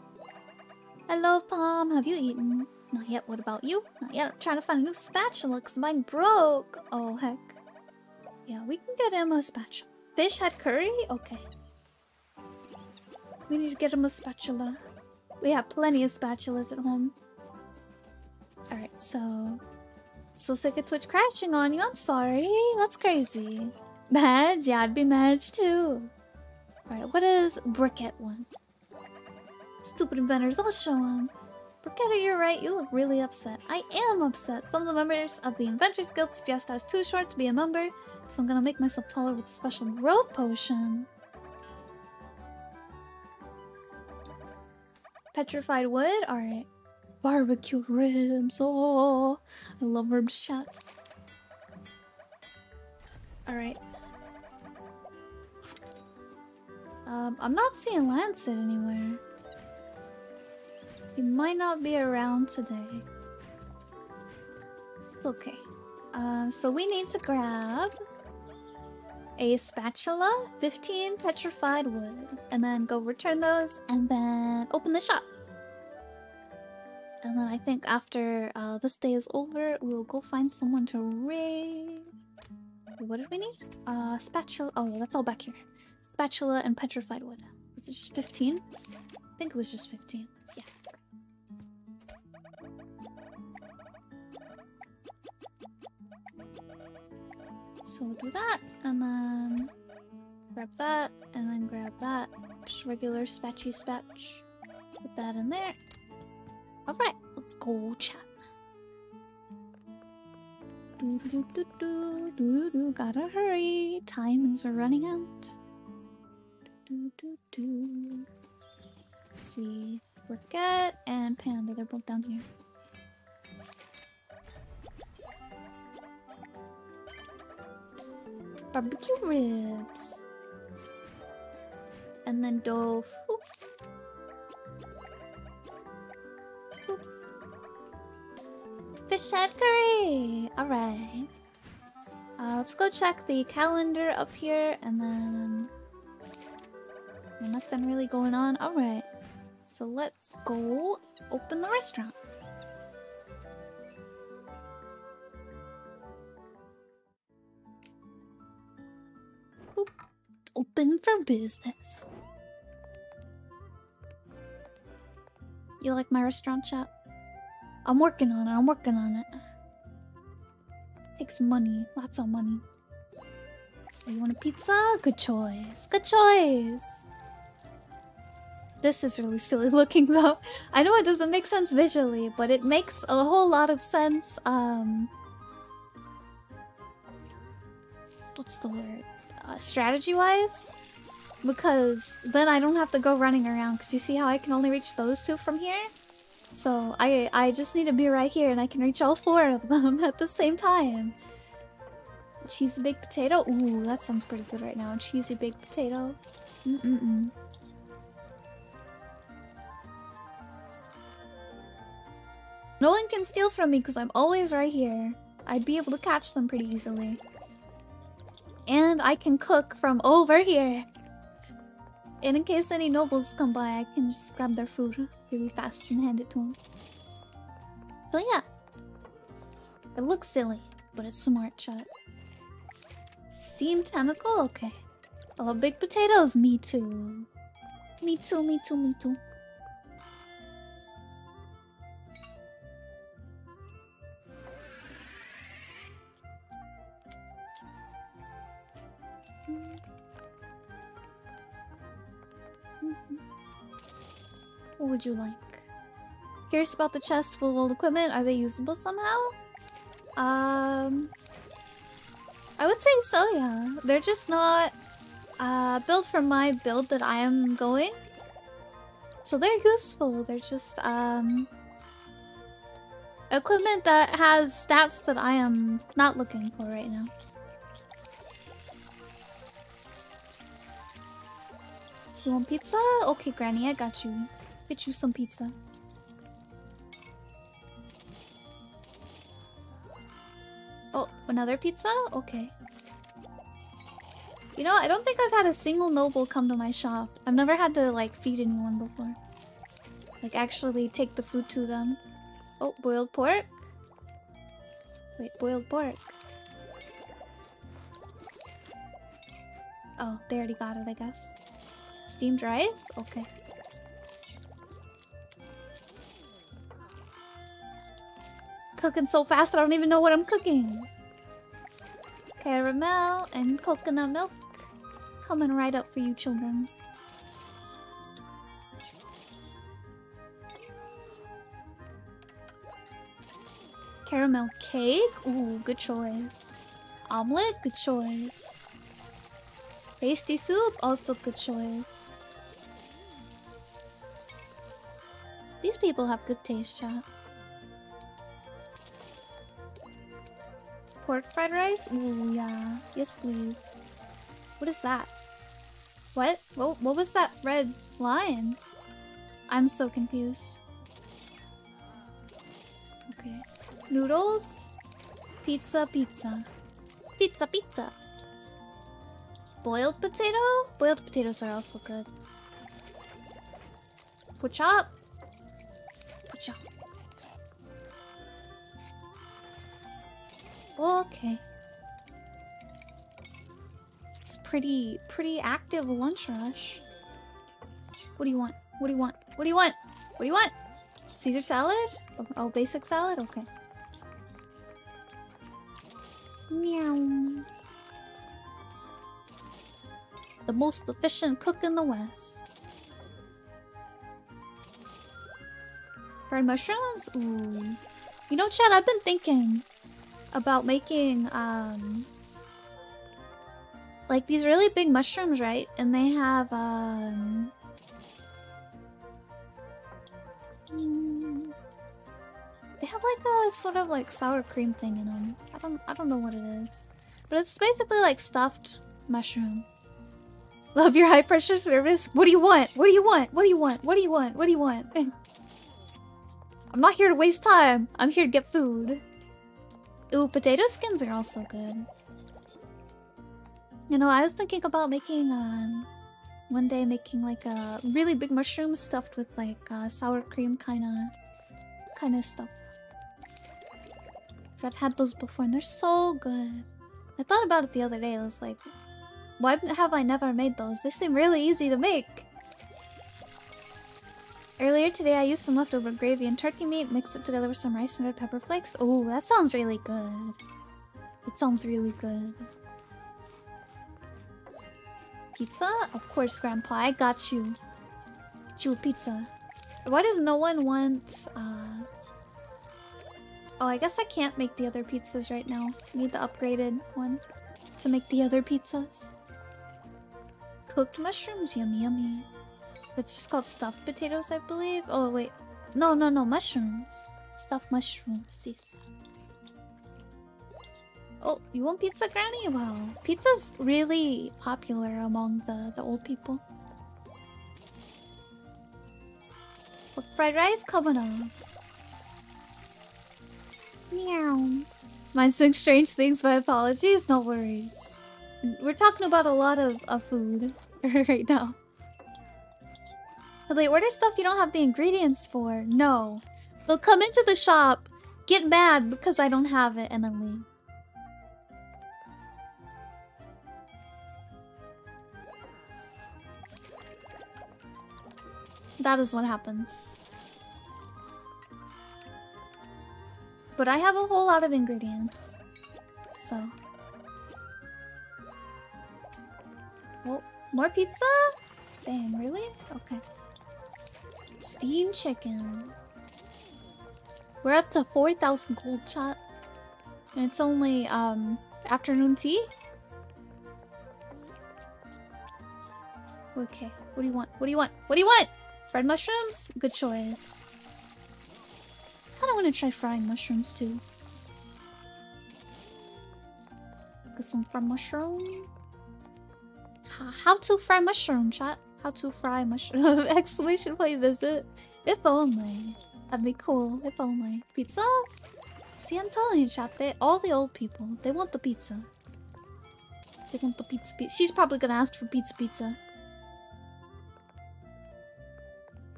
Hello, Pom. Have you eaten? Not yet. What about you? Not yet. I'm trying to find a new spatula because mine broke. Oh, heck. Yeah, we can get him a spatula. Fish had curry? Okay. We need to get him a spatula. We have plenty of spatulas at home. Alright, so... So sick of Twitch crashing on you. I'm sorry. That's crazy. Madge? Yeah, I'd be Madge too. Alright, what is Briquette one? Stupid inventors. I'll show them. Briquette, you're right. You look really upset. I am upset. Some of the members of the Inventors Guild suggest I was too short to be a member, so I'm gonna make myself taller with special growth potion. petrified wood. All right. Barbecue ribs. Oh, I love ribs chat. All right. Um, I'm not seeing Lancet anywhere. He might not be around today. It's okay. Uh, so we need to grab a spatula, 15 petrified wood, and then go return those, and then open the shop. And then I think after uh, this day is over, we'll go find someone to raid. What did we need? Uh, spatula. Oh, that's all back here. Spatula and petrified wood. Was it just 15? I think it was just 15. Yeah. So we'll do that, and then grab that, and then grab that. Just regular spatchy spatch. Put that in there. Alright, let's go chat. Do do do do do do gotta hurry. Time is running out. Do do do. See. Forget and Panda, they're both down here. Barbecue ribs. And then tofu. Fish head curry! Alright. Uh, let's go check the calendar up here and then... Nothing really going on. Alright. So let's go open the restaurant. Open for business. You like my restaurant shop? I'm working on it. I'm working on it. Takes money. Lots of money. Oh, You want a pizza? Good choice. Good choice. This is really silly looking though. I know it doesn't make sense visually, but it makes a whole lot of sense. Um, what's the word? Uh, strategy-wise, because then I don't have to go running around. Because you see how I can only reach those two from here. So I I just need to be right here, and I can reach all four of them at the same time. Cheesy baked potato. Ooh, that sounds pretty good right now. Cheesy baked potato. Mm mm mm. No one can steal from me because I'm always right here. I'd be able to catch them pretty easily. And I can cook from over here. And in case any nobles come by, I can just grab their food really fast and hand it to them. So yeah. It looks silly, but it's smart, chat. Steamed tentacle? Okay. Oh, big potatoes? Me too. Me too, me too, me too. Would you like? Curious about the chest full of old equipment. Are they usable somehow? Um, I would say so. Yeah, they're just not uh, built for my build that I am going. So they're useful. They're just um equipment that has stats that I am not looking for right now. You want pizza? Okay, Granny, I got you. Get you some pizza. Oh, another pizza? Okay. You know, I don't think I've had a single noble come to my shop. I've never had to, like, feed anyone before. Like, actually take the food to them. Oh, boiled pork? Wait, boiled pork. Oh, they already got it, I guess. Steamed rice? Okay. Cooking so fast, I don't even know what I'm cooking. Caramel and coconut milk. Coming right up for you, children. Caramel cake? Ooh, good choice. Omelette? Good choice. Tasty soup? Also good choice. These people have good taste, chat. Pork fried rice? Ooh, yeah. Yes, please. What is that? What? What, what was that red line? I'm so confused. Okay. Noodles? Pizza, pizza. Pizza, pizza. Boiled potato? Boiled potatoes are also good. Put up. Okay. It's pretty, pretty active lunch rush. What do you want? What do you want? What do you want? What do you want? Caesar salad? Oh, oh basic salad? Okay. Meow. The most efficient cook in the West. Fried mushrooms? Ooh. You know, chat, I've been thinking about making, um... Like, these really big mushrooms, right? And they have, um... They have like a sort of like sour cream thing in them. I don't, I don't know what it is, but it's basically like stuffed mushroom. Love your high pressure service. What do you want? What do you want? What do you want? What do you want? What do you want? I'm not here to waste time. I'm here to get food. Ooh, potato skins are also good. You know, I was thinking about making, um, one day making like a really big mushroom stuffed with like uh, sour cream kind of, kind of stuff. i I've had those before and they're so good. I thought about it the other day. I was like, why have I never made those? They seem really easy to make. Earlier today, I used some leftover gravy and turkey meat, mixed it together with some rice and red pepper flakes. Oh, that sounds really good. It sounds really good. Pizza? Of course, Grandpa. I got you. A pizza. Why does no one want, uh... Oh, I guess I can't make the other pizzas right now. I need the upgraded one to make the other pizzas. Cooked mushrooms, yummy yummy. It's just called stuffed potatoes, I believe. Oh wait, no, no, no, mushrooms. Stuffed mushrooms, yes. Oh, you want pizza, Granny? Wow, pizza's really popular among the the old people. What fried rice coming on? Meow. Mine's doing strange things, my apologies, no worries. We're talking about a lot of, of food right now. But they order stuff you don't have the ingredients for. No. They'll come into the shop, get mad because I don't have it, and then leave. That is what happens. But I have a whole lot of ingredients. So. Well, more pizza? Dang, really? Okay. Steamed chicken. We're up to 4,000 gold chat. And it's only, um, afternoon tea? Okay, what do you want? What do you want? What do you want? Fried mushrooms? Good choice. I kind of want to try frying mushrooms too. Get some fried mushroom. How to fry mushroom, chat? How to fry mushroom? Exclamation point visit. If only. That'd be cool. If only. Pizza? See, I'm telling you, chat. They, all the old people, they want the pizza. They want the pizza, pizza. She's probably gonna ask for pizza, pizza.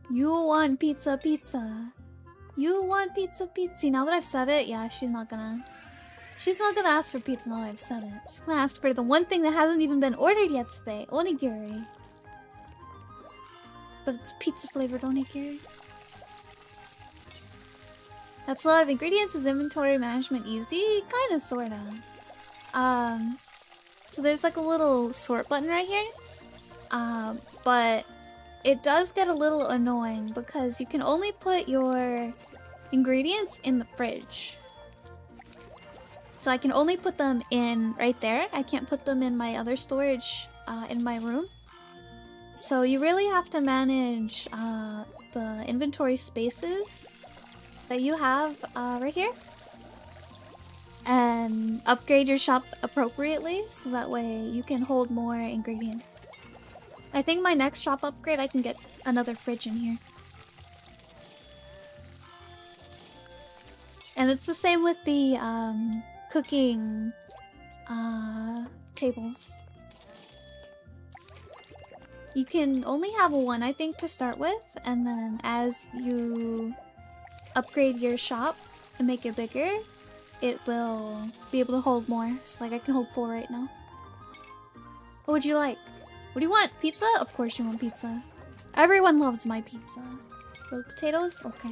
You want pizza, pizza. You want pizza, pizza. Now that I've said it, yeah, she's not gonna... She's not gonna ask for pizza now that I've said it. She's gonna ask for the one thing that hasn't even been ordered yet today. Onigiri. But it's pizza flavored onigiri. That's a lot of ingredients. Is inventory management easy? Kinda, sorta. Um, so there's like a little sort button right here. Um, but it does get a little annoying because you can only put your ingredients in the fridge. So I can only put them in right there. I can't put them in my other storage uh, in my room. So you really have to manage uh, the inventory spaces that you have uh, right here. And upgrade your shop appropriately so that way you can hold more ingredients. I think my next shop upgrade I can get another fridge in here. And it's the same with the um, cooking uh, tables. You can only have one, I think, to start with, and then as you upgrade your shop and make it bigger, it will be able to hold more. So, like, I can hold four right now. What would you like? What do you want? Pizza? Of course you want pizza. Everyone loves my pizza. Grilled potatoes? Okay.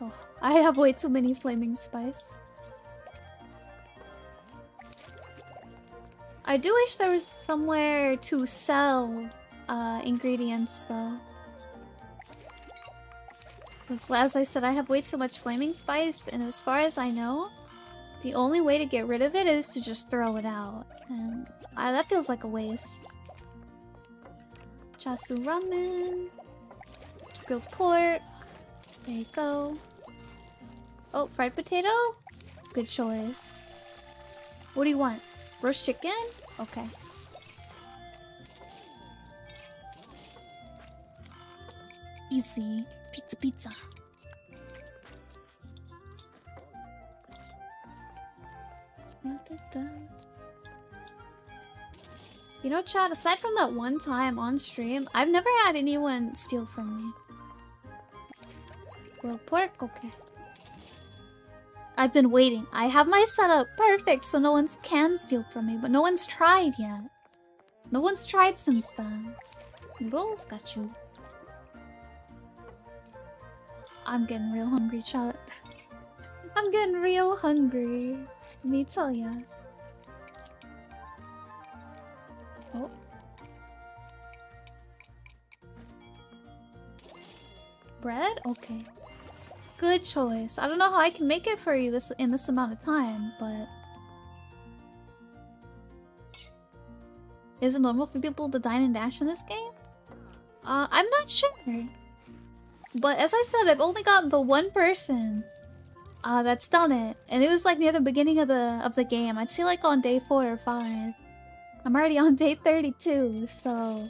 Oh, I have way too many flaming spice. I do wish there was somewhere to sell uh, ingredients though. Because as I said, I have way too much flaming spice, and as far as I know, the only way to get rid of it is to just throw it out. And uh, that feels like a waste. Chasu ramen. Grilled pork. There you go. Oh, fried potato? Good choice. What do you want? Roast chicken? Okay. Easy. Pizza, pizza. You know, chat, aside from that one time on stream, I've never had anyone steal from me. Well, pork, okay. I've been waiting. I have my setup perfect so no one can steal from me, but no one's tried yet. No one's tried since then. Noodles got you. I'm getting real hungry, chat. I'm getting real hungry. Let me tell ya. Oh. Bread? Okay. Good choice. I don't know how I can make it for you this in this amount of time, but... Is it normal for people to dine and dash in this game? Uh, I'm not sure. But as I said, I've only gotten the one person uh, that's done it. And it was like near the beginning of the of the game. I'd say like on day 4 or 5. I'm already on day 32, so...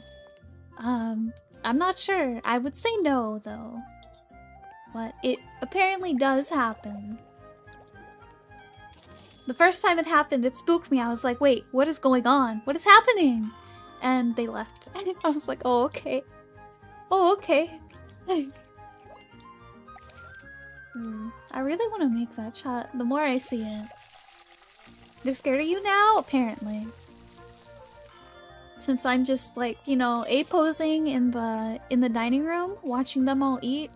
Um, I'm not sure. I would say no, though. But it apparently does happen. The first time it happened, it spooked me. I was like, wait, what is going on? What is happening? And they left. And I was like, oh, okay. Oh, okay. Hmm, I really want to make that shot the more I see it. They're scared of you now? Apparently. Since I'm just like, you know, A-posing in the in the dining room, watching them all eat.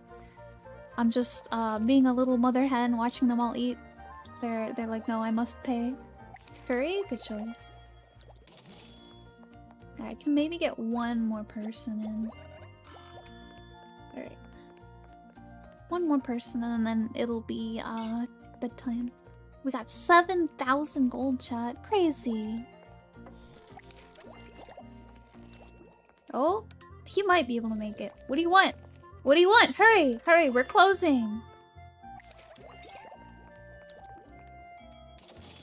I'm just uh, being a little mother hen watching them all eat. They're they're like, no, I must pay. Curry, good choice. I can maybe get one more person in. Alright. One more person and then it'll be uh bedtime. We got 7,000 gold chat. Crazy. Oh, he might be able to make it. What do you want? What do you want? Hurry, hurry, we're closing.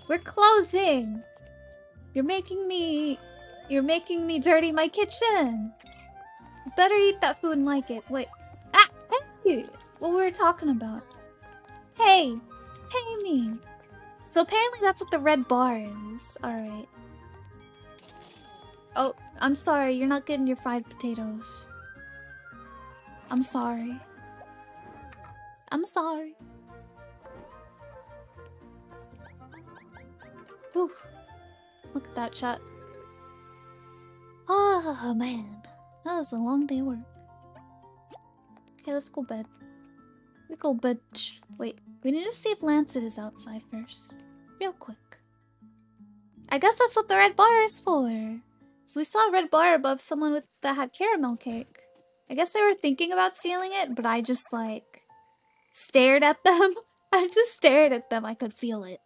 We're closing. You're making me... You're making me dirty my kitchen. Better eat that food and like it. Wait. Ah! Hey! What were we talking about. Hey! Pay me! So apparently that's what the red bar is. Alright. Oh, I'm sorry. You're not getting your fried potatoes. I'm sorry. I'm sorry. Whew. Look at that chat. Oh man, that was a long day work. Okay, let's go bed. We go bed. Wait, we need to see if Lancet is outside first. Real quick. I guess that's what the red bar is for. So we saw a red bar above someone with that had caramel cake. I guess they were thinking about stealing it, but I just like stared at them. I just stared at them. I could feel it.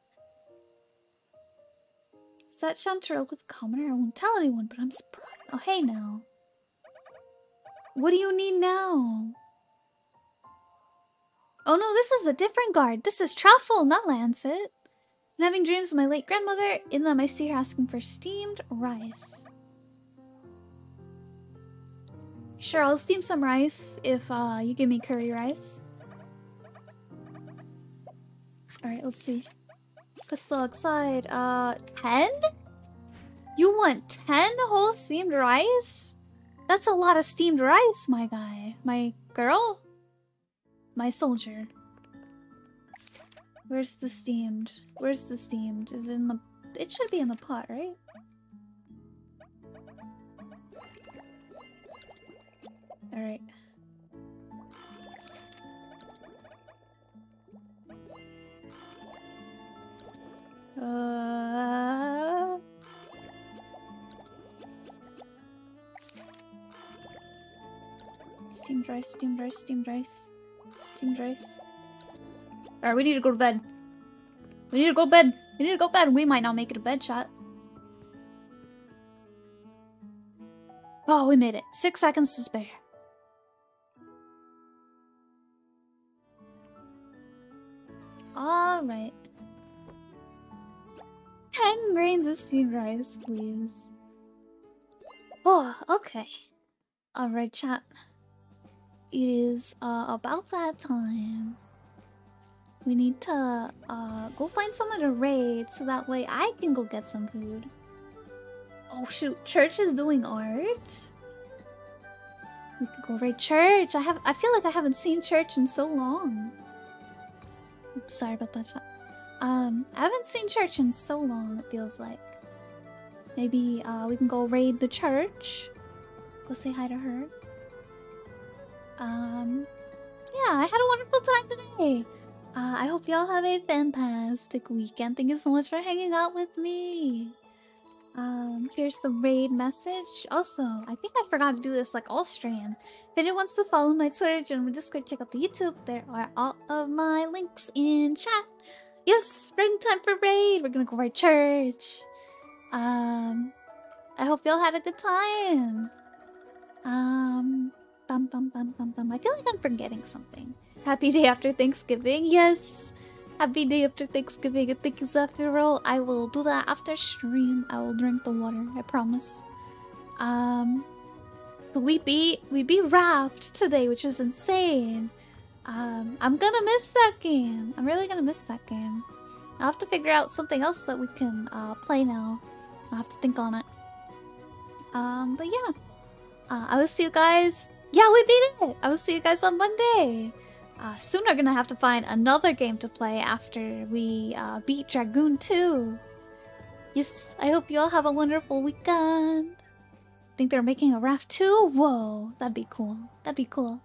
Is that Chanterelle with commoner? I won't tell anyone, but I'm surprised. Oh, hey now. What do you need now? Oh no, this is a different guard. This is Truffle, not Lancet. I'm having dreams of my late grandmother. In them, I see her asking for steamed rice. Sure, I'll steam some rice if uh, you give me curry rice. Alright, let's see. Look outside. Uh, 10? You want 10 whole steamed rice? That's a lot of steamed rice, my guy. My girl? My soldier. Where's the steamed? Where's the steamed? Is it in the... It should be in the pot, right? Alright. Uh... Steamed rice, steamed rice, steamed rice, steamed rice. Alright, we need to go to bed. We need to go to bed. We need to go to bed. We might not make it a bed shot. Oh, we made it. Six seconds to spare. Alright. Ten grains of steamed rice, please. Oh, okay. Alright, chat. It is uh, about that time. We need to uh, go find someone to raid so that way I can go get some food. Oh shoot, church is doing art? We could go raid church. I have I feel like I haven't seen church in so long. Sorry about that shot. Um, I haven't seen church in so long, it feels like. Maybe uh, we can go raid the church. Go say hi to her. Um, yeah, I had a wonderful time today. Uh, I hope y'all have a fantastic weekend. Thank you so much for hanging out with me. Um, here's the raid message. Also, I think I forgot to do this like all stream. If anyone wants to follow my Twitter, join my Discord, check out the YouTube. There are all of my links in chat. Yes, spring time for raid. We're gonna go raid church. Um, I hope y'all had a good time. Um, bum bum bum bum bum. I feel like I'm forgetting something. Happy day after Thanksgiving. Yes. Happy day after Thanksgiving. Thank you, Zephyro. I will do that after stream. I will drink the water. I promise. Um, so we beat we beat Raft today, which is insane. Um, I'm gonna miss that game. I'm really gonna miss that game. I'll have to figure out something else that we can uh, play now. I'll have to think on it. Um, but yeah. Uh, I will see you guys. Yeah, we beat it! I will see you guys on Monday. Uh, soon we're gonna have to find another game to play after we uh, beat Dragoon 2. Yes, I hope you all have a wonderful weekend. Think they're making a raft too? Whoa, that'd be cool. That'd be cool.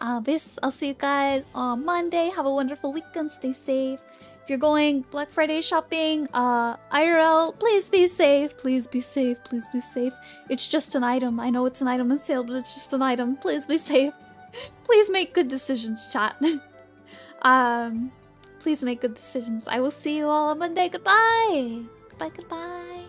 Uh, this, I'll see you guys on Monday. Have a wonderful weekend. Stay safe. If you're going Black Friday shopping, uh, IRL, please be safe. Please be safe. Please be safe. It's just an item. I know it's an item on sale, but it's just an item. Please be safe. Please make good decisions, chat. um, please make good decisions. I will see you all on Monday. Goodbye. Goodbye, goodbye.